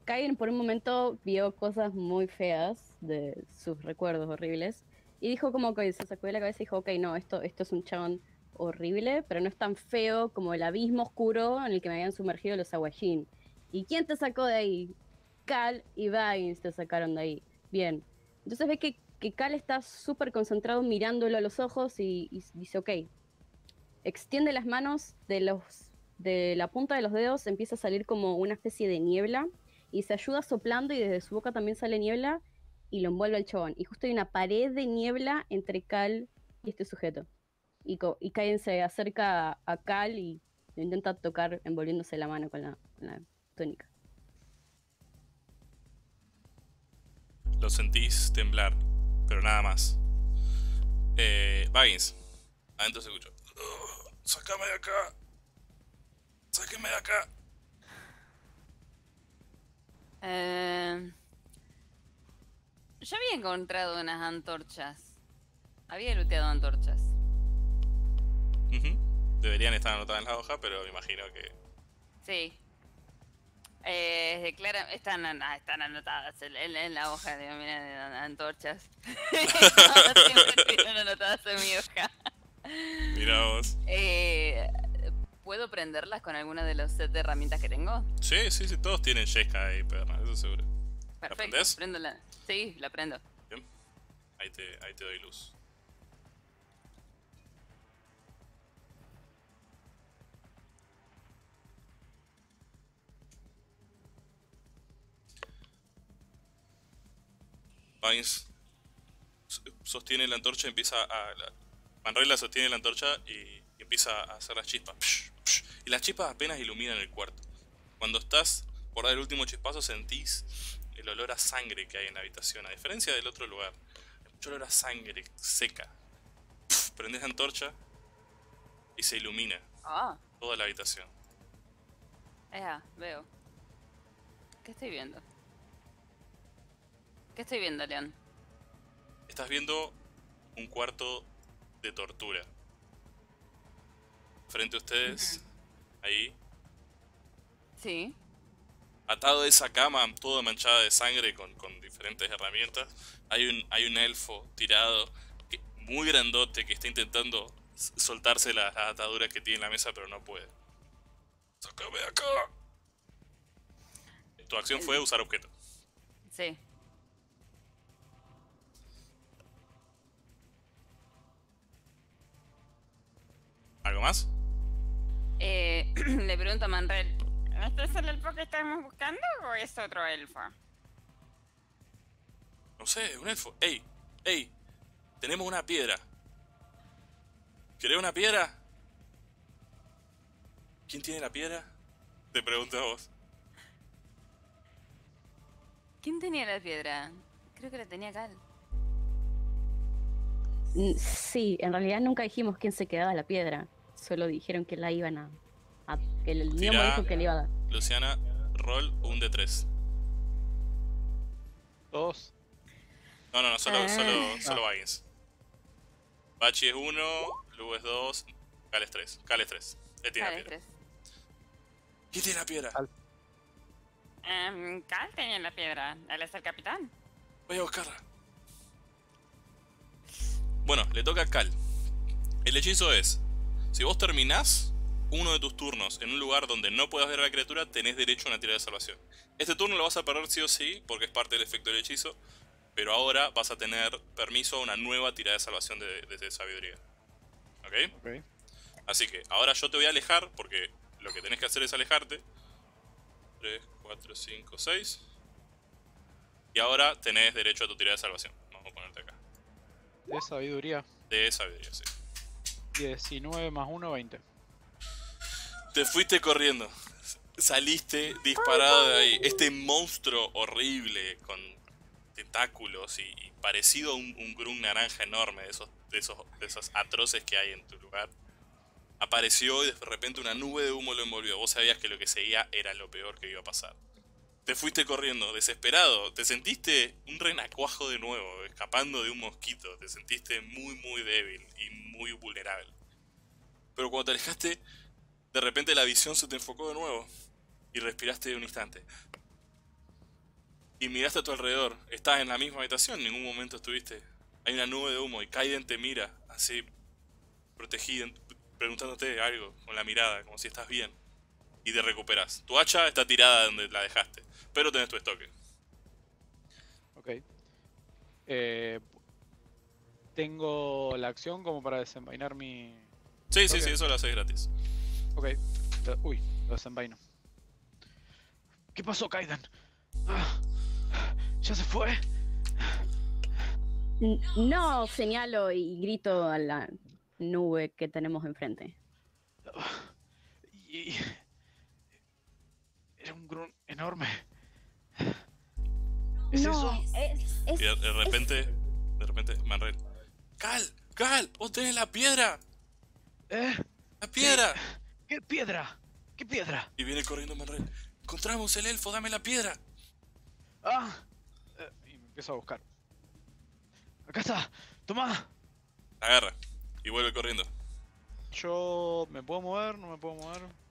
[SPEAKER 2] Kaiden por un momento vio cosas muy feas de sus recuerdos horribles y dijo como que se sacó de la cabeza y dijo, ok, no, esto, esto es un chabón horrible, pero no es tan feo como el abismo oscuro en el que me habían sumergido los Aguajin. ¿Y quién te sacó de ahí? Cal y Vines te sacaron de ahí. Bien. Entonces ve que, que Cal está súper concentrado mirándolo a los ojos y, y dice, ok. Extiende las manos de los de la punta de los dedos empieza a salir como una especie de niebla y se ayuda soplando y desde su boca también sale niebla y lo envuelve al chabón. Y justo hay una pared de niebla entre Cal y este sujeto. Y, y se acerca a, a Cal y lo intenta tocar envolviéndose la mano con la, con túnica.
[SPEAKER 1] Lo sentís temblar, pero nada más. Eh, Baggins, adentro se escuchó. "Ugh, ¡Sácame de acá! ¡Sáqueme de acá!
[SPEAKER 5] Eh, yo había encontrado unas antorchas. Había looteado antorchas.
[SPEAKER 1] Deberían estar anotadas en la hoja, pero me imagino que.
[SPEAKER 5] Sí. Eh, declara- están, ah, están anotadas en, la hoja de miren, antorchas. *laughs* Siempre estuvieron anotadas en mi hoja.
[SPEAKER 1] Mira vos.
[SPEAKER 5] Eh, ¿Puedo prenderlas con alguna de los set de herramientas que tengo?
[SPEAKER 1] Sí, sí, sí, todos tienen Sheska y perna, eso seguro.
[SPEAKER 5] Perfecto.
[SPEAKER 1] prendés?
[SPEAKER 5] prendo la- Sí, la prendo.
[SPEAKER 1] Bien. Ahí te, ahí te doy luz. Vines sostiene la antorcha, empieza a... La, Manrela sostiene la antorcha y empieza a hacer las chispas. Psh, psh, y las chispas apenas iluminan el cuarto. Cuando estás por dar el último chispazo sentís el olor a sangre que hay en la habitación, a diferencia del otro lugar. Hay mucho olor a sangre seca. Pf, Prendés la antorcha y se ilumina
[SPEAKER 5] Ah,
[SPEAKER 1] toda la habitación.
[SPEAKER 5] veo. ¿Qué estoy viendo? ¿Qué estoy viendo, León?
[SPEAKER 1] Estás viendo un cuarto de tortura. Frente a ustedes, ahí,
[SPEAKER 5] Sí.
[SPEAKER 1] atado de esa cama toda manchada de sangre con, con diferentes herramientas, hay un, hay un elfo tirado, que- muy grandote, que está intentando soltarse las, las ataduras que tiene en la mesa, pero no puede. ¡Sácame de acá! Tu acción fue usar objetos.
[SPEAKER 5] Sí.
[SPEAKER 1] ¿Algo más?
[SPEAKER 5] Eh, *clears throat* le pregunto a Manrel.
[SPEAKER 6] ¿Este es el elfo que estamos buscando o es otro elfo?
[SPEAKER 1] No sé, un elfo. ¡Ey! ¡Ey! Tenemos una piedra. ¿Querés una piedra? ¿Quién tiene la piedra? Te pregunto a vos.
[SPEAKER 5] ¿Quién tenía la piedra? Creo que la tenía Cal.
[SPEAKER 2] Mm, Sí, en realidad nunca dijimos quién se quedaba la piedra. Solo dijeron que la iban a. a- que el
[SPEAKER 1] Tira.
[SPEAKER 2] gnomo dijo que le iba a dar.
[SPEAKER 1] Luciana, roll un de 3.
[SPEAKER 3] Dos.
[SPEAKER 1] No, no, no, solo,
[SPEAKER 2] Ah.
[SPEAKER 1] solo, solo Baggins. Bachi es 1, Lu es 2, Cal es 3. Cal es 3. Él tiene
[SPEAKER 5] Cal
[SPEAKER 1] la piedra.
[SPEAKER 5] tres.
[SPEAKER 1] ¿Quién tiene la piedra?
[SPEAKER 3] Cal.
[SPEAKER 6] Cal tenía la piedra. Él es el capitán.
[SPEAKER 1] Voy a buscarla. Bueno, le toca a Cal. El hechizo es: si vos terminás uno de tus turnos en un lugar donde no puedas ver a la criatura, tenés derecho a una tirada de salvación. Este turno lo vas a perder sí o sí, porque es parte del efecto del hechizo. Pero ahora vas a tener permiso a una nueva tirada de salvación de, de- de sabiduría. ¿Ok?
[SPEAKER 3] Ok.
[SPEAKER 1] Así que ahora yo te voy a alejar, porque lo que tenés que hacer es alejarte. 3, 4, 5, 6. Y ahora tenés derecho a tu tirada de salvación. Vamos a ponerte acá.
[SPEAKER 3] De sabiduría.
[SPEAKER 1] De sabiduría, sí.
[SPEAKER 3] 19 más 1, 20.
[SPEAKER 1] Te fuiste corriendo. Saliste disparado de ahí. Este monstruo horrible con tentáculos y, parecido a un, un grun naranja enorme de esos, de, esos, de esos atroces que hay en tu lugar. Apareció y de repente una nube de humo lo envolvió. Vos sabías que lo que seguía era lo peor que iba a pasar. Te fuiste corriendo, desesperado. Te sentiste un renacuajo de nuevo, escapando de un mosquito. Te sentiste muy, muy débil y muy vulnerable. Pero cuando te alejaste, de repente la visión se te enfocó de nuevo y respiraste un instante. Y miraste a tu alrededor. Estás en la misma habitación, en ningún momento estuviste. Hay una nube de humo y Kaiden te mira, así, protegida, preguntándote algo con la mirada, como si estás bien. Y te recuperas. Tu hacha está tirada donde la dejaste, pero tenés tu estoque.
[SPEAKER 3] Ok. Eh, tengo la acción como para desenvainar mi.
[SPEAKER 1] Sí, sí, sí, eso lo haces gratis.
[SPEAKER 3] Ok. Uy, lo desenvaino. ¿Qué pasó, Kaidan? Ah, ¿Ya se fue?
[SPEAKER 2] No, señalo y grito a la nube que tenemos enfrente.
[SPEAKER 3] Y... Era un grun enorme. *laughs* ¿Es
[SPEAKER 2] no,
[SPEAKER 3] eso?
[SPEAKER 2] Es, es-
[SPEAKER 1] Y de, de repente, de repente, Manred. ¡Cal! ¡Cal! ¡Vos tenés la piedra!
[SPEAKER 3] ¿Eh?
[SPEAKER 1] ¡La piedra!
[SPEAKER 3] ¿Qué piedra? ¿Qué piedra?
[SPEAKER 1] Y viene corriendo Manred. ¡Encontramos el elfo! ¡Dame la piedra!
[SPEAKER 3] ¡Ah! Eh, y me empiezo a buscar. ¡Acá está! ¡Toma!
[SPEAKER 1] La agarra. Y vuelve corriendo.
[SPEAKER 3] Yo... ¿Me puedo mover? ¿No me puedo mover?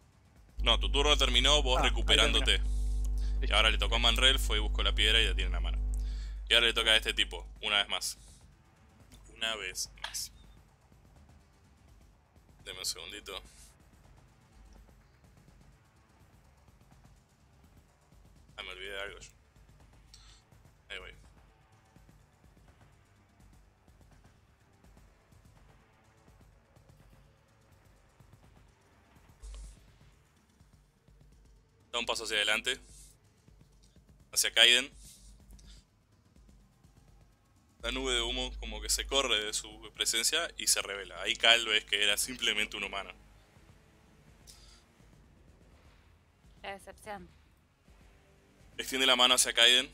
[SPEAKER 1] No, tu turno terminó, vos
[SPEAKER 3] Ah,
[SPEAKER 1] recuperándote. Y ahora le tocó a Manrel, fue y buscó la piedra y la tiene en la mano. Y ahora le toca a este tipo, una vez más. Una vez más. Deme un segundito. Ah, me olvidé de algo yo. Da un paso hacia adelante. Hacia Kaiden. La nube de humo como que se corre de su presencia y se revela. Ahí Cal ves que era simplemente un humano.
[SPEAKER 5] Qué decepción.
[SPEAKER 1] Extiende la mano hacia Kaiden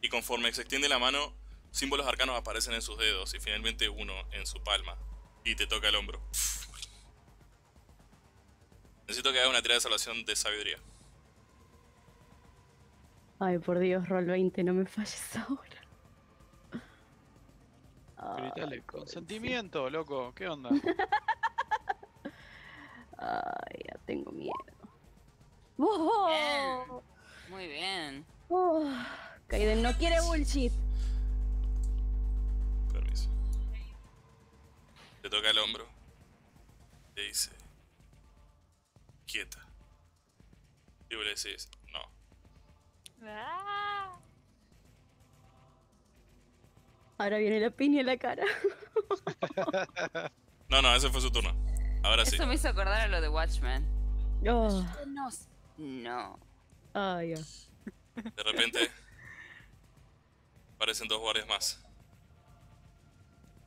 [SPEAKER 1] y conforme se extiende la mano, símbolos arcanos aparecen en sus dedos y finalmente uno en su palma. Y te toca el hombro. Necesito que hagas una tirada de salvación de sabiduría.
[SPEAKER 2] Ay, por Dios, roll 20, no me falles *laughs* ahora.
[SPEAKER 3] Gritale,
[SPEAKER 2] Ay,
[SPEAKER 3] consentimiento, loco. ¿Qué onda? *laughs*
[SPEAKER 2] Ay, ya tengo miedo. ¡Oh!
[SPEAKER 5] Muy bien.
[SPEAKER 2] Oh, Kaiden no quiere bullshit.
[SPEAKER 1] Permiso. Te toca el hombro. Te dice. Quieta. Y vos le decís.
[SPEAKER 6] Ah.
[SPEAKER 2] Ahora viene la piña en la cara. *laughs*
[SPEAKER 1] No, no, ese fue su turno. Ahora sí.
[SPEAKER 5] Eso me hizo acordar a lo de Watchmen.
[SPEAKER 2] Oh,
[SPEAKER 5] No.
[SPEAKER 2] ay, ya.
[SPEAKER 1] De repente. Aparecen dos guardias más.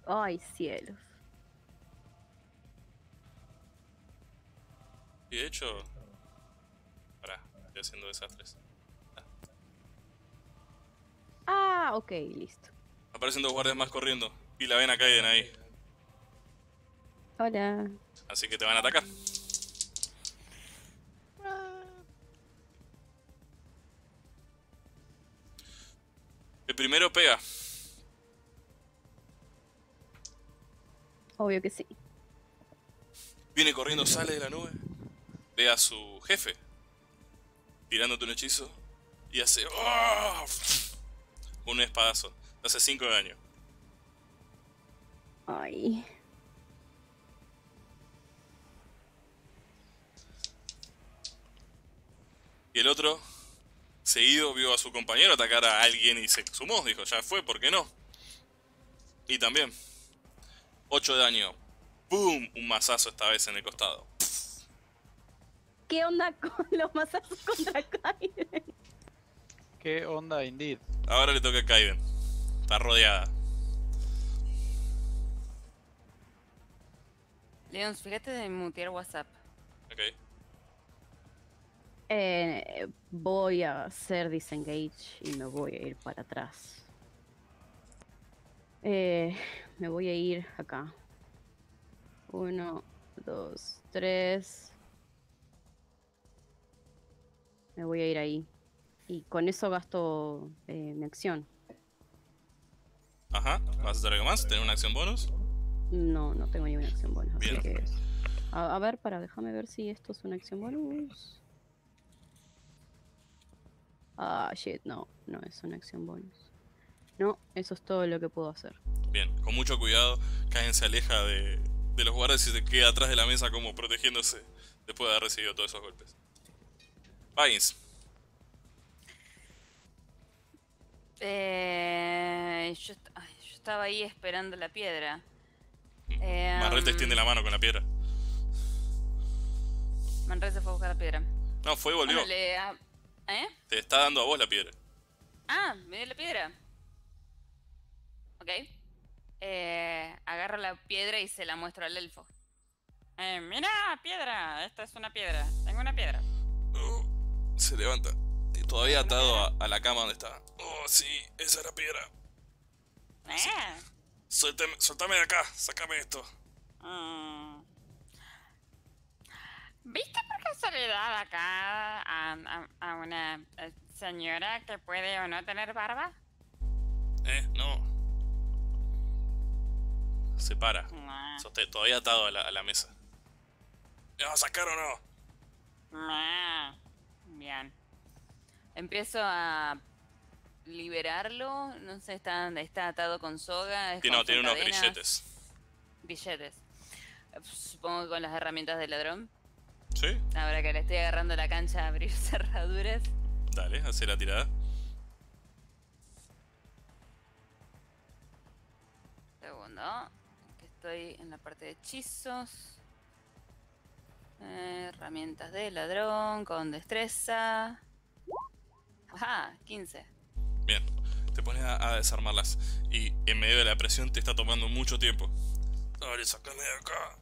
[SPEAKER 2] Ay, cielos.
[SPEAKER 1] Y de hecho. Pará, estoy haciendo desastres.
[SPEAKER 2] Ah, ok, listo.
[SPEAKER 1] Aparecen dos guardias más corriendo. Y la ven a Kaiden ahí.
[SPEAKER 2] Hola.
[SPEAKER 1] Así que te van a atacar. El primero pega.
[SPEAKER 2] Obvio que sí.
[SPEAKER 1] Viene corriendo, sale de la nube. Ve a su jefe. Tirándote un hechizo. Y hace. ¡Oh! Un espadazo. Hace 5 de daño.
[SPEAKER 2] Ay.
[SPEAKER 1] Y el otro, seguido, vio a su compañero atacar a alguien y se sumó. Dijo, ya fue, ¿por qué no? Y también, 8 de daño. ¡Boom! Un mazazo esta vez en el costado.
[SPEAKER 2] ¿Qué onda con los masazos contra Kaiden?
[SPEAKER 3] ¿Qué onda, Indeed?
[SPEAKER 1] Ahora le toca a Kaiden. Está rodeada.
[SPEAKER 5] Leon, fíjate de mutear WhatsApp.
[SPEAKER 1] Ok.
[SPEAKER 2] Eh, voy a hacer disengage y me voy a ir para atrás. Eh, me voy a ir acá. Uno, dos, tres. Me voy a ir ahí. Y con eso gasto eh, mi acción.
[SPEAKER 1] Ajá. ¿Vas a hacer algo más? ¿Tener una acción bonus?
[SPEAKER 2] No, no tengo ninguna acción bonus. Así
[SPEAKER 1] Bien.
[SPEAKER 2] que. A, a ver, para, déjame ver si esto es una acción bonus. Ah, shit, no, no es una acción bonus. No, eso es todo lo que puedo hacer.
[SPEAKER 1] Bien, con mucho cuidado, Kaiden se aleja de, de los guardias y se queda atrás de la mesa como protegiéndose después de haber recibido todos esos golpes. Vines,
[SPEAKER 5] Eh, yo, est- ay, yo estaba ahí esperando la piedra. Eh, um,
[SPEAKER 1] extiende la mano con la piedra.
[SPEAKER 5] Manrel se fue a buscar la piedra.
[SPEAKER 1] No, fue y volvió.
[SPEAKER 5] Bueno, le, ah, ¿Eh?
[SPEAKER 1] Te está dando a vos la piedra.
[SPEAKER 5] Ah, me dio la piedra. Ok. Eh, agarro la piedra y se la muestro al elfo.
[SPEAKER 6] Eh, mira, piedra. Esta es una piedra. Tengo una piedra.
[SPEAKER 1] Oh, se levanta. Y todavía atado a, a la cama donde está. Oh, sí, esa era piedra.
[SPEAKER 6] Eh.
[SPEAKER 1] Suéltame, soltame de acá, sácame esto.
[SPEAKER 6] Mm. ¿Viste por casualidad acá a, a- a una eh, señora que puede o no tener barba?
[SPEAKER 1] Eh, no. Se para.
[SPEAKER 6] Nah,
[SPEAKER 1] Soste- todavía atado a la, a la mesa. ¿Me vas a sacar o no?
[SPEAKER 6] nah. Bien.
[SPEAKER 5] Empiezo a liberarlo. No sé, está, está atado con soga. es con
[SPEAKER 1] no, tiene unos
[SPEAKER 5] cadenas,
[SPEAKER 1] grilletes.
[SPEAKER 5] Eh, Supongo que con las herramientas de ladrón.
[SPEAKER 1] ¿Sí?
[SPEAKER 5] Ahora que le estoy agarrando la cancha a abrir *laughs* cerraduras.
[SPEAKER 1] Dale, hace la tirada.
[SPEAKER 5] Segundo. Que estoy en la parte de hechizos. Eh, herramientas de ladrón con destreza. Ajá, 15.
[SPEAKER 1] Bien. Te pones a, a desarmarlas. Y en medio de la presión te está tomando mucho tiempo. Dale, sacame de acá.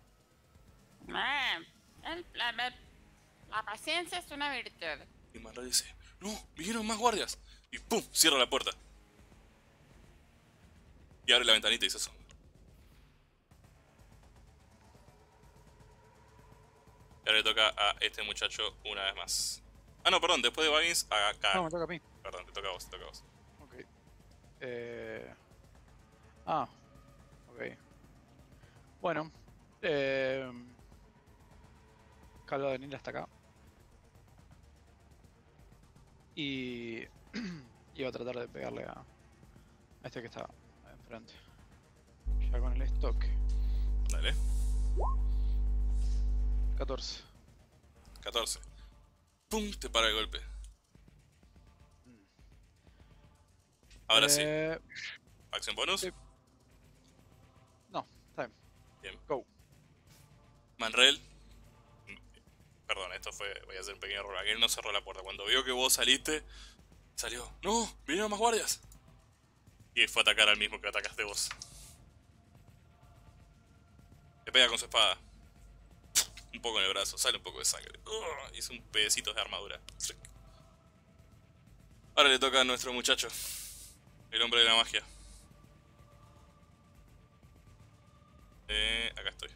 [SPEAKER 6] El- la, la- la paciencia es una virtud.
[SPEAKER 1] Y Manrel dice, no, vinieron más guardias. Y ¡pum! Cierra la puerta. Y abre la ventanita y se asoma. Y ahora le toca a este muchacho una vez más. Ah, no, perdón, después de Baggins a Carl.
[SPEAKER 3] No, me toca a mí.
[SPEAKER 1] Perdón, te toca a vos, te toca a vos.
[SPEAKER 3] Ok. Eh... Ah, ok. Bueno, eh... Calva de Nil hasta acá. Y... *clears throat* iba a tratar de pegarle a... a este que está enfrente. Ya con el stock.
[SPEAKER 1] Dale,
[SPEAKER 3] 14.
[SPEAKER 1] 14. ¡Pum! Te para el golpe. Ahora sí,
[SPEAKER 3] Eh,
[SPEAKER 1] acción bonus.
[SPEAKER 3] sí. No, está bien.
[SPEAKER 1] Bien.
[SPEAKER 3] Go.
[SPEAKER 1] Manrel. Perdón, esto fue. Voy a hacer un pequeño error. Aquel no cerró la puerta. Cuando vio que vos saliste, salió. ¡No! ¡Vinieron más guardias! Y fue a atacar al mismo que atacaste vos. Te pega con su espada. Un poco en el brazo, sale un poco de sangre. Hizo un pedacito de armadura. Ahora le toca a nuestro muchacho. El hombre de la magia. Eh, acá estoy.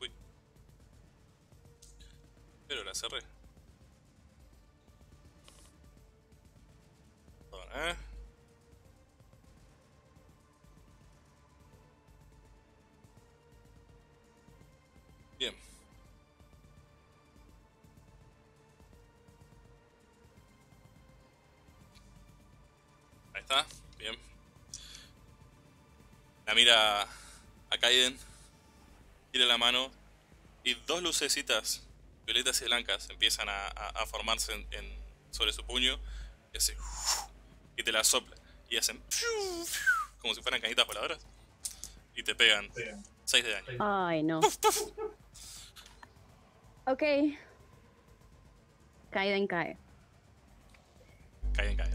[SPEAKER 1] Uy. Pero la cerré. ¿eh? Bien. Bien. La mira a Kaiden, tira la mano y dos lucecitas violetas y blancas empiezan a, a- a formarse en, en- sobre su puño y hace y te la sopla y hacen como si fueran cajitas voladoras y te pegan 6 de daño.
[SPEAKER 2] Ay, no. Ok. Kaiden cae.
[SPEAKER 1] Caen, caen.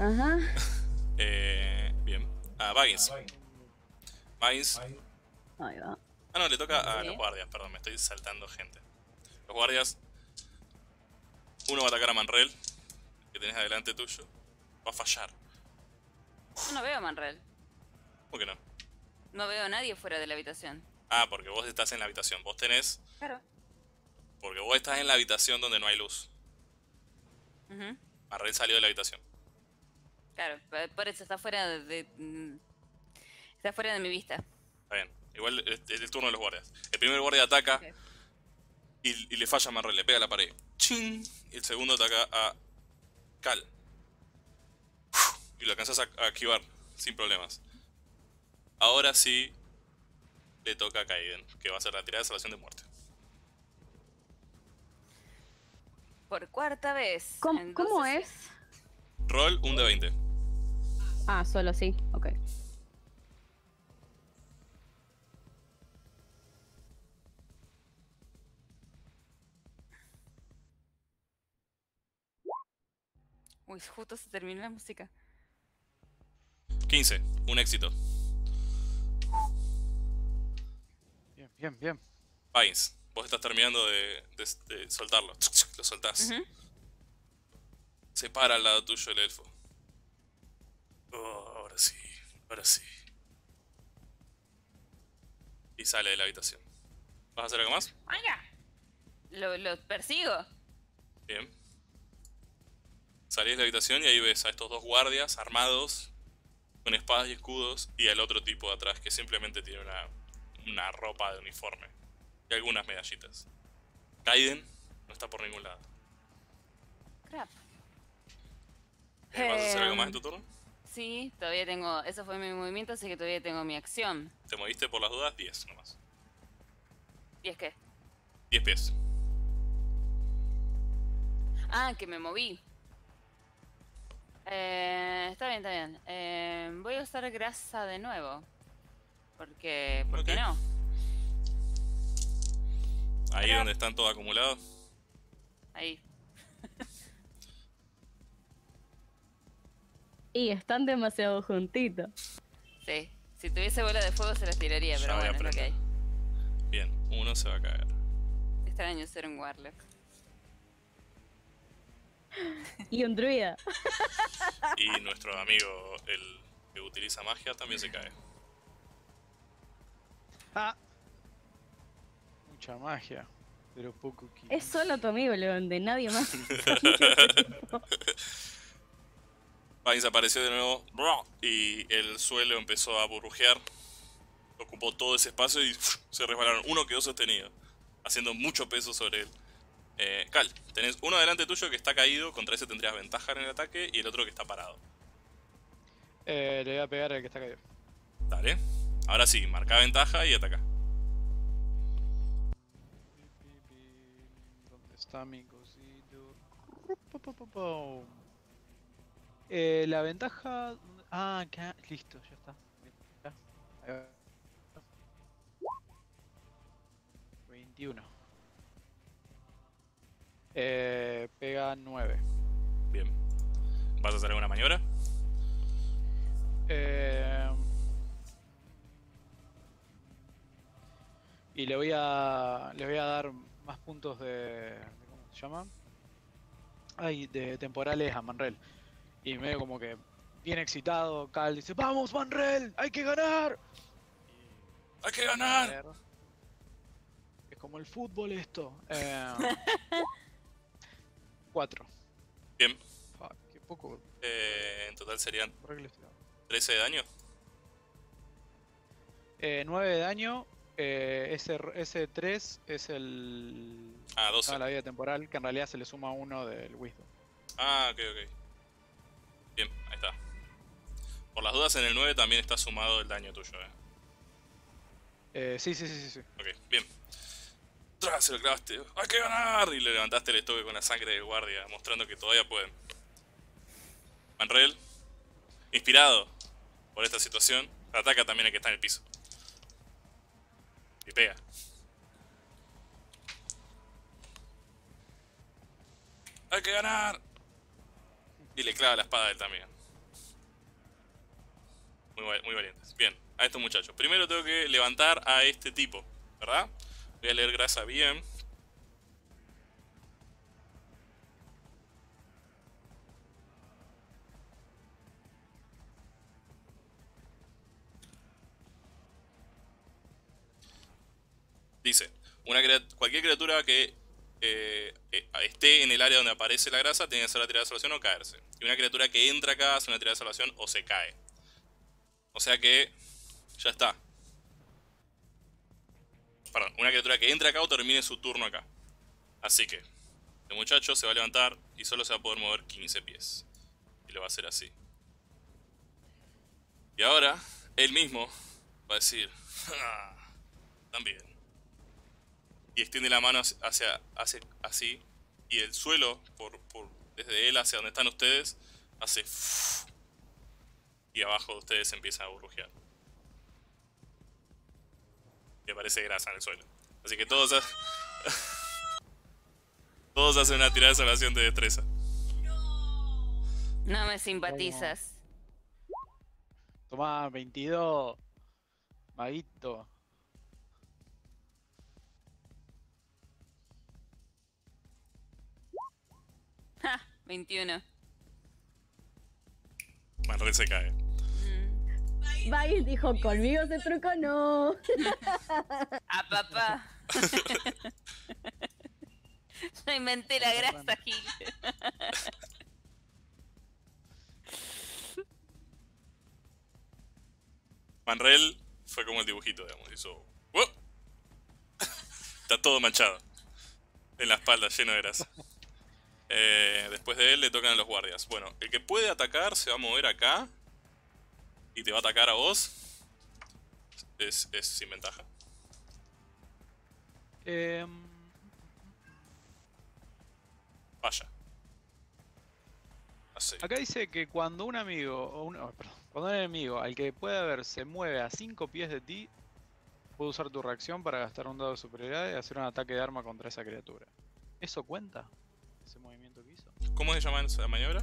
[SPEAKER 2] Ajá. *laughs*
[SPEAKER 1] Eh, bien. A Baggins. Baggins.
[SPEAKER 2] Ahí va.
[SPEAKER 1] Ah, no, le toca a los guardias, perdón, me estoy saltando gente. Los guardias. Uno va a atacar a Manrel, que tenés adelante tuyo. Va a fallar.
[SPEAKER 5] Yo no veo a Manrel.
[SPEAKER 1] ¿Por qué no?
[SPEAKER 5] No veo a nadie fuera de la habitación.
[SPEAKER 1] Ah, porque vos estás en la habitación. Vos tenés.
[SPEAKER 5] Claro.
[SPEAKER 1] Porque vos estás en la habitación donde no hay luz.
[SPEAKER 5] Ujú.
[SPEAKER 1] Manrel salió de la habitación.
[SPEAKER 5] Claro, por eso está fuera de, de- mm, está fuera de mi vista.
[SPEAKER 1] Está bien. Igual es el turno de los guardias. El primer guardia ataca y, y le falla a Manrel, le pega a la pared. ¡Chin! Y el segundo ataca a Cal. Y lo alcanzás a, a esquivar sin problemas. Ahora sí le toca a Kaiden, que va a hacer la tirada de salvación de muerte.
[SPEAKER 5] Por cuarta vez.
[SPEAKER 2] ¿Cómo,
[SPEAKER 5] en
[SPEAKER 2] cómo
[SPEAKER 5] 12
[SPEAKER 2] es?
[SPEAKER 1] Roll un de 20.
[SPEAKER 2] Ah, solo sí. Ok.
[SPEAKER 5] Uy, justo se terminó la música.
[SPEAKER 1] 15, un éxito.
[SPEAKER 3] Bien, bien, bien.
[SPEAKER 1] Pines, vos estás terminando de, de- de soltarlo. Lo soltás. Se para al lado tuyo el elfo. Oh, ahora sí, ahora sí. Y sale de la habitación. ¿Vas a hacer algo más?
[SPEAKER 5] ¡Vaya! Lo, lo persigo.
[SPEAKER 1] Bien. Salís de la habitación y ahí ves a estos dos guardias armados, con espadas y escudos, y al otro tipo de atrás que simplemente tiene una, una ropa de uniforme y algunas medallitas. Kaiden no está por ningún lado.
[SPEAKER 5] Crap.
[SPEAKER 1] Eh, ¿Vas a hacer algo más en
[SPEAKER 5] Em.
[SPEAKER 1] tu turno?
[SPEAKER 5] Sí, todavía tengo. Eso fue mi movimiento, así que todavía tengo mi acción.
[SPEAKER 1] ¿Te moviste por las dudas? 10 nomás.
[SPEAKER 5] ¿Y es que?
[SPEAKER 1] 10 pies.
[SPEAKER 5] Ah, que me moví. Eh, está bien, está bien. Eh, voy a usar grasa de nuevo. Porque, ¿por qué no?
[SPEAKER 1] Ahí donde están todos acumulados.
[SPEAKER 5] Ahí.
[SPEAKER 2] Y están demasiado juntitos.
[SPEAKER 5] Sí. Si tuviese bola de fuego se las tiraría, pero bueno, es lo que hay.
[SPEAKER 1] Bien, uno se va a caer.
[SPEAKER 5] Extraño ser un Warlock.
[SPEAKER 2] Y un druida.
[SPEAKER 1] Y nuestro amigo, el que utiliza magia, también se cae.
[SPEAKER 3] Ah. Mucha magia, pero poco que.
[SPEAKER 2] Es solo tu amigo, León, de nadie más. *laughs* *laughs* *laughs*
[SPEAKER 1] Pines apareció de nuevo y el suelo empezó a burbujear. Ocupó todo ese espacio y se resbalaron. Uno quedó sostenido, haciendo mucho peso sobre él. Eh, Cal, tenés uno delante tuyo que está caído, contra ese tendrías ventaja en el ataque, y el otro que está parado.
[SPEAKER 3] Eh, le voy a pegar al que está caído.
[SPEAKER 1] Dale. Ahora sí, marca ventaja y ataca.
[SPEAKER 3] ¿Dónde está mi cosito? Eh, la ventaja. Ah, acá. Listo, ya está. Ahí va. 21. Eh, pega 9.
[SPEAKER 1] Bien. ¿Vas a hacer alguna maniobra?
[SPEAKER 3] Eh, y le voy a le voy a dar más puntos de, de- ¿cómo se llama? Ay, de temporales a Manrel. Y medio como que bien excitado, Cal dice, "Vamos, Manrel, hay que ganar."
[SPEAKER 1] ¡Hay que ganar!
[SPEAKER 3] Es como el fútbol esto. Eh, *laughs* cuatro.
[SPEAKER 1] Bien.
[SPEAKER 3] Fuck, qué poco.
[SPEAKER 1] Eh, en total serían
[SPEAKER 3] ¿Por qué le estoy dando?
[SPEAKER 1] 13 de daño.
[SPEAKER 3] Eh, 9 de daño. Eh, ese, ese 3 es el.
[SPEAKER 1] Ah, 12.
[SPEAKER 3] Ah, la vida temporal, que en realidad se le suma uno del Wisdom.
[SPEAKER 1] Ah, ok, ok. Bien, ahí está. Por las dudas, en el 9 también está sumado el daño tuyo, eh.
[SPEAKER 3] Eh, sí, sí, sí, sí. sí.
[SPEAKER 1] Ok, bien. ¡Tras! Se lo clavaste. ¡Hay que ganar! Y le levantaste el estoque con la sangre del guardia, mostrando que todavía pueden. Manrel, inspirado por esta situación, ataca también al que está en el piso. Y pega. ¡Hay que ganar! Y le clava la espada a él también. Muy, muy valientes. Bien, a estos muchachos. Primero tengo que levantar a este tipo, ¿verdad? Voy a leer grasa bien. Dice, una cualquier criatura que eh, eh, esté en el área donde aparece la grasa tiene que hacer la tirada de salvación o caerse. Y una criatura que entra acá hace una tirada de salvación o se cae. O sea que ya está. Perdón, una criatura que entra acá o termine su turno acá. Así que, el muchacho se va a levantar y solo se va a poder mover 15 pies. Y lo va a hacer así. Y ahora, él mismo Va a decir, *laughs* "Ah, también. Y extiende la mano hacia, hacia, así. Y el suelo, por, por, desde él hacia donde están ustedes, hace... Y abajo de ustedes empieza a burbujear. Y aparece grasa en el suelo. Así que todos... ha- *laughs* todos hacen una tirada de salvación de destreza.
[SPEAKER 5] No me simpatizas.
[SPEAKER 3] Tomá, 22. Maguito.
[SPEAKER 5] 21.
[SPEAKER 1] Manred se cae.
[SPEAKER 5] Mm.
[SPEAKER 2] Baggy dijo, conmigo ese truco no. *laughs*
[SPEAKER 5] A papá. *laughs* Yo inventé la grasa, Gil. *laughs*
[SPEAKER 1] Manrel fue como el dibujito, digamos, hizo... ¡Wow! Está todo manchado. En la espalda, lleno de grasa. Eh, después de él le tocan a los guardias. Bueno, el que puede atacar se va a mover acá. Y te va a atacar a vos. Es, es sin ventaja.
[SPEAKER 3] Em,
[SPEAKER 1] Vaya. Así.
[SPEAKER 3] acá dice que cuando un amigo, o un, oh, perdón, cuando un enemigo al que pueda ver se mueve a 5 pies de ti, puede usar tu reacción para gastar un dado de superioridad y hacer un ataque de arma contra esa criatura. ¿Eso cuenta? Ese movimiento que hizo.
[SPEAKER 1] ¿Cómo se llama esa maniobra?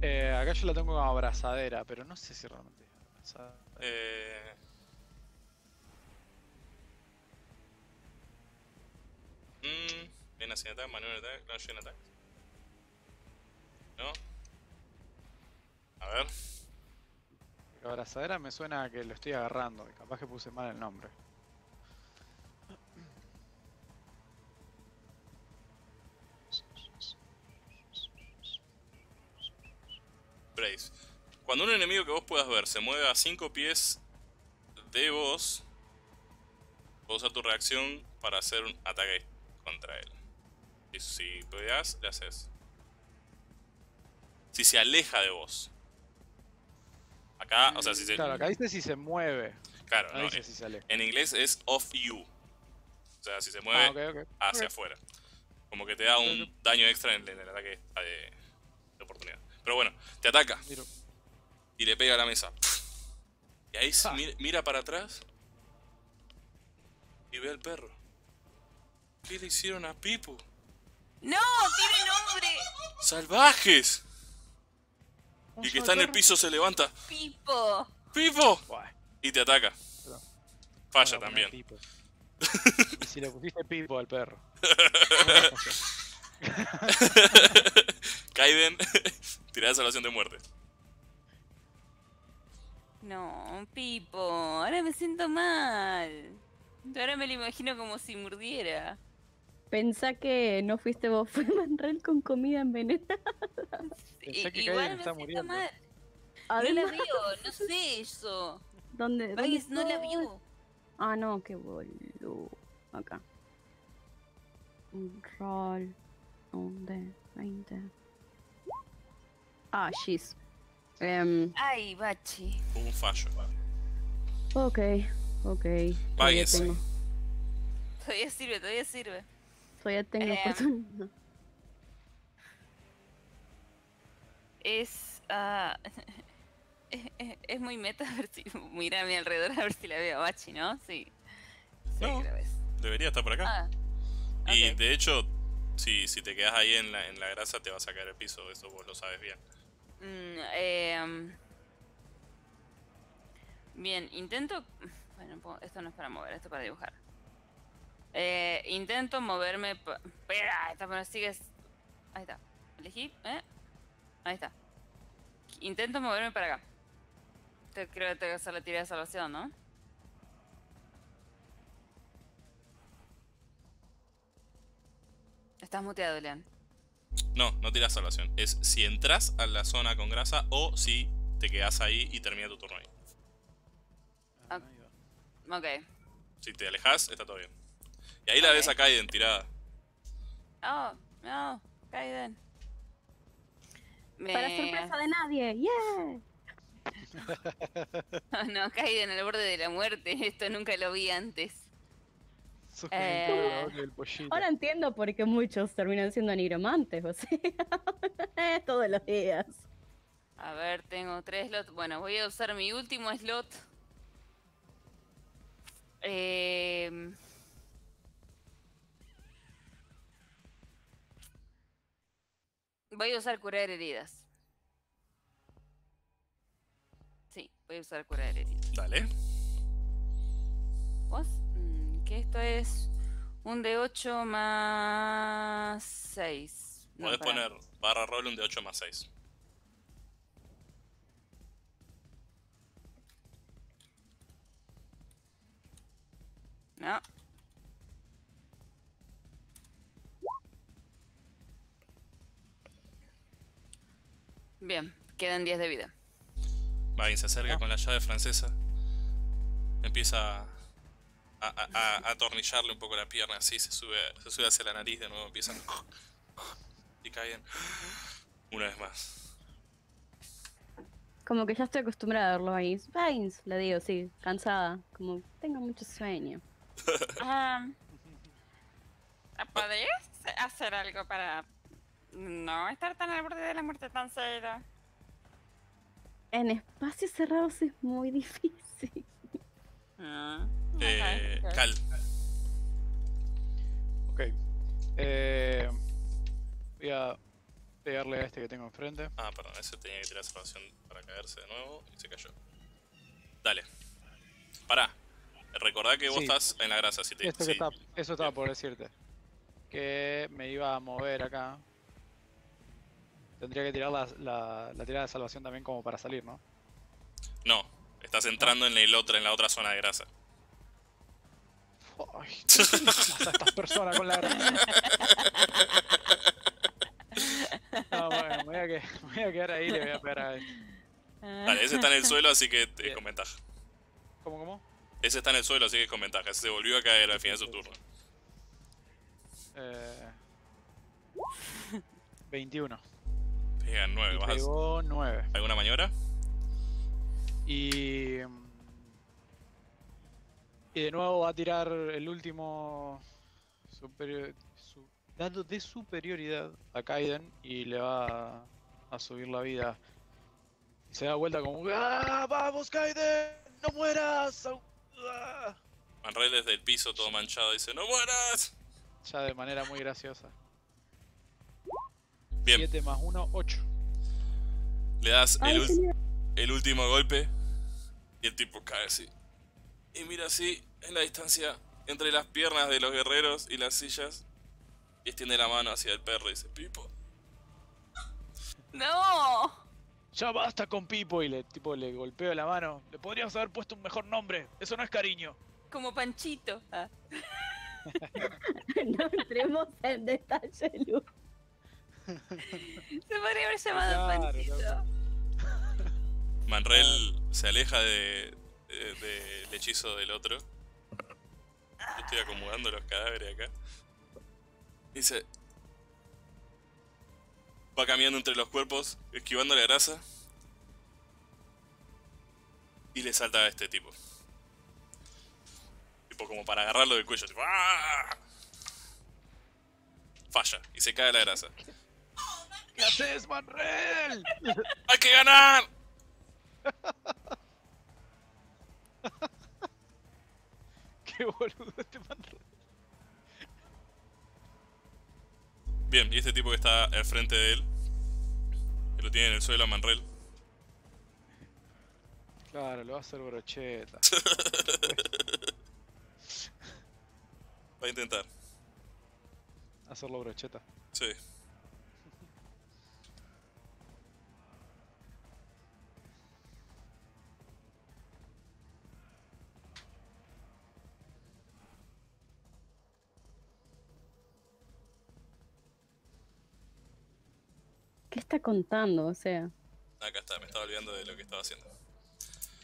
[SPEAKER 3] Eh, acá yo la tengo como abrazadera, pero no sé si realmente es abrazadera.
[SPEAKER 1] Eh... Mm, hacia attack, maniobra de attack, launch and attack. ¿No? A ver.
[SPEAKER 3] Porque abrazadera me suena a que lo estoy agarrando, y capaz que puse mal el nombre.
[SPEAKER 1] Brace. Cuando un enemigo que vos puedas ver se mueve a 5 pies de vos, puedes usar tu reacción para hacer un ataque contra él. Y si peleas, le haces. Si se aleja de vos. Acá, o sea, si se.
[SPEAKER 3] Claro, acá dice si se mueve.
[SPEAKER 1] Claro,
[SPEAKER 3] No dice
[SPEAKER 1] eh,
[SPEAKER 3] si se aleja.
[SPEAKER 1] en inglés es off you. O sea, si se mueve
[SPEAKER 3] Ah,
[SPEAKER 1] hacia afuera. Como que te da un daño extra en el, en el ataque de, oportunidad. Pero bueno, te ataca
[SPEAKER 3] Miro.
[SPEAKER 1] y le pega a la mesa. *laughs* Y ahí mira, mira para atrás y ve al perro. ¿Qué le hicieron a Pipo?
[SPEAKER 5] ¡No! ¡Tiene nombre!
[SPEAKER 1] ¡Salvajes!
[SPEAKER 3] ¿Cómo
[SPEAKER 1] Y que está en el piso se levanta.
[SPEAKER 5] ¡Pipo!
[SPEAKER 1] ¡Pipo! Y te ataca.
[SPEAKER 3] Pero-
[SPEAKER 1] Falla también.
[SPEAKER 3] Pipo. *laughs* y si le pusiste Pipo al perro. *laughs* *laughs*
[SPEAKER 1] Kaiden, *laughs* tirada de salvación de muerte.
[SPEAKER 5] No, Pipo. Ahora me siento mal. Ahora me lo imagino como si murdiera.
[SPEAKER 2] Pensá que no fuiste vos, *laughs* fue Manrel con comida envenenada.
[SPEAKER 3] Pensé
[SPEAKER 5] I-
[SPEAKER 3] que
[SPEAKER 5] igual
[SPEAKER 3] Kaiden
[SPEAKER 5] me
[SPEAKER 3] está
[SPEAKER 5] siento
[SPEAKER 3] muriendo.
[SPEAKER 5] mal. No la vio, no sé eso.
[SPEAKER 2] ¿dónde,
[SPEAKER 5] no la vio.
[SPEAKER 2] Ah, no, qué boludo. Acá. Un rol. Un de 20. Ah, she's. Em,
[SPEAKER 5] Ay, Bachi.
[SPEAKER 1] Hubo un fallo.
[SPEAKER 2] ok, ok. Todavía
[SPEAKER 1] Baggies.
[SPEAKER 2] tengo,
[SPEAKER 5] Todavía sirve, todavía sirve.
[SPEAKER 2] todavía tengo
[SPEAKER 5] Em.
[SPEAKER 2] oportunidad.
[SPEAKER 5] Es. ah, es, *laughs* es- es muy meta a ver si. Mira a mi alrededor a ver si la veo a Bachi, ¿no? Sí. Sí,
[SPEAKER 1] No. Debería estar por acá.
[SPEAKER 5] Ah,
[SPEAKER 1] Y
[SPEAKER 5] ok.
[SPEAKER 1] de hecho, si, si te quedas ahí en la, en la grasa, te va a sacar el piso. Eso vos lo sabes bien.
[SPEAKER 5] Mm, em, bien, intento. Bueno, esto no es para mover, esto es para dibujar. Eh, intento moverme. Espera, esta pero sigues. Ahí está. Elegí, ¿eh? Ahí está. Intento moverme para acá. Te, creo que tengo que hacer la tirada de salvación, ¿no? Estás muteado, Leon.
[SPEAKER 1] No, no tiras salvación. Es si entras a la zona con grasa o si te quedas ahí y termina tu turno ahí.
[SPEAKER 5] Ah.
[SPEAKER 3] ahí va.
[SPEAKER 5] Ok.
[SPEAKER 1] Si te alejas, está todo bien. Y ahí la ves a Kaiden tirada.
[SPEAKER 5] Oh, no, Kaiden. Me...
[SPEAKER 2] Para sorpresa de nadie, yeah. *laughs*
[SPEAKER 5] no, caído en el borde de la muerte. Esto nunca lo vi antes. Eh.
[SPEAKER 2] Ahora entiendo por qué muchos terminan siendo nigromantes, o sea, *laughs* todos los días.
[SPEAKER 5] A ver, tengo tres slots. Bueno, voy a usar mi último slot. Em, Voy a usar curar heridas. Sí, voy a usar curar heridas.
[SPEAKER 1] Dale.
[SPEAKER 5] ¿Vos? Que esto es un de 8 más 6.
[SPEAKER 1] Podés poner barra roll un de 8 más 6.
[SPEAKER 5] No. Bien, quedan 10 de vida.
[SPEAKER 1] Vagin se acerca
[SPEAKER 3] Ah.
[SPEAKER 1] con la llave francesa. Empieza a, a- a- a atornillarle un poco la pierna, así se sube, se sube hacia la nariz de nuevo, empiezan *laughs* y caen una vez más.
[SPEAKER 2] Como que ya estoy acostumbrada a verlo ahí. Vines, le digo, sí, cansada. Como, tengo mucho sueño. *laughs*
[SPEAKER 6] Ah, ¿Podrías hacer algo para no estar tan al borde de la muerte tan seguido?
[SPEAKER 2] En espacios cerrados es muy *laughs* difícil.
[SPEAKER 6] Ah,
[SPEAKER 1] Eh,
[SPEAKER 6] ok, ok.
[SPEAKER 1] Cal,
[SPEAKER 3] Ok. Eh, voy a pegarle a este que tengo enfrente.
[SPEAKER 1] ah, perdón, ese tenía que tirar salvación para caerse de nuevo y se cayó. Dale. Pará. Recordá que vos
[SPEAKER 3] Sí.
[SPEAKER 1] estás en la grasa, si te
[SPEAKER 3] Esto que está, eso estaba por decirte. Que me iba a mover acá. Tendría que tirar la, la, la tirada de salvación también como para salir, ¿no?
[SPEAKER 1] No, estás entrando en el otro, en la otra zona de grasa.
[SPEAKER 3] Ay, ¿qué pasa a estas personas con la grasa? No, bueno, me voy, a que- me voy a quedar ahí y le voy a pegar a este.
[SPEAKER 1] Dale, ese está en el suelo, así que es
[SPEAKER 3] Bien.
[SPEAKER 1] con ventaja.
[SPEAKER 3] ¿Cómo, cómo?
[SPEAKER 1] Ese está en el suelo, así que es con ventaja. Ese se volvió a caer al final de su turno.
[SPEAKER 3] Eh, 21.
[SPEAKER 1] Pegan 9,
[SPEAKER 3] Y
[SPEAKER 1] ¿vas a hacer
[SPEAKER 3] pegó 9.
[SPEAKER 1] alguna maniobra?
[SPEAKER 3] Y. Y de nuevo va a tirar el último. superior- su- dado de superioridad a Kaiden y le va a, a subir la vida. Y se da vuelta como. ¡Ah! ¡Vamos, Kaiden! ¡No mueras! Au- ah".
[SPEAKER 1] Desde el piso todo manchado dice, ¡No mueras!
[SPEAKER 3] Ya de manera muy graciosa.
[SPEAKER 1] Bien,
[SPEAKER 3] 7 más 1, 8.
[SPEAKER 1] le das el, el último golpe y el tipo cae así. Y mira así, en la distancia, entre las piernas de los guerreros y las sillas. Y extiende la mano hacia el perro y dice, Pipo.
[SPEAKER 5] ¡No!
[SPEAKER 3] Ya basta con Pipo y le tipo le golpeo la mano. Le podríamos haber puesto un mejor nombre. Eso no es cariño.
[SPEAKER 5] Como Panchito. Ah. *laughs*
[SPEAKER 2] no entremos en detalle, Lu.
[SPEAKER 5] Se podría haber llamado
[SPEAKER 3] Claro,
[SPEAKER 5] Panchito.
[SPEAKER 1] Manrel se aleja de, de- del hechizo del otro. Yo estoy acomodando los cadáveres acá. Dice. Va caminando entre los cuerpos, esquivando la grasa. Y le salta a este tipo. Tipo como para agarrarlo del cuello. tipo, ¡ah! Falla y se cae la grasa.
[SPEAKER 3] ¿Qué haces, Manrel?
[SPEAKER 1] ¡Hay que ganar! *laughs* *laughs*
[SPEAKER 3] Qué boludo este Manrel.
[SPEAKER 1] Bien, y este tipo que está al frente de él, que lo tiene en el suelo a Manrel,
[SPEAKER 3] Claro, lo va a hacer brocheta. *laughs*
[SPEAKER 1] va a intentar.
[SPEAKER 3] Hacerlo brocheta.
[SPEAKER 1] Sí.
[SPEAKER 2] Está contando? O sea,
[SPEAKER 1] Acá está, me estaba olvidando de lo que estaba haciendo.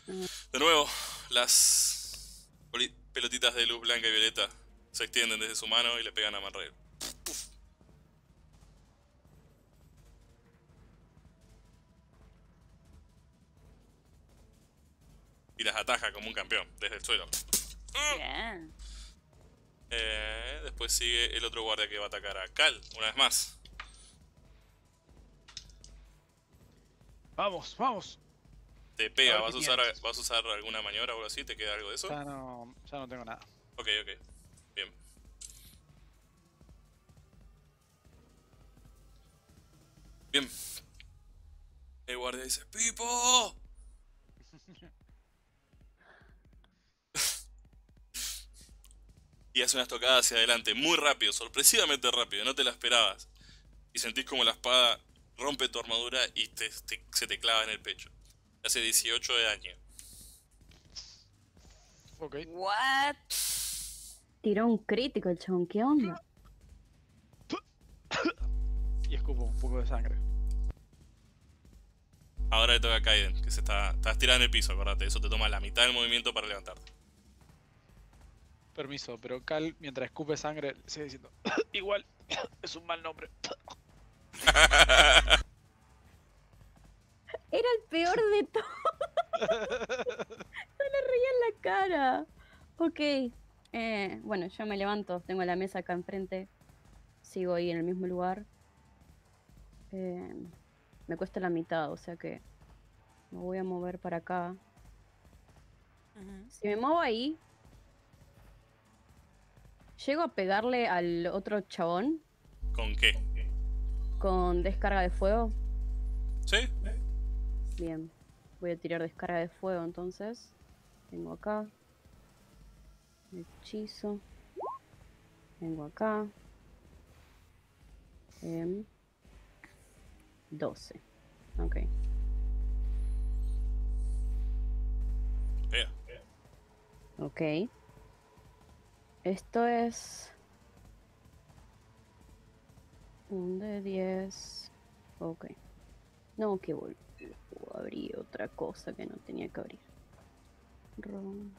[SPEAKER 2] Mm.
[SPEAKER 1] De nuevo, las pelotitas de luz blanca y violeta se extienden desde su mano y le pegan a Manrel. y las ataja como un campeón desde el suelo.
[SPEAKER 5] Bien.
[SPEAKER 1] Eh, después sigue el otro guardia que va a atacar a Cal, una vez más.
[SPEAKER 3] Vamos, vamos.
[SPEAKER 1] Te pega,
[SPEAKER 3] A
[SPEAKER 1] ¿vas a, usar. ¿vas a usar alguna maniobra o algo así? ¿Te queda algo de eso?
[SPEAKER 3] Ya no, ya no tengo nada.
[SPEAKER 1] Ok, ok. Bien. Bien. El guardia dice, ¡Pipo! *laughs* y hace unas tocadas hacia adelante, muy rápido, sorpresivamente rápido, no te la esperabas. Y sentís como la espada rompe tu armadura y te- te- se te clava en el pecho. Hace 18 de daño.
[SPEAKER 3] Ok.
[SPEAKER 5] What?
[SPEAKER 2] Tiró un crítico el chabón, ¿qué onda?
[SPEAKER 3] Y escupo un poco de sangre.
[SPEAKER 1] Ahora le toca a Kaiden, que se está, estás tirado en el piso, acordate. Eso te toma la mitad del movimiento para levantarte.
[SPEAKER 3] Permiso, pero Cal, mientras escupe sangre, sigue diciendo. *coughs* Igual, *coughs* es un mal nombre. *laughs*
[SPEAKER 2] Era el peor de todo. *laughs* Se le reía en la cara. Ok. eh, bueno, yo me levanto. Tengo la mesa acá enfrente. Sigo ahí en el mismo lugar. Eh, me cuesta la mitad, o sea que me voy a mover para acá. Si me muevo ahí, llego a pegarle al otro chabón
[SPEAKER 1] ¿Con qué?
[SPEAKER 2] Con descarga de fuego.
[SPEAKER 1] ¿Sí?
[SPEAKER 2] Bien, voy a tirar descarga de fuego entonces. Tengo acá. Hechizo. Vengo acá. Em, 12. Ok.
[SPEAKER 1] Pega.
[SPEAKER 2] Ok. Esto es. Un de 10. Ok. No, que vol- abrí otra cosa que no tenía que abrir. Ron,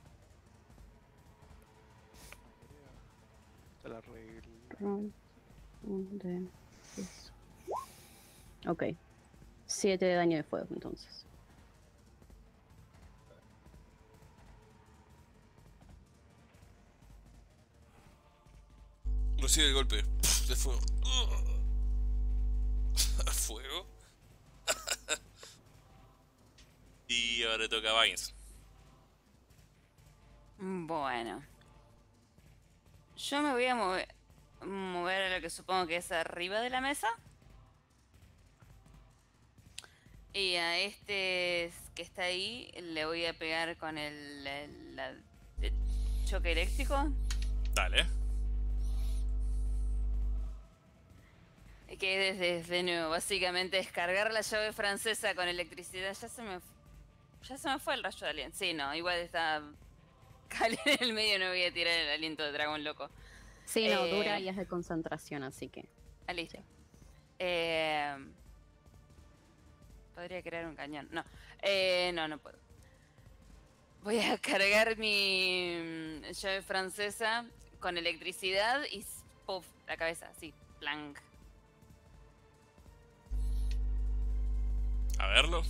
[SPEAKER 3] Te la arreglo.
[SPEAKER 2] ron. Un de 10. Ok. 7 de daño de fuego entonces.
[SPEAKER 1] Recibe el golpe de fuego. ¿Fuego? *laughs* y ahora le toca a Vines.
[SPEAKER 5] Bueno. Yo me voy a mover, mover a lo que supongo que es arriba de la mesa. Y a este que está ahí le voy a pegar con el, el- la- el choque eléctrico.
[SPEAKER 1] Dale.
[SPEAKER 5] Que es de, de nuevo, básicamente descargar la llave francesa con electricidad. Ya se me, ya se me fue el rayo de aliento. Sí, no, igual está Cali en el medio, no voy a tirar el aliento de dragón loco.
[SPEAKER 2] Sí, no,
[SPEAKER 5] Eh.
[SPEAKER 2] dura y es de concentración, así que.
[SPEAKER 5] Ah, listo. Eh, Podría crear un cañón. No, eh, no, no puedo. Voy a cargar mi mm, llave francesa con electricidad y puff, la cabeza, así, plank.
[SPEAKER 1] A verlo.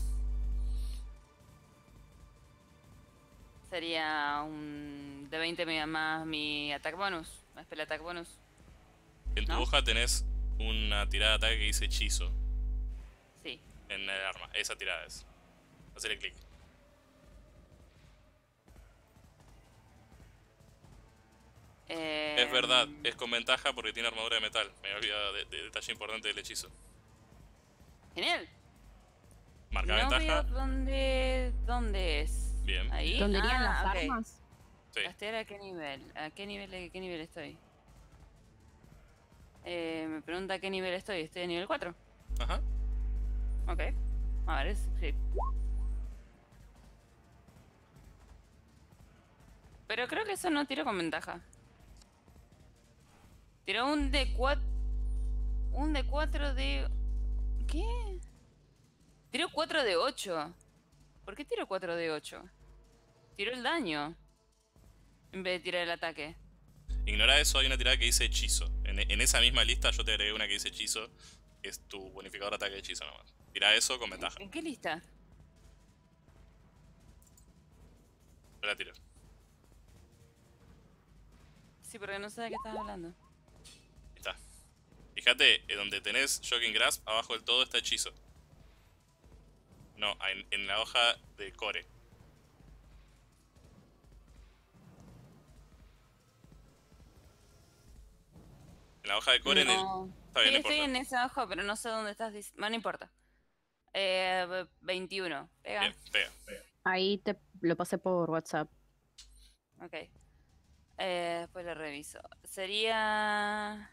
[SPEAKER 5] Sería un de 20 me- más mi attack bonus, más spell attack bonus.
[SPEAKER 1] En tu
[SPEAKER 5] ¿No?
[SPEAKER 1] hoja tenés una tirada de ataque que dice hechizo
[SPEAKER 5] Sí.
[SPEAKER 1] en el arma. Esa tirada es. Hacerle clic. Es verdad,
[SPEAKER 5] Em,
[SPEAKER 1] es con ventaja porque tiene armadura de metal. Me había olvidado de, de detalle importante del hechizo.
[SPEAKER 5] Genial.
[SPEAKER 1] Marca
[SPEAKER 5] no
[SPEAKER 1] ventaja.
[SPEAKER 5] veo dónde, dónde es.
[SPEAKER 1] Bien.
[SPEAKER 5] Ahí.
[SPEAKER 2] ¿Dónde irían
[SPEAKER 5] Ah,
[SPEAKER 2] las armas?
[SPEAKER 1] Sí.
[SPEAKER 5] ¿Castear a qué nivel? ¿A qué nivel, a qué nivel estoy? Eh, me pregunta a qué nivel estoy. Estoy a nivel 4.
[SPEAKER 1] Ajá.
[SPEAKER 5] Ok. A ver, es- sí. Pero creo que eso no tiro con ventaja. Tiró un de 4. Un de 4 de. ¿Qué? Tiró 4 de 8. ¿Por qué tiro 4 de 8? Tiró el daño. En vez de tirar el ataque.
[SPEAKER 1] Ignora eso, hay una tirada que dice hechizo. En, en esa misma lista yo te agregué una que dice hechizo, que es tu bonificador de ataque de hechizo nomás. Tira eso con ventaja.
[SPEAKER 5] ¿En qué lista?
[SPEAKER 1] Yo la tiro.
[SPEAKER 5] Sí, porque no sé de qué estás hablando.
[SPEAKER 1] Ahí está. Fíjate, eh, donde tenés Shocking Grasp, abajo del todo está hechizo. No, en, en la hoja de core. En la hoja de core, en el...
[SPEAKER 5] No.
[SPEAKER 1] Está bien,
[SPEAKER 5] sí,
[SPEAKER 1] no
[SPEAKER 5] estoy en ese ojo, pero no sé dónde estás diciendo. No importa. Eh, ve- 21. Pega.
[SPEAKER 1] Bien, pega.
[SPEAKER 2] Ahí te lo pasé por WhatsApp.
[SPEAKER 5] Ok. Eh, después lo reviso. Sería.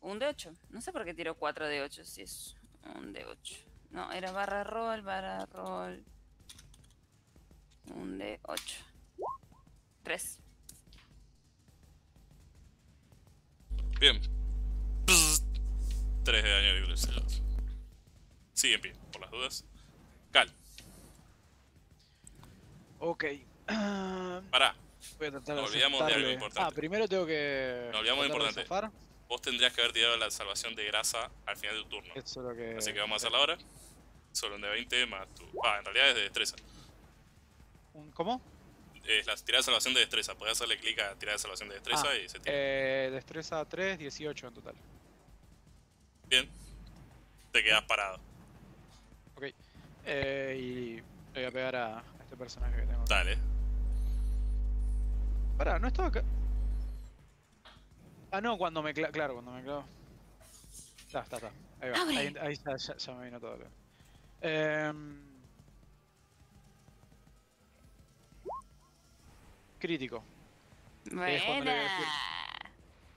[SPEAKER 5] Un de 8. No sé por qué tiro 4 de 8 si es un de 8. No, era barra roll, barra roll. Un de 8. 3.
[SPEAKER 1] Bien. 3 de daño libre. Sigue en pie, por las dudas. Cal,
[SPEAKER 3] Ok. *clears throat*
[SPEAKER 1] Pará.
[SPEAKER 3] Voy a tratar
[SPEAKER 1] Nos
[SPEAKER 3] de
[SPEAKER 1] olvidamos de algo
[SPEAKER 3] aceptarle.
[SPEAKER 1] importante.
[SPEAKER 3] Ah, primero tengo que.
[SPEAKER 1] Nos olvidamos de importante. Vos tendrías que haber tirado la salvación de grasa al final del turno.
[SPEAKER 3] Eso es lo que.
[SPEAKER 1] Así que vamos a hacerla ahora. Solo un de 20 más tu. Ah, en realidad es de destreza.
[SPEAKER 3] ¿Cómo?
[SPEAKER 1] Es la tirada de salvación de destreza. Podés hacerle clic a tirada de salvación de destreza
[SPEAKER 3] Ah,
[SPEAKER 1] y se tira.
[SPEAKER 3] Eh, destreza 3, 18 en total.
[SPEAKER 1] Bien. Te quedás parado.
[SPEAKER 3] Ok. Eh, y le voy a pegar a, a este personaje que tengo.
[SPEAKER 1] Dale.
[SPEAKER 3] Pará, no estaba acá. Ah, no, cuando me clavo. Claro, cuando me clavo. Está, está, está. Ahí va. Ahí, ahí ya, ya- ya me vino todo. acá. Em, Crítico.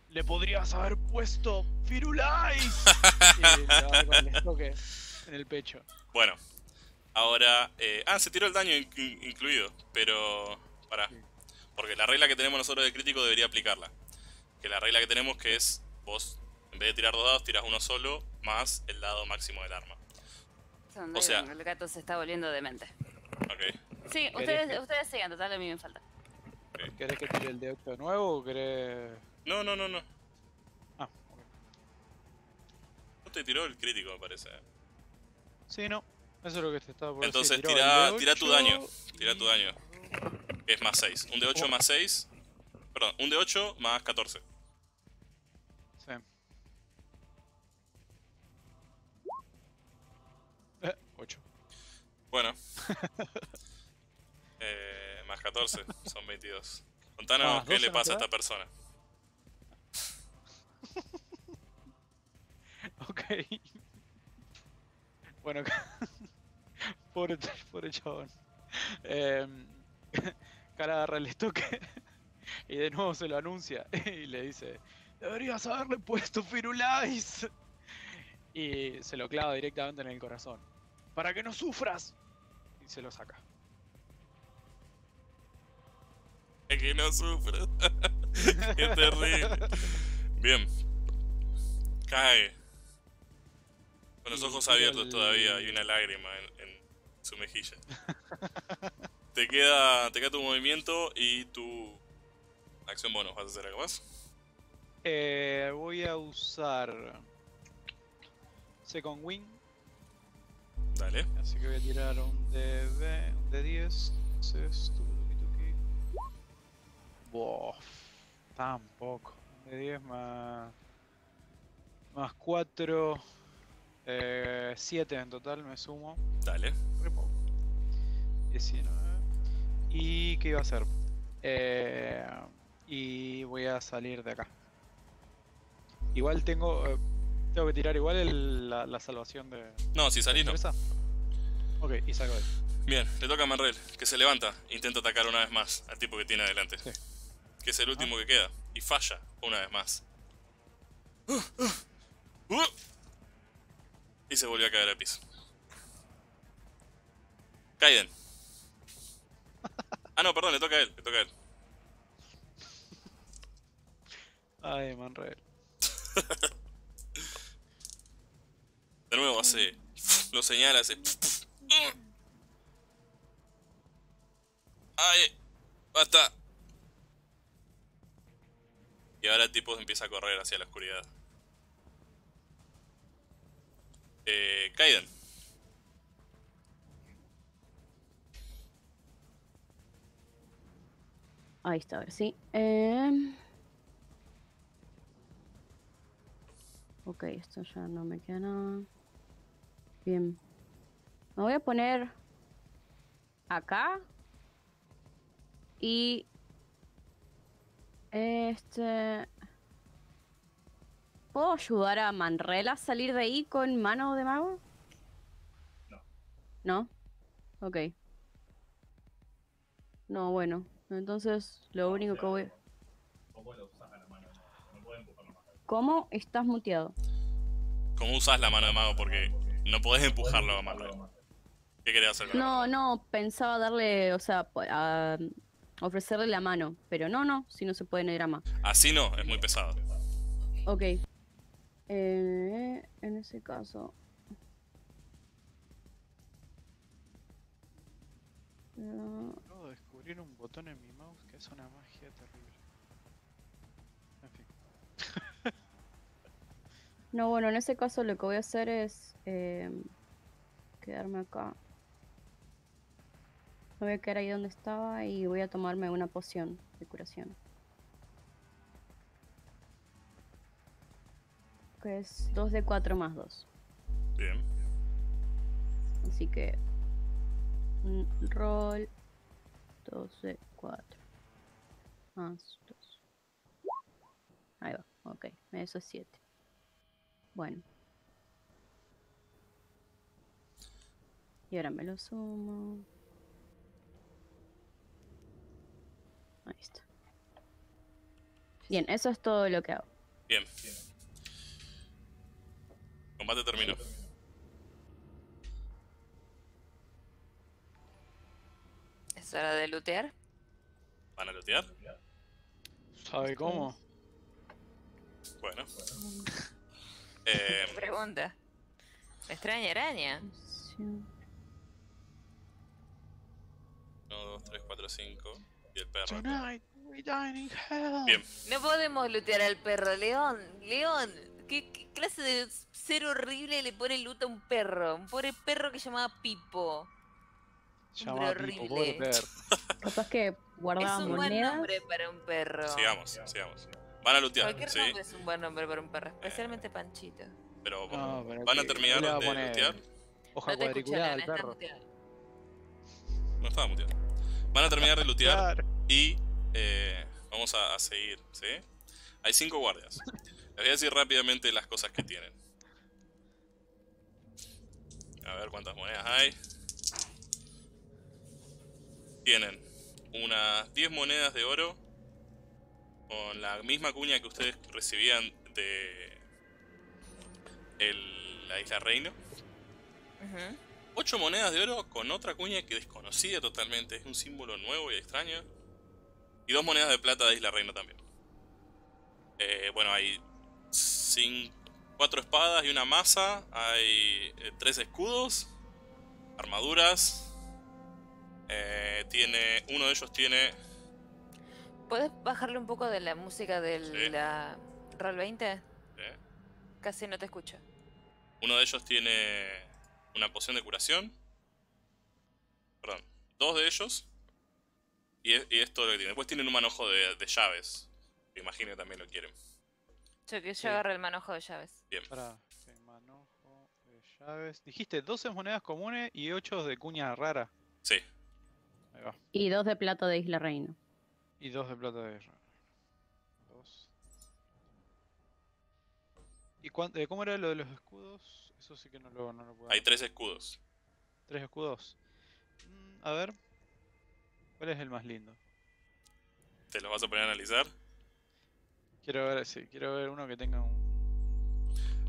[SPEAKER 3] le- podrías haber puesto Firulais. *laughs* en el pecho.
[SPEAKER 1] Bueno. Ahora. eh, ah, se tiró el daño in- in- incluido. Pero. Pará.
[SPEAKER 3] Sí.
[SPEAKER 1] Porque la regla que tenemos nosotros de crítico debería aplicarla. Que la regla que tenemos que es. Vos, en vez de tirar dos dados, tirás uno solo. Más el dado máximo del arma.
[SPEAKER 5] Donde
[SPEAKER 1] o sea-
[SPEAKER 5] el gato se está volviendo demente.
[SPEAKER 1] Ok.
[SPEAKER 5] Sí, ustedes, ustedes sigan, total, a mí me falta.
[SPEAKER 3] ¿Querés que tire el de 8 de nuevo o querés.?
[SPEAKER 1] No, no, no, no.
[SPEAKER 3] Ah, ok.
[SPEAKER 1] No te tiró el crítico, me parece.
[SPEAKER 3] Sí, no. Eso es lo que te estaba por
[SPEAKER 1] Entonces
[SPEAKER 3] decir.
[SPEAKER 1] tira, tira tu
[SPEAKER 3] 8
[SPEAKER 1] daño. Tira tu daño. Que es más 6. Un de 8
[SPEAKER 3] Oh.
[SPEAKER 1] más 6. Perdón, un de 8 más 14. Bueno. *laughs* eh, más 14, son 22. Contanos
[SPEAKER 3] Más
[SPEAKER 1] qué
[SPEAKER 3] 12
[SPEAKER 1] le
[SPEAKER 3] no
[SPEAKER 1] pasa a esta persona. *laughs*
[SPEAKER 3] Ok. Bueno, *laughs* pobre, pobre chabón. Eh, cara agarra el estoque y de nuevo se lo anuncia y le dice, deberías haberle puesto Firulais. Y se lo clava directamente en el corazón. Para que no sufras. Y se lo saca.
[SPEAKER 1] Es que no sufre. *laughs* Qué terrible. Bien. Cae. Con los ojos abiertos todavía y una lágrima en, en su mejilla. *laughs* te queda. Te queda tu movimiento y tu acción bonus. ¿Vas a hacer algo más?
[SPEAKER 3] Eh, voy a usar Second Wing.
[SPEAKER 1] Dale.
[SPEAKER 3] Así que voy a tirar un de, ve- un de 10. Entonces, tampoco. Un de 10 más. Más 4. 7 en total me sumo.
[SPEAKER 1] Dale.
[SPEAKER 3] Re poco. 19. ¿Y qué iba a hacer? Eh, y voy a salir de acá. Igual tengo. eh, tengo que tirar igual el- la, la salvación de.
[SPEAKER 1] No, si salís no.
[SPEAKER 3] Ok, y de ahí.
[SPEAKER 1] Bien, le toca a Manrel, que se levanta, intenta atacar una vez más al tipo que tiene adelante.
[SPEAKER 3] Sí.
[SPEAKER 1] Que es el último que queda. Y falla una vez más. Uh, uh, uh. Y se volvió a caer al piso. Kaiden. Ah, no, perdón, le toca a él, le toca a él.
[SPEAKER 3] Ay, Manred. *laughs*
[SPEAKER 1] De nuevo hace. Lo señala, hace. ¡Ay! ¡Basta! Y ahora el tipo empieza a correr hacia la oscuridad. Eh. Kaiden.
[SPEAKER 2] Ahí está, a ver, sí. Em. Ok, esto ya no me queda nada. Bien. Me voy a poner acá. Y... Este... ¿Puedo ayudar a Manrela a salir de ahí con mano de mago?
[SPEAKER 7] No.
[SPEAKER 2] ¿No? Ok. No, bueno. Entonces, lo único que voy...
[SPEAKER 7] ¿Cómo lo usas a la mano? No puede empujarlo más.
[SPEAKER 2] ¿Cómo estás muteado?
[SPEAKER 1] ¿Cómo usas la mano de mago? Porque no podés empujarlo a Manrel. ¿Qué querés hacer con la
[SPEAKER 2] No,
[SPEAKER 1] mano?
[SPEAKER 2] no, pensaba darle, o sea, a- ofrecerle la mano. Pero no, no, si no se puede no ir a más.
[SPEAKER 1] Así no, es muy pesado.
[SPEAKER 2] Ok. Eh, en ese caso. No,
[SPEAKER 3] de descubrir un botón en mi mouse que es una magia
[SPEAKER 2] no, bueno, en ese caso lo que voy a hacer es eh, quedarme acá. Me voy a quedar ahí donde estaba y voy a tomarme una poción de curación. Que es 2 de 4 más 2.
[SPEAKER 1] Bien.
[SPEAKER 2] Así que. Roll. 12, 4. Más 2. Ahí va, ok. Eso es 7. Bueno. Y ahora me lo sumo. Ahí está. Bien, eso es todo lo que hago.
[SPEAKER 1] Bien. Combate terminó.
[SPEAKER 5] ¿Es hora de lootear?
[SPEAKER 1] ¿Van a lootear?
[SPEAKER 3] ¿Sabe cómo?
[SPEAKER 1] Bueno. *laughs* Eh,
[SPEAKER 5] Pregunta. Extraña araña.
[SPEAKER 1] 1, 2, 3, 4, 5. Y el perro.
[SPEAKER 3] Tonight we dine in hell.
[SPEAKER 1] Bien.
[SPEAKER 5] No podemos lootear al perro, León. León, ¿qué, qué clase de ser horrible le pone loot a un perro? Un pobre perro que llamaba Pipo.
[SPEAKER 3] Llama a Pipo,
[SPEAKER 5] horrible.
[SPEAKER 3] pobre perro.
[SPEAKER 2] Capaz que
[SPEAKER 5] Es
[SPEAKER 2] guardaba
[SPEAKER 5] un buen
[SPEAKER 2] monedas.
[SPEAKER 5] nombre para un perro.
[SPEAKER 1] Sigamos, sigamos. Van a lootear,
[SPEAKER 5] Cualquier
[SPEAKER 1] sí.
[SPEAKER 5] nombre es un buen nombre para un perro, especialmente Panchito.
[SPEAKER 1] Pero
[SPEAKER 3] No, pero
[SPEAKER 1] van a
[SPEAKER 3] ¿qué-
[SPEAKER 1] terminar de
[SPEAKER 3] poner?
[SPEAKER 1] lootear.
[SPEAKER 3] Hoja
[SPEAKER 5] No
[SPEAKER 3] cuadriculada al perro.
[SPEAKER 1] No estaba muteado. Van a terminar de lootear y eh, vamos a, a seguir, ¿sí? Hay cinco guardias. Les voy a decir rápidamente las cosas que tienen. A ver cuántas monedas hay. Tienen unas 10 monedas de oro con la misma cuña que ustedes recibían de el- la isla Reino.
[SPEAKER 5] Ujú.
[SPEAKER 1] 8 monedas de oro con otra cuña que desconocía totalmente. Es un símbolo nuevo y extraño. Y dos monedas de plata de Isla Reino también. Eh, bueno, hay cin- cuatro espadas y una masa. Hay eh, tres escudos. Armaduras. Eh, tiene. Uno de ellos tiene.
[SPEAKER 5] ¿Puedes bajarle un poco de la música de
[SPEAKER 1] Sí.
[SPEAKER 5] la Roll 20?
[SPEAKER 1] eh,
[SPEAKER 5] Casi no te escucho.
[SPEAKER 1] uno de ellos tiene una poción de curación. Perdón. Dos de ellos. Y es, y es todo lo que tiene. Después tienen un manojo de, de llaves. Me imagino que también lo quieren.
[SPEAKER 5] Yo que yo
[SPEAKER 3] Sí.
[SPEAKER 5] agarro el manojo de llaves.
[SPEAKER 1] Bien.
[SPEAKER 3] Pará, sí, manojo de llaves. Dijiste 12 monedas comunes y 8 de cuña rara.
[SPEAKER 1] Sí.
[SPEAKER 3] Ahí va.
[SPEAKER 2] Y dos de plata de Isla Reino.
[SPEAKER 3] Y 2 de plata de rara. Dos. ¿Y cuán- eh, cómo era lo de los escudos? Eso sí que no lo, no lo puedo.
[SPEAKER 1] Hay tres escudos.
[SPEAKER 3] Tres escudos. Mm, a ver. ¿Cuál es el más lindo?
[SPEAKER 1] ¿Te los vas a poner a analizar?
[SPEAKER 3] Quiero ver, sí, quiero ver uno que tenga un.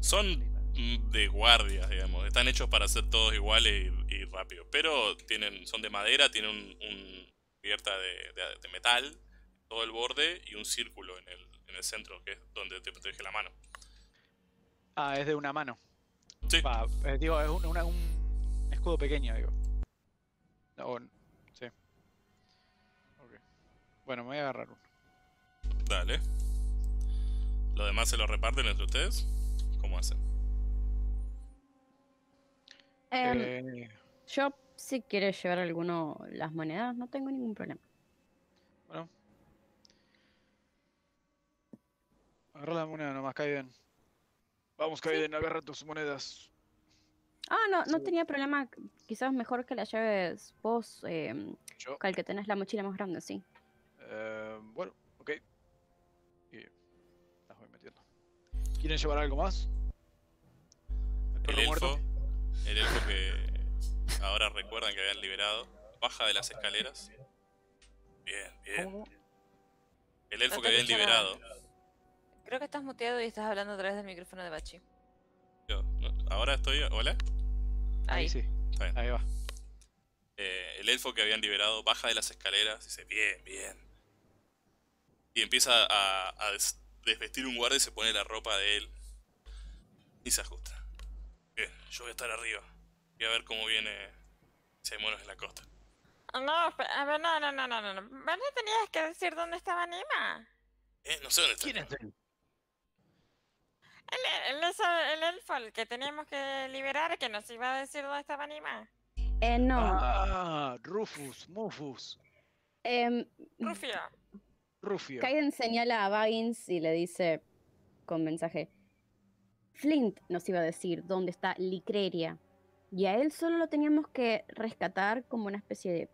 [SPEAKER 1] Son mm, de guardias, digamos. Están hechos para ser todos iguales y, y rápidos. Pero tienen, son de madera, tienen un, un cubierta de, de- de metal, todo el borde y un círculo en el, en el centro, que es donde te protege la mano.
[SPEAKER 3] Ah, es de una mano.
[SPEAKER 1] Sí.
[SPEAKER 3] Va, eh, digo, es un, una- un escudo pequeño, digo. O- sí. Ok. Bueno, me voy a agarrar uno.
[SPEAKER 1] Dale. ¿Lo demás se lo reparten entre ustedes? ¿Cómo hacen?
[SPEAKER 2] Em,
[SPEAKER 3] Eh,
[SPEAKER 2] Yo, si quieres llevar alguno las monedas, no tengo ningún problema.
[SPEAKER 3] bueno, agarra la moneda nomás, Kaiden. Vamos, Kaiden, agarra tus monedas.
[SPEAKER 2] Ah, no, no
[SPEAKER 3] Sí.
[SPEAKER 2] tenía problema. Quizás mejor que la lleves vos, eh,
[SPEAKER 3] Yo.
[SPEAKER 2] Cal, que tenés la mochila más grande, sí.
[SPEAKER 3] Eh, bueno, ok. Y las voy metiendo. ¿Quieren llevar algo más? ¿El
[SPEAKER 1] El
[SPEAKER 3] perro muerto?
[SPEAKER 1] elfo, el elfo que ahora recuerdan que habían liberado, baja de las escaleras. Bien, bien.
[SPEAKER 3] ¿Cómo?
[SPEAKER 1] El elfo que habían liberado.
[SPEAKER 5] Creo que estás muteado y estás hablando a través del micrófono de Bachi.
[SPEAKER 1] Yo, no, ahora estoy. ¿Hola?
[SPEAKER 3] Ahí
[SPEAKER 5] Ahí.
[SPEAKER 3] sí.
[SPEAKER 1] Está bien.
[SPEAKER 3] Ahí va.
[SPEAKER 1] Eh, el elfo que habían liberado baja de las escaleras y dice, bien, bien. Y empieza a, a des- desvestir un guardia y se pone la ropa de él. Y se ajusta. Bien, yo voy a estar arriba. Voy a ver cómo viene si hay monos en la costa.
[SPEAKER 6] No, espe- a ver, no, no, no, no, no. no. Vos no tenías que decir dónde estaba Nima.
[SPEAKER 1] Eh, no sé dónde está.
[SPEAKER 3] ¿Quién es él?
[SPEAKER 6] El, el, esa- el elfo, el que teníamos que liberar, que nos iba a decir dónde estaba Nima.
[SPEAKER 2] Eh, no.
[SPEAKER 3] Ah, Rufus, Mufus,
[SPEAKER 2] em,
[SPEAKER 6] Rufio.
[SPEAKER 3] Rufio.
[SPEAKER 2] Kaiden señala a Baggins y le dice con mensaje: Flint nos iba a decir dónde está Licreria. Y a él solo lo teníamos que rescatar como una especie de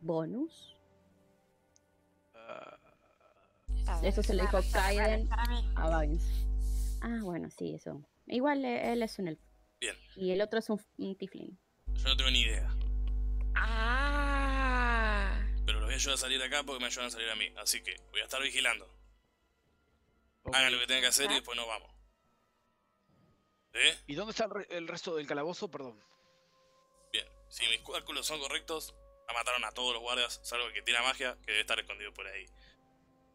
[SPEAKER 2] bonus.
[SPEAKER 3] Ah,
[SPEAKER 2] Eso se le dijo Kaiden a Baggins. Ah, bueno, sí, eso. Igual eh, él es un elfo.
[SPEAKER 1] Bien.
[SPEAKER 2] Y el otro es un, un tiflin.
[SPEAKER 1] Yo no tengo ni idea.
[SPEAKER 6] Ah.
[SPEAKER 1] Pero los voy a ayudar a salir de acá porque me ayudan a salir a mí. Así que voy a estar vigilando. Hagan lo que tengan que hacer y después nos vamos. ¿Eh?
[SPEAKER 3] ¿Y dónde está el, re- el resto del calabozo? Perdón.
[SPEAKER 1] Bien. Si mis cálculos son correctos, la mataron a todos los guardias, salvo el que tiene magia, que debe estar escondido por ahí.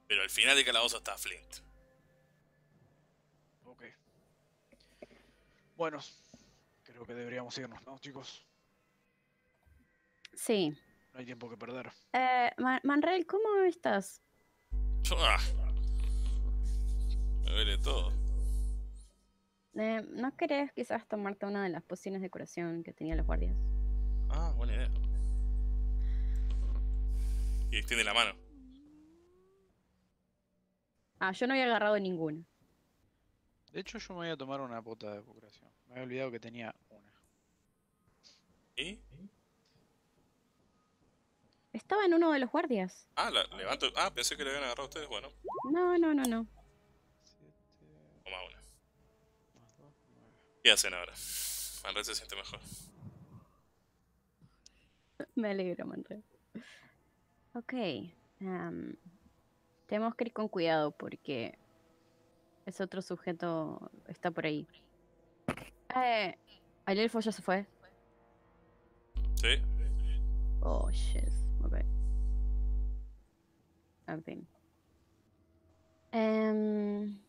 [SPEAKER 1] Pero al final del calabozo está Flint.
[SPEAKER 3] Ok. Bueno, creo que deberíamos irnos, ¿no, chicos?
[SPEAKER 2] Sí.
[SPEAKER 3] No hay tiempo que perder.
[SPEAKER 2] Eh, Ma- Manrel, ¿cómo estás?
[SPEAKER 1] ¡Ah! Me duele todo.
[SPEAKER 2] Eh, ¿No querés quizás tomarte una de las pociones de curación que tenían los guardias?
[SPEAKER 1] Ah, buena idea. Y extiende la mano.
[SPEAKER 2] Ah, yo no había agarrado ninguna.
[SPEAKER 3] De hecho, yo me voy a tomar una pota de curación. Me había olvidado que tenía una.
[SPEAKER 1] ¿Y?
[SPEAKER 2] Estaba en uno de los guardias.
[SPEAKER 1] Ah, la levanto. Ah, pensé que le habían agarrado a ustedes. Bueno,
[SPEAKER 2] No, no, no, no.
[SPEAKER 3] Siete
[SPEAKER 1] toma una.
[SPEAKER 3] más dos, nueve.
[SPEAKER 1] ¿Qué hacen ahora? Manred se siente mejor.
[SPEAKER 2] Me alegro, Manrel. Ok. am, tenemos que ir con cuidado porque ese otro sujeto está por ahí. Eh, el elfo ya se fue.
[SPEAKER 1] ¿Sí?
[SPEAKER 2] Oh, shit. Ok. En fin. Em,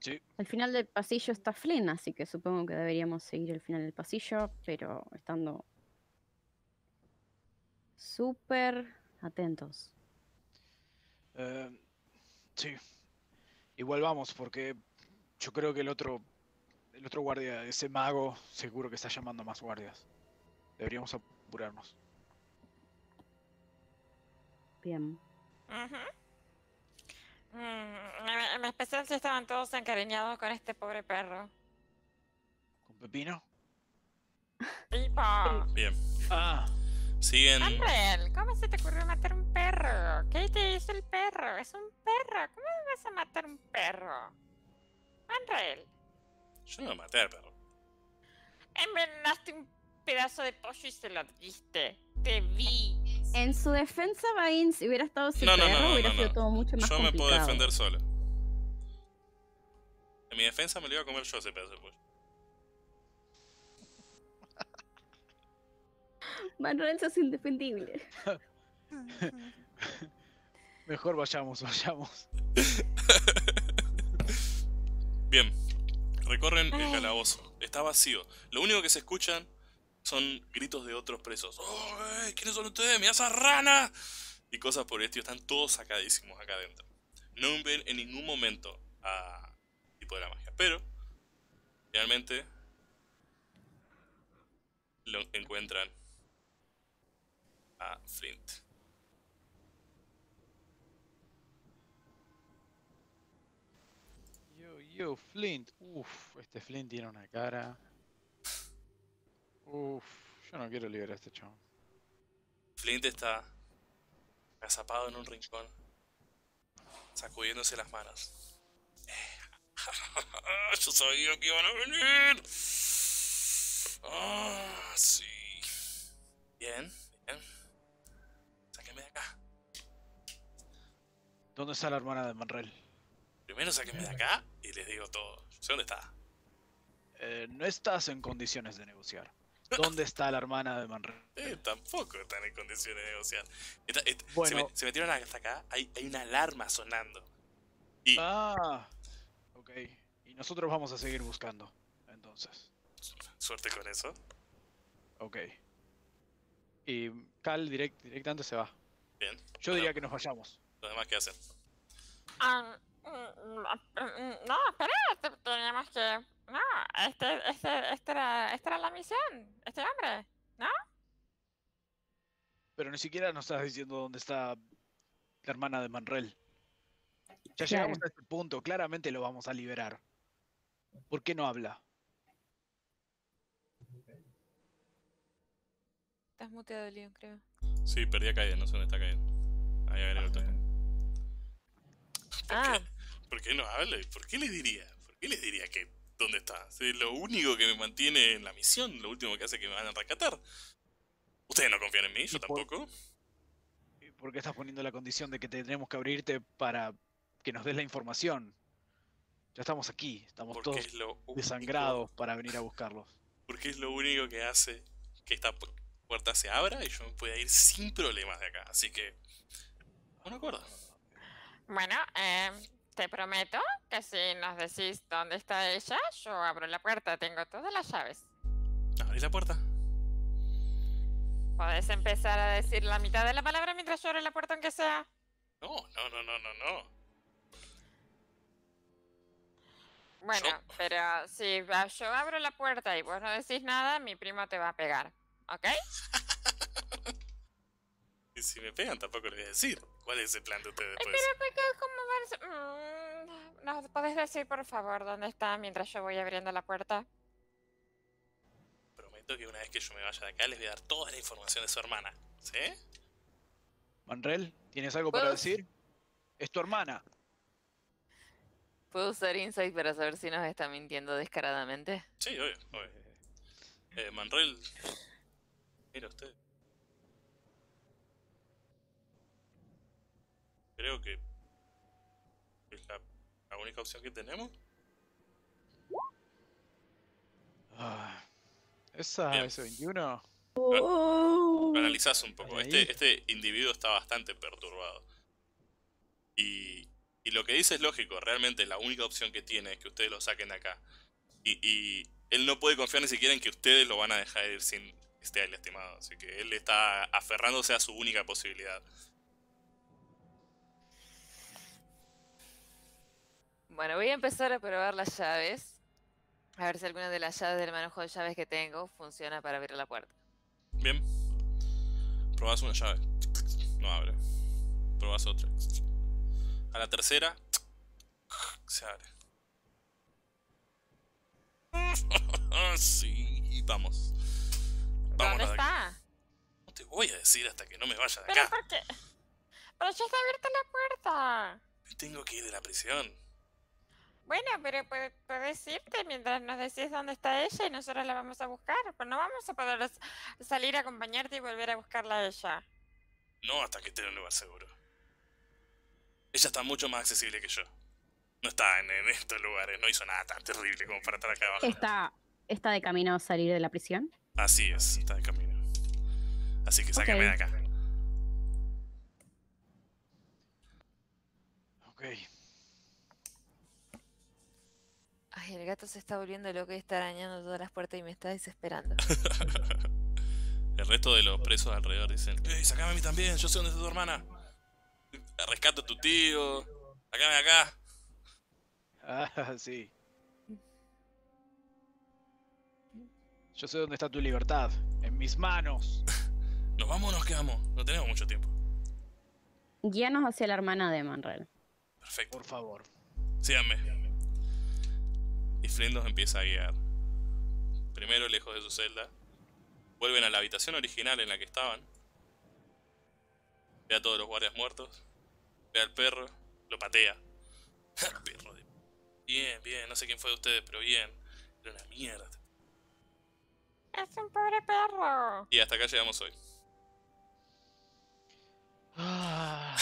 [SPEAKER 3] Sí.
[SPEAKER 2] al final del pasillo está Flynn, así que supongo que deberíamos seguir el final del pasillo, pero estando súper atentos.
[SPEAKER 3] Eh, sí. Igual vamos, porque yo creo que el otro, el otro guardia, ese mago, seguro que está llamando a más guardias. Deberíamos apurarnos.
[SPEAKER 2] Bien.
[SPEAKER 6] Ujú. Mm, en, especial si estaban todos encariñados con este pobre perro.
[SPEAKER 3] ¿Con Pepino?
[SPEAKER 6] Tipo.
[SPEAKER 1] Bien.
[SPEAKER 3] Ah,
[SPEAKER 1] Siguen.
[SPEAKER 6] ¿cómo se te ocurrió matar un perro? ¿Qué te hizo el perro? Es un perro. ¿Cómo vas a matar un perro? Amrel,
[SPEAKER 1] Yo no maté al perro.
[SPEAKER 6] envenenaste un pedazo de pollo y se lo diste. Te vi.
[SPEAKER 2] En su defensa, Bain, si hubiera estado sin
[SPEAKER 1] No, no, no,
[SPEAKER 2] perro,
[SPEAKER 1] no,
[SPEAKER 2] hubiera
[SPEAKER 1] no,
[SPEAKER 2] sido
[SPEAKER 1] no.
[SPEAKER 2] todo mucho más
[SPEAKER 1] Yo me puedo defender solo. En mi defensa me lo iba a comer yo ese pedazo de pollo.
[SPEAKER 2] Manuel sos indefendible. *laughs*
[SPEAKER 3] mejor vayamos, vayamos. *laughs*
[SPEAKER 1] Bien. Recorren el calabozo. Está vacío. Lo único que se escuchan son gritos de otros presos. ¡Oh, eh! ¿Quiénes son ustedes? ¡Mira esa rana! Y cosas por el estilo. Están todos sacadísimos acá adentro. No ven en ningún momento a tipo de la magia. Pero, realmente, lo encuentran a Flint.
[SPEAKER 3] You, Flint. Uf, este Flint tiene una cara. Uf, yo no quiero liberar a este chabón.
[SPEAKER 1] Flint está agazapado en un rincón, sacudiéndose las manos. *laughs* Yo sabía que iban a venir. Ah, sí. Bien, bien.
[SPEAKER 3] ¿Dónde está la hermana de Manrel?
[SPEAKER 1] Primero sáquenme de acá y les digo todo. Sé dónde está.
[SPEAKER 3] Eh, no estás en condiciones de negociar. ¿Dónde está la hermana de Manrel? *laughs*
[SPEAKER 1] Eh, tampoco están en condiciones de negociar. Está- est- se,
[SPEAKER 3] Bueno.
[SPEAKER 1] me- se metieron hasta acá. Hay, hay una alarma sonando. Y
[SPEAKER 3] Ah, ok. Y nosotros vamos a seguir buscando. Entonces,
[SPEAKER 1] suerte con eso.
[SPEAKER 3] ok. Y Cal direct- directamente se va.
[SPEAKER 1] Bien.
[SPEAKER 3] Yo diría que nos vayamos.
[SPEAKER 1] ¿Los demás qué hacen?
[SPEAKER 6] Ah, mm, mm, mm, no, espera, te- teníamos que... No, este, este, este era, esta era la misión, este hombre.
[SPEAKER 3] Pero ni siquiera nos estás diciendo dónde está la hermana de Manrel. Ya llegamos a este punto, claramente lo vamos a liberar. ¿Por qué no habla?
[SPEAKER 5] Estás muteado, Leon, creo.
[SPEAKER 1] Sí, perdí a Kaiden, no sé dónde está Kaiden. Ahí agrego el toque.
[SPEAKER 5] Ah,
[SPEAKER 1] ¿Por qué no habla? ¿Por qué les diría? ¿Por qué les diría que dónde está? Si Es lo único que me mantiene en la misión, lo último que hace que me van a rescatar. Ustedes no confían en mí, yo
[SPEAKER 3] Y por-
[SPEAKER 1] tampoco.
[SPEAKER 3] ¿Y ¿Por qué estás poniendo la condición de que tenemos que abrirte para que nos des la información? Ya estamos aquí, estamos
[SPEAKER 1] Porque
[SPEAKER 3] todos
[SPEAKER 1] es lo único,
[SPEAKER 3] desangrados para venir a buscarlos.
[SPEAKER 1] porque es lo único que hace que esta pu- puerta se abra y yo me pueda ir sin problemas de acá. Así que, un acuerdo.
[SPEAKER 6] Bueno, eh, te prometo que si nos decís dónde está ella, yo abro la puerta, tengo todas las llaves.
[SPEAKER 1] Abrí la puerta.
[SPEAKER 6] Podés empezar a decir la mitad de la palabra mientras yo abro la puerta, aunque sea.
[SPEAKER 1] No, no, no, no, no, no.
[SPEAKER 6] Bueno, pero si yo abro la puerta y vos no decís nada, mi primo te va a pegar. ¿Ok? *laughs*
[SPEAKER 1] Y si me pegan tampoco les voy a decir. ¿Cuál es el plan de ustedes después?
[SPEAKER 6] pero ¿por qué? ¿cómo vas? Mm, ¿Nos podés decir, por favor, dónde está mientras yo voy abriendo la puerta?
[SPEAKER 1] Prometo que una vez que yo me vaya de acá les voy a dar toda la información de su hermana. ¿Sí?
[SPEAKER 3] Manrel, ¿tienes algo para
[SPEAKER 5] ¿Puedo-
[SPEAKER 3] decir? Es tu hermana.
[SPEAKER 5] ¿puedo usar Insight para saber si nos está mintiendo descaradamente?
[SPEAKER 1] Sí, obvio, obvio. Eh, Manrel. Mira usted. Creo que es la, la única opción que tenemos.
[SPEAKER 3] Ah, esa
[SPEAKER 1] Bien.
[SPEAKER 3] S21.
[SPEAKER 2] Oh.
[SPEAKER 1] Lo analizás un poco. Este, este individuo está bastante perturbado. Y, y lo que dice es lógico. Realmente la única opción que tiene es que ustedes lo saquen de acá. Y, y él no puede confiar ni siquiera en que ustedes lo van a dejar ir sin esté el estimado. Así que él está aferrándose a su única posibilidad.
[SPEAKER 5] Bueno, voy a empezar a probar las llaves. A ver si alguna de las llaves del manejo de llaves que tengo funciona para abrir la puerta.
[SPEAKER 1] Bien. Probás una llave. No abre. Probás otra. A la tercera. Se abre. *laughs* Sí, vamos.
[SPEAKER 6] ¿Dónde
[SPEAKER 1] Vámonos de aquí.
[SPEAKER 6] está?
[SPEAKER 1] No te voy a decir hasta que no me vaya de
[SPEAKER 6] ¿Pero
[SPEAKER 1] acá.
[SPEAKER 6] por qué? Pero ya está abierta la puerta.
[SPEAKER 1] Me tengo que ir de la prisión.
[SPEAKER 6] Bueno, pero puede- puedes irte mientras nos decís dónde está ella y nosotros la vamos a buscar. Pero no vamos a poder salir a acompañarte y volver a buscarla a ella.
[SPEAKER 1] No hasta que esté en un lugar seguro. Ella está mucho más accesible que yo. No está en, en estos lugares, no hizo nada tan terrible como para estar acá abajo.
[SPEAKER 2] ¿Está, ¿Está de camino a salir de la prisión?
[SPEAKER 1] Así es, está de camino. Así que sáquenme
[SPEAKER 2] Ok.
[SPEAKER 1] de acá.
[SPEAKER 3] Ok.
[SPEAKER 5] Ay, el gato se está volviendo loco y está arañando todas las puertas y me está desesperando. *laughs*
[SPEAKER 1] El resto de los presos alrededor dicen, ¡Ey, sacame a mí también! Yo sé dónde está tu hermana. Rescato a tu tío. Sacame de acá. *laughs*
[SPEAKER 3] Ah, sí. Yo sé dónde está tu libertad. En mis manos. *laughs*
[SPEAKER 1] ¿Nos vamos o nos quedamos? No tenemos mucho tiempo.
[SPEAKER 2] Guíanos hacia la hermana de Manrel.
[SPEAKER 1] Perfecto.
[SPEAKER 3] Por favor.
[SPEAKER 1] Síganme. Flynn los empieza a guiar. Primero lejos de su celda. Vuelven a la habitación original en la que estaban. Ve a todos los guardias muertos. Ve al perro. Lo patea. *laughs* perro de... Bien, bien. No sé quién fue de ustedes, pero bien. Era una mierda.
[SPEAKER 6] Es un pobre perro.
[SPEAKER 1] Y hasta acá llegamos hoy.
[SPEAKER 3] Ah.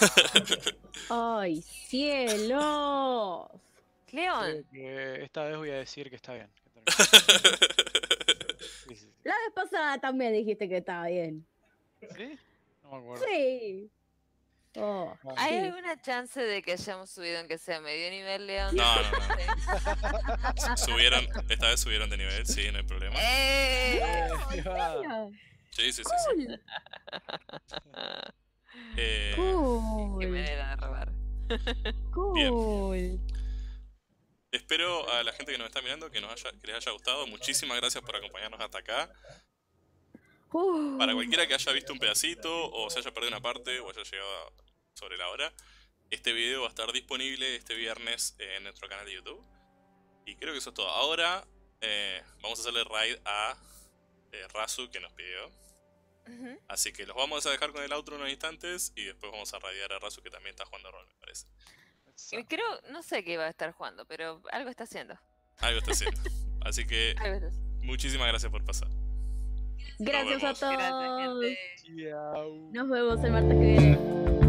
[SPEAKER 3] *laughs*
[SPEAKER 2] ¡Ay, cielos!
[SPEAKER 4] León,
[SPEAKER 3] que esta vez voy a decir que está bien. que termine. *laughs* Sí, sí, sí.
[SPEAKER 2] La vez pasada también dijiste que estaba bien.
[SPEAKER 3] ¿Sí? No me acuerdo.
[SPEAKER 2] Sí. Oh,
[SPEAKER 4] ¿hay
[SPEAKER 2] sí.
[SPEAKER 4] alguna chance de que hayamos subido aunque sea medio nivel, León?
[SPEAKER 1] No, no, no. *laughs* Subieron, esta vez subieron de nivel, sí, no hay problema.
[SPEAKER 4] ¡Eh! *laughs*
[SPEAKER 1] Sí, sí, sí. sí.
[SPEAKER 2] Cool.
[SPEAKER 1] Eh,
[SPEAKER 4] Qué
[SPEAKER 2] Cool.
[SPEAKER 4] manera de robar.
[SPEAKER 2] Cool.
[SPEAKER 1] Espero a la gente que nos está mirando que, nos haya, que les haya gustado. Muchísimas gracias por acompañarnos hasta acá.
[SPEAKER 2] Uh.
[SPEAKER 1] Para cualquiera que haya visto un pedacito o se haya perdido una parte o haya llegado sobre la hora, este video va a estar disponible este viernes en nuestro canal de YouTube. Y creo que eso es todo. Ahora eh, vamos a hacerle raid a eh, Razu que nos pidió. Así que los vamos a dejar con el outro unos instantes y después vamos a raidear a Razu que también está jugando rol, me parece.
[SPEAKER 4] Y Creo, no sé qué va a estar jugando, pero algo está haciendo.
[SPEAKER 1] Algo está haciendo. *laughs* Así que muchísimas gracias por pasar.
[SPEAKER 2] Gracias a todos.
[SPEAKER 4] Gracias.
[SPEAKER 2] Nos vemos el martes que viene.